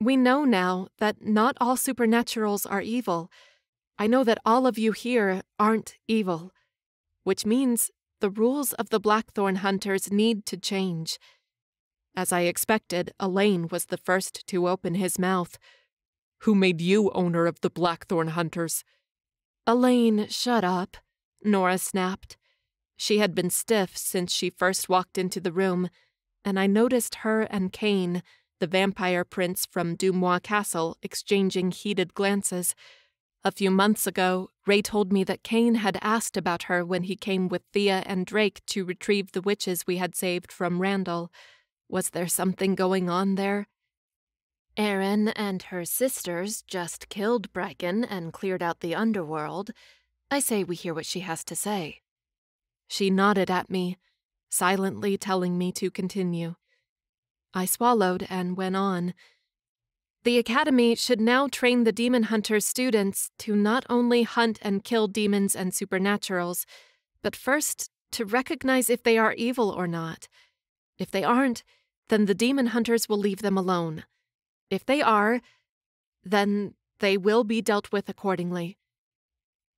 We know now that not all supernaturals are evil. I know that all of you here aren't evil, which means the rules of the Blackthorn hunters need to change. As I expected, Elaine was the first to open his mouth. Who made you owner of the Blackthorn hunters? Elaine, shut up, Nora snapped. She had been stiff since she first walked into the room, and I noticed her and Kane, the vampire prince from Dumois Castle, exchanging heated glances. A few months ago, Rey told me that Kane had asked about her when he came with Thea and Drake to retrieve the witches we had saved from Randall. Was there something going on there? Erin and her sisters just killed Brikan and cleared out the underworld. I say we hear what she has to say. She nodded at me, silently telling me to continue. I swallowed and went on. The Academy should now train the Demon Hunter's students to not only hunt and kill demons and supernaturals, but first to recognize if they are evil or not. If they aren't, then the Demon Hunters will leave them alone. If they are, then they will be dealt with accordingly.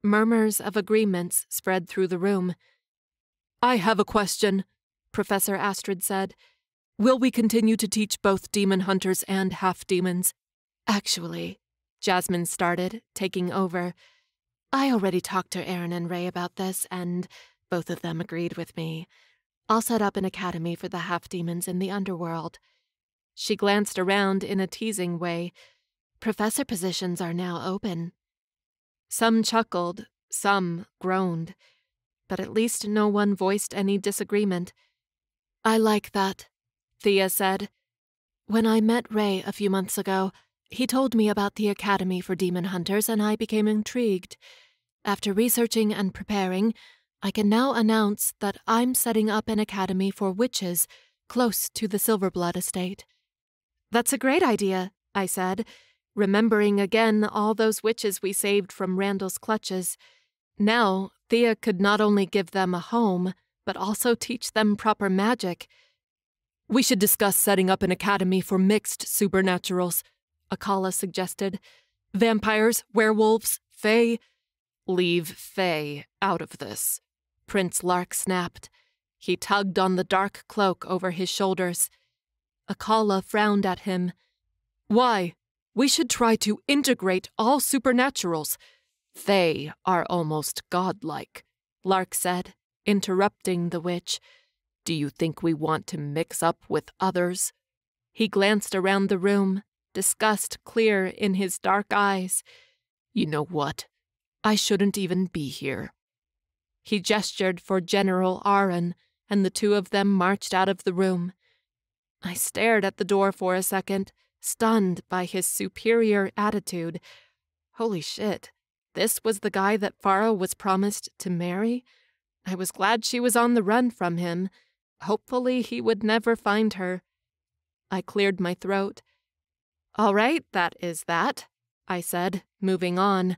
Murmurs of agreements spread through the room. I have a question, Professor Astrid said. Will we continue to teach both demon hunters and half demons? Actually, Jasmine started, taking over. I already talked to Erin and Rey about this, and both of them agreed with me. I'll set up an academy for the half demons in the underworld. She glanced around in a teasing way. Professor positions are now open. Some chuckled, some groaned, but at least no one voiced any disagreement. I like that, Thea said. When I met Rey a few months ago, he told me about the Academy for Demon Hunters, and I became intrigued. After researching and preparing, I can now announce that I'm setting up an academy for witches close to the Silverblood estate. That's a great idea, I said, remembering again all those witches we saved from Randall's clutches. Now, Thea could not only give them a home, but also teach them proper magic. We should discuss setting up an academy for mixed supernaturals, Akala suggested. Vampires, werewolves, fae. Leave fae out of this, Prince Lark snapped. He tugged on the dark cloak over his shoulders. Akala frowned at him. Why? We should try to integrate all supernaturals. They are almost godlike, Lark said, interrupting the witch. Do you think we want to mix up with others? He glanced around the room, disgust clear in his dark eyes. You know what? I shouldn't even be here. He gestured for General Auron, and the two of them marched out of the room. I stared at the door for a second, stunned by his superior attitude. Holy shit, this was the guy that Farah was promised to marry? I was glad she was on the run from him. Hopefully, he would never find her. I cleared my throat. All right, that is that, I said, moving on.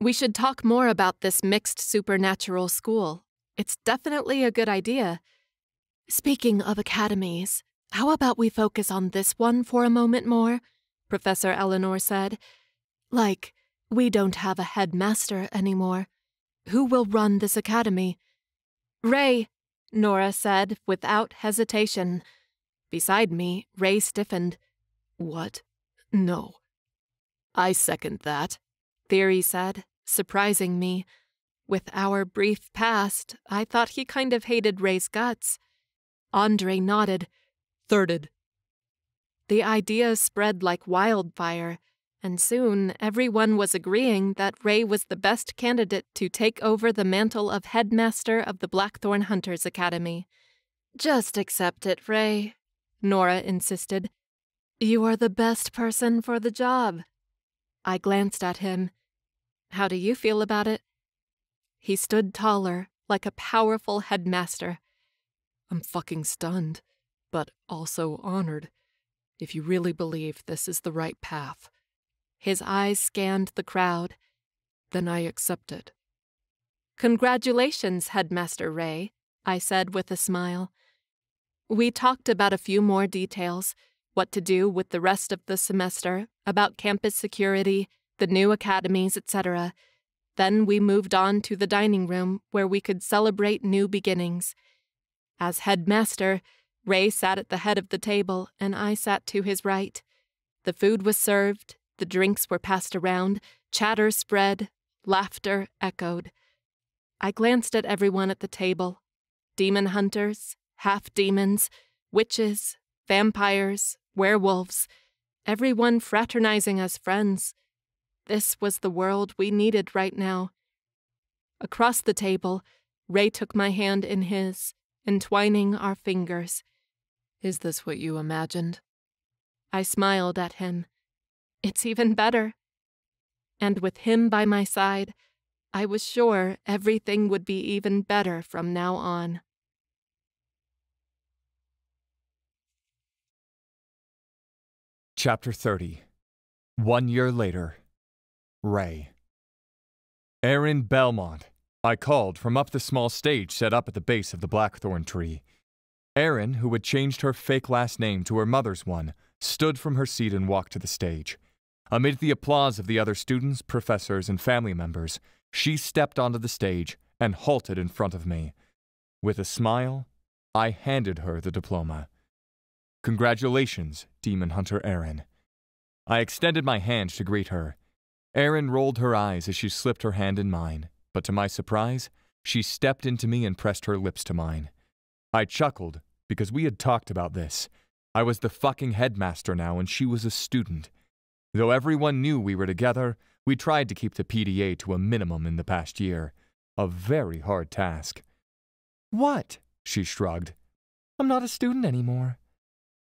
We should talk more about this mixed supernatural school. It's definitely a good idea. Speaking of academies, how about we focus on this one for a moment more? Professor Eleanor said. Like, we don't have a headmaster anymore. Who will run this academy? Rey, Nora said without hesitation. Beside me, Rey stiffened. What? No. I second that, Thierry said, surprising me. With our brief past, I thought he kind of hated Rey's guts. Andre nodded. Thirded. The idea spread like wildfire, and soon everyone was agreeing that Rey was the best candidate to take over the mantle of headmaster of the Blackthorn Hunters Academy. Just accept it, Rey, Nora insisted. You are the best person for the job. I glanced at him. How do you feel about it? He stood taller, like a powerful headmaster. I'm fucking stunned, but also honored. If you really believe this is the right path. His eyes scanned the crowd. Then I accepted. Congratulations, Headmaster Rey, I said with a smile. We talked about a few more details what to do with the rest of the semester, about campus security, the new academies, etc. Then we moved on to the dining room where we could celebrate new beginnings. As headmaster, Rey sat at the head of the table and I sat to his right. The food was served, the drinks were passed around, chatter spread, laughter echoed. I glanced at everyone at the table demon hunters, half demons, witches, vampires, werewolves, everyone fraternizing as friends. This was the world we needed right now. Across the table, Rey took my hand in his, entwining our fingers. Is this what you imagined? I smiled at him. It's even better. And with him by my side, I was sure everything would be even better from now on. Chapter 30 One year later. Rey. Erin Belmont. I called from up the small stage set up at the base of the blackthorn tree. Erin, who had changed her fake last name to her mother's one, stood from her seat and walked to the stage. Amid the applause of the other students, professors, and family members, she stepped onto the stage and halted in front of me. With a smile, I handed her the diploma. Congratulations, Demon Hunter Erin. I extended my hand to greet her. Erin rolled her eyes as she slipped her hand in mine, but to my surprise, she stepped into me and pressed her lips to mine. I chuckled, because we had talked about this. I was the fucking headmaster now, and she was a student. Though everyone knew we were together, we tried to keep the PDA to a minimum in the past year. A very hard task. What? She shrugged. I'm not a student anymore.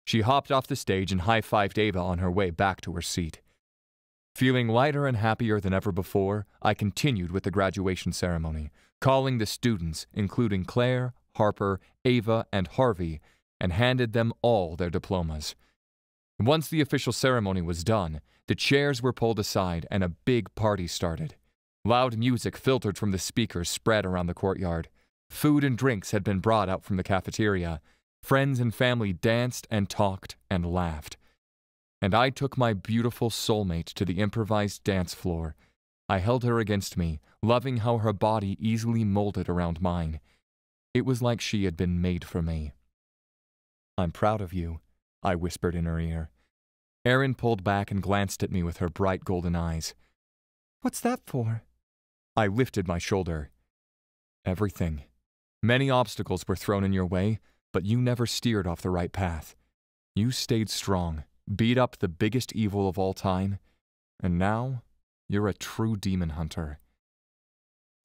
She hopped off the stage and high fived Ava on her way back to her seat. Feeling lighter and happier than ever before, I continued with the graduation ceremony, calling the students, including Claire, Harper, Ava, and Harvey, and handed them all their diplomas. Once the official ceremony was done, the chairs were pulled aside and a big party started. Loud music filtered from the speakers spread around the courtyard. Food and drinks had been brought out from the cafeteria. Friends and family danced and talked and laughed. And I took my beautiful soulmate to the improvised dance floor. I held her against me, loving how her body easily molded around mine. It was like she had been made for me. I'm proud of you, I whispered in her ear. Erin pulled back and glanced at me with her bright golden eyes. What's that for? I lifted my shoulder. Everything. Many obstacles were thrown in your way, but you never steered off the right path. You stayed strong, beat up the biggest evil of all time, and now you're a true demon hunter.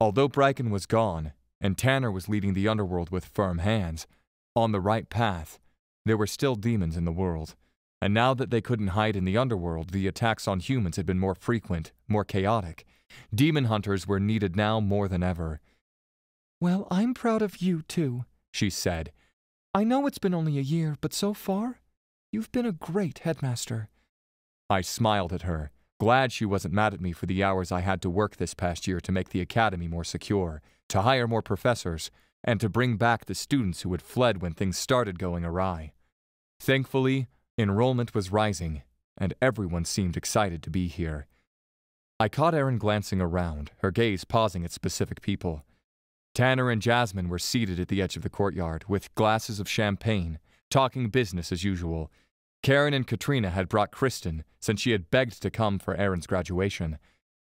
Although Brikan was gone, and Tanner was leading the underworld with firm hands, on the right path, there were still demons in the world. And now that they couldn't hide in the underworld, the attacks on humans had been more frequent, more chaotic. Demon hunters were needed now more than ever. Well, I'm proud of you, too, she said. I know it's been only a year, but so far, you've been a great headmaster. I smiled at her, glad she wasn't mad at me for the hours I had to work this past year to make the academy more secure, to hire more professors, and to bring back the students who had fled when things started going awry. Thankfully, enrollment was rising, and everyone seemed excited to be here. I caught Erin glancing around, her gaze pausing at specific people. Tanner and Jasmine were seated at the edge of the courtyard with glasses of champagne, talking business as usual. Karen and Katrina had brought Kristen since she had begged to come for Erin's graduation.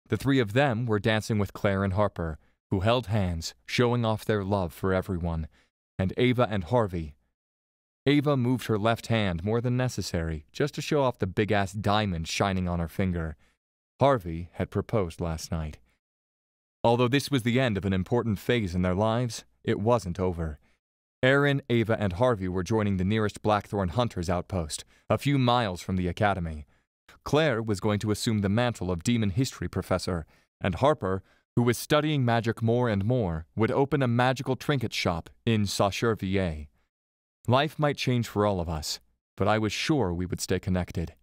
The three of them were dancing with Claire and Harper, who held hands, showing off their love for everyone, and Ava and Harvey. Ava moved her left hand more than necessary, just to show off the big ass diamond shining on her finger. Harvey had proposed last night. Although this was the end of an important phase in their lives, it wasn't over. Erin, Ava, and Harvey were joining the nearest Blackthorn Hunters outpost, a few miles from the academy. Claire was going to assume the mantle of demon history professor, and Harper who was studying magic more and more, would open a magical trinket shop in Saussure Life might change for all of us, but I was sure we would stay connected.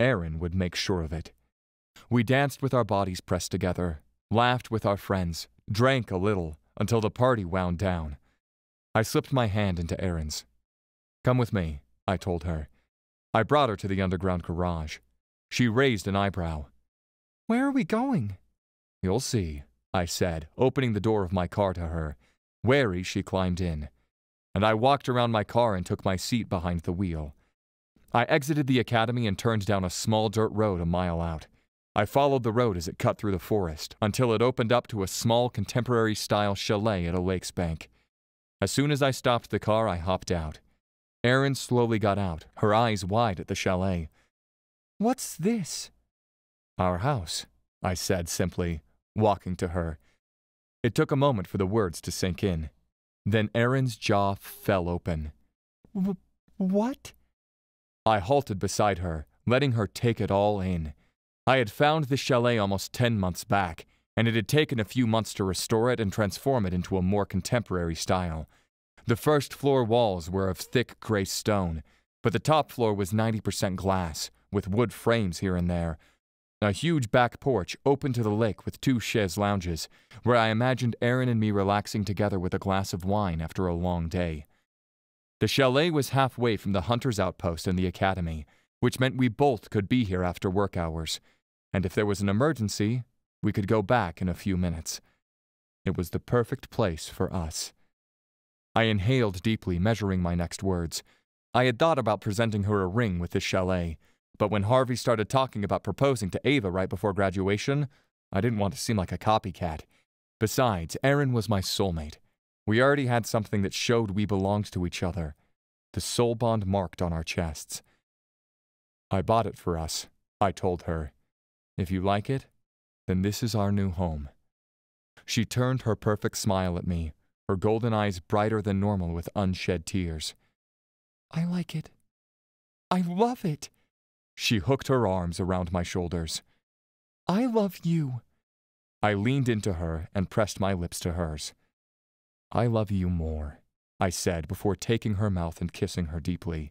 Erin would make sure of it. We danced with our bodies pressed together, laughed with our friends, drank a little until the party wound down. I slipped my hand into Erin's. Come with me, I told her. I brought her to the underground garage. She raised an eyebrow. Where are we going? You'll see, I said, opening the door of my car to her. Wary, she climbed in. And I walked around my car and took my seat behind the wheel. I exited the academy and turned down a small dirt road a mile out. I followed the road as it cut through the forest until it opened up to a small contemporary style chalet at a lake's bank. As soon as I stopped the car, I hopped out. Erin slowly got out, her eyes wide at the chalet. What's this? Our house, I said simply, walking to her. It took a moment for the words to sink in. Then Erin's jaw fell open. what? I halted beside her, letting her take it all in. I had found the chalet almost ten months back, and it had taken a few months to restore it and transform it into a more contemporary style. The first floor walls were of thick gray stone, but the top floor was 90% glass, with wood frames here and there, a huge back porch open to the lake with two chaise lounges, where I imagined Erin and me relaxing together with a glass of wine after a long day. The chalet was halfway from the hunter's outpost and the academy, which meant we both could be here after work hours, and if there was an emergency, we could go back in a few minutes. It was the perfect place for us. I inhaled deeply, measuring my next words. I had thought about presenting her a ring with the chalet, but when Harvey started talking about proposing to Ava right before graduation, I didn't want to seem like a copycat. Besides, Erin was my soulmate. We already had something that showed we belonged to each other the soul bond marked on our chests. I bought it for us, I told her. If you like it, then this is our new home. She turned her perfect smile at me, her golden eyes brighter than normal with unshed tears. I like it. I love it. She hooked her arms around my shoulders. I love you. I leaned into her and pressed my lips to hers. I love you more, I said before taking her mouth and kissing her deeply.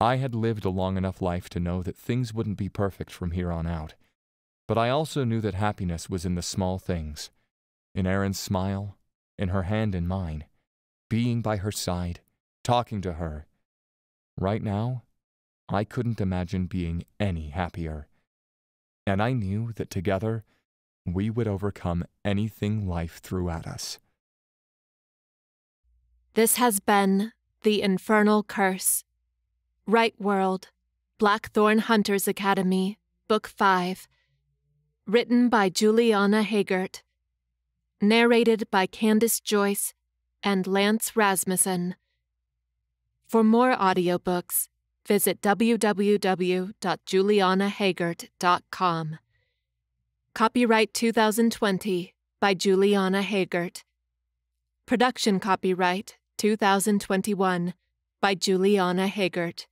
I had lived a long enough life to know that things wouldn't be perfect from here on out. But I also knew that happiness was in the small things in Erin's smile, in her hand in mine, being by her side, talking to her. Right now, I couldn't imagine being any happier. And I knew that together, we would overcome anything life threw at us. This has been The Infernal Curse. Rite World, Blackthorn Hunters Academy, Book 5. Written by Juliana Haygert. Narrated by Candace Joice and Lance Rasmussen. For more audiobooks, visit www.julianahaygert.com. Copyright 2020 by Juliana Haygert. Production copyright 2021 by Juliana Haygert.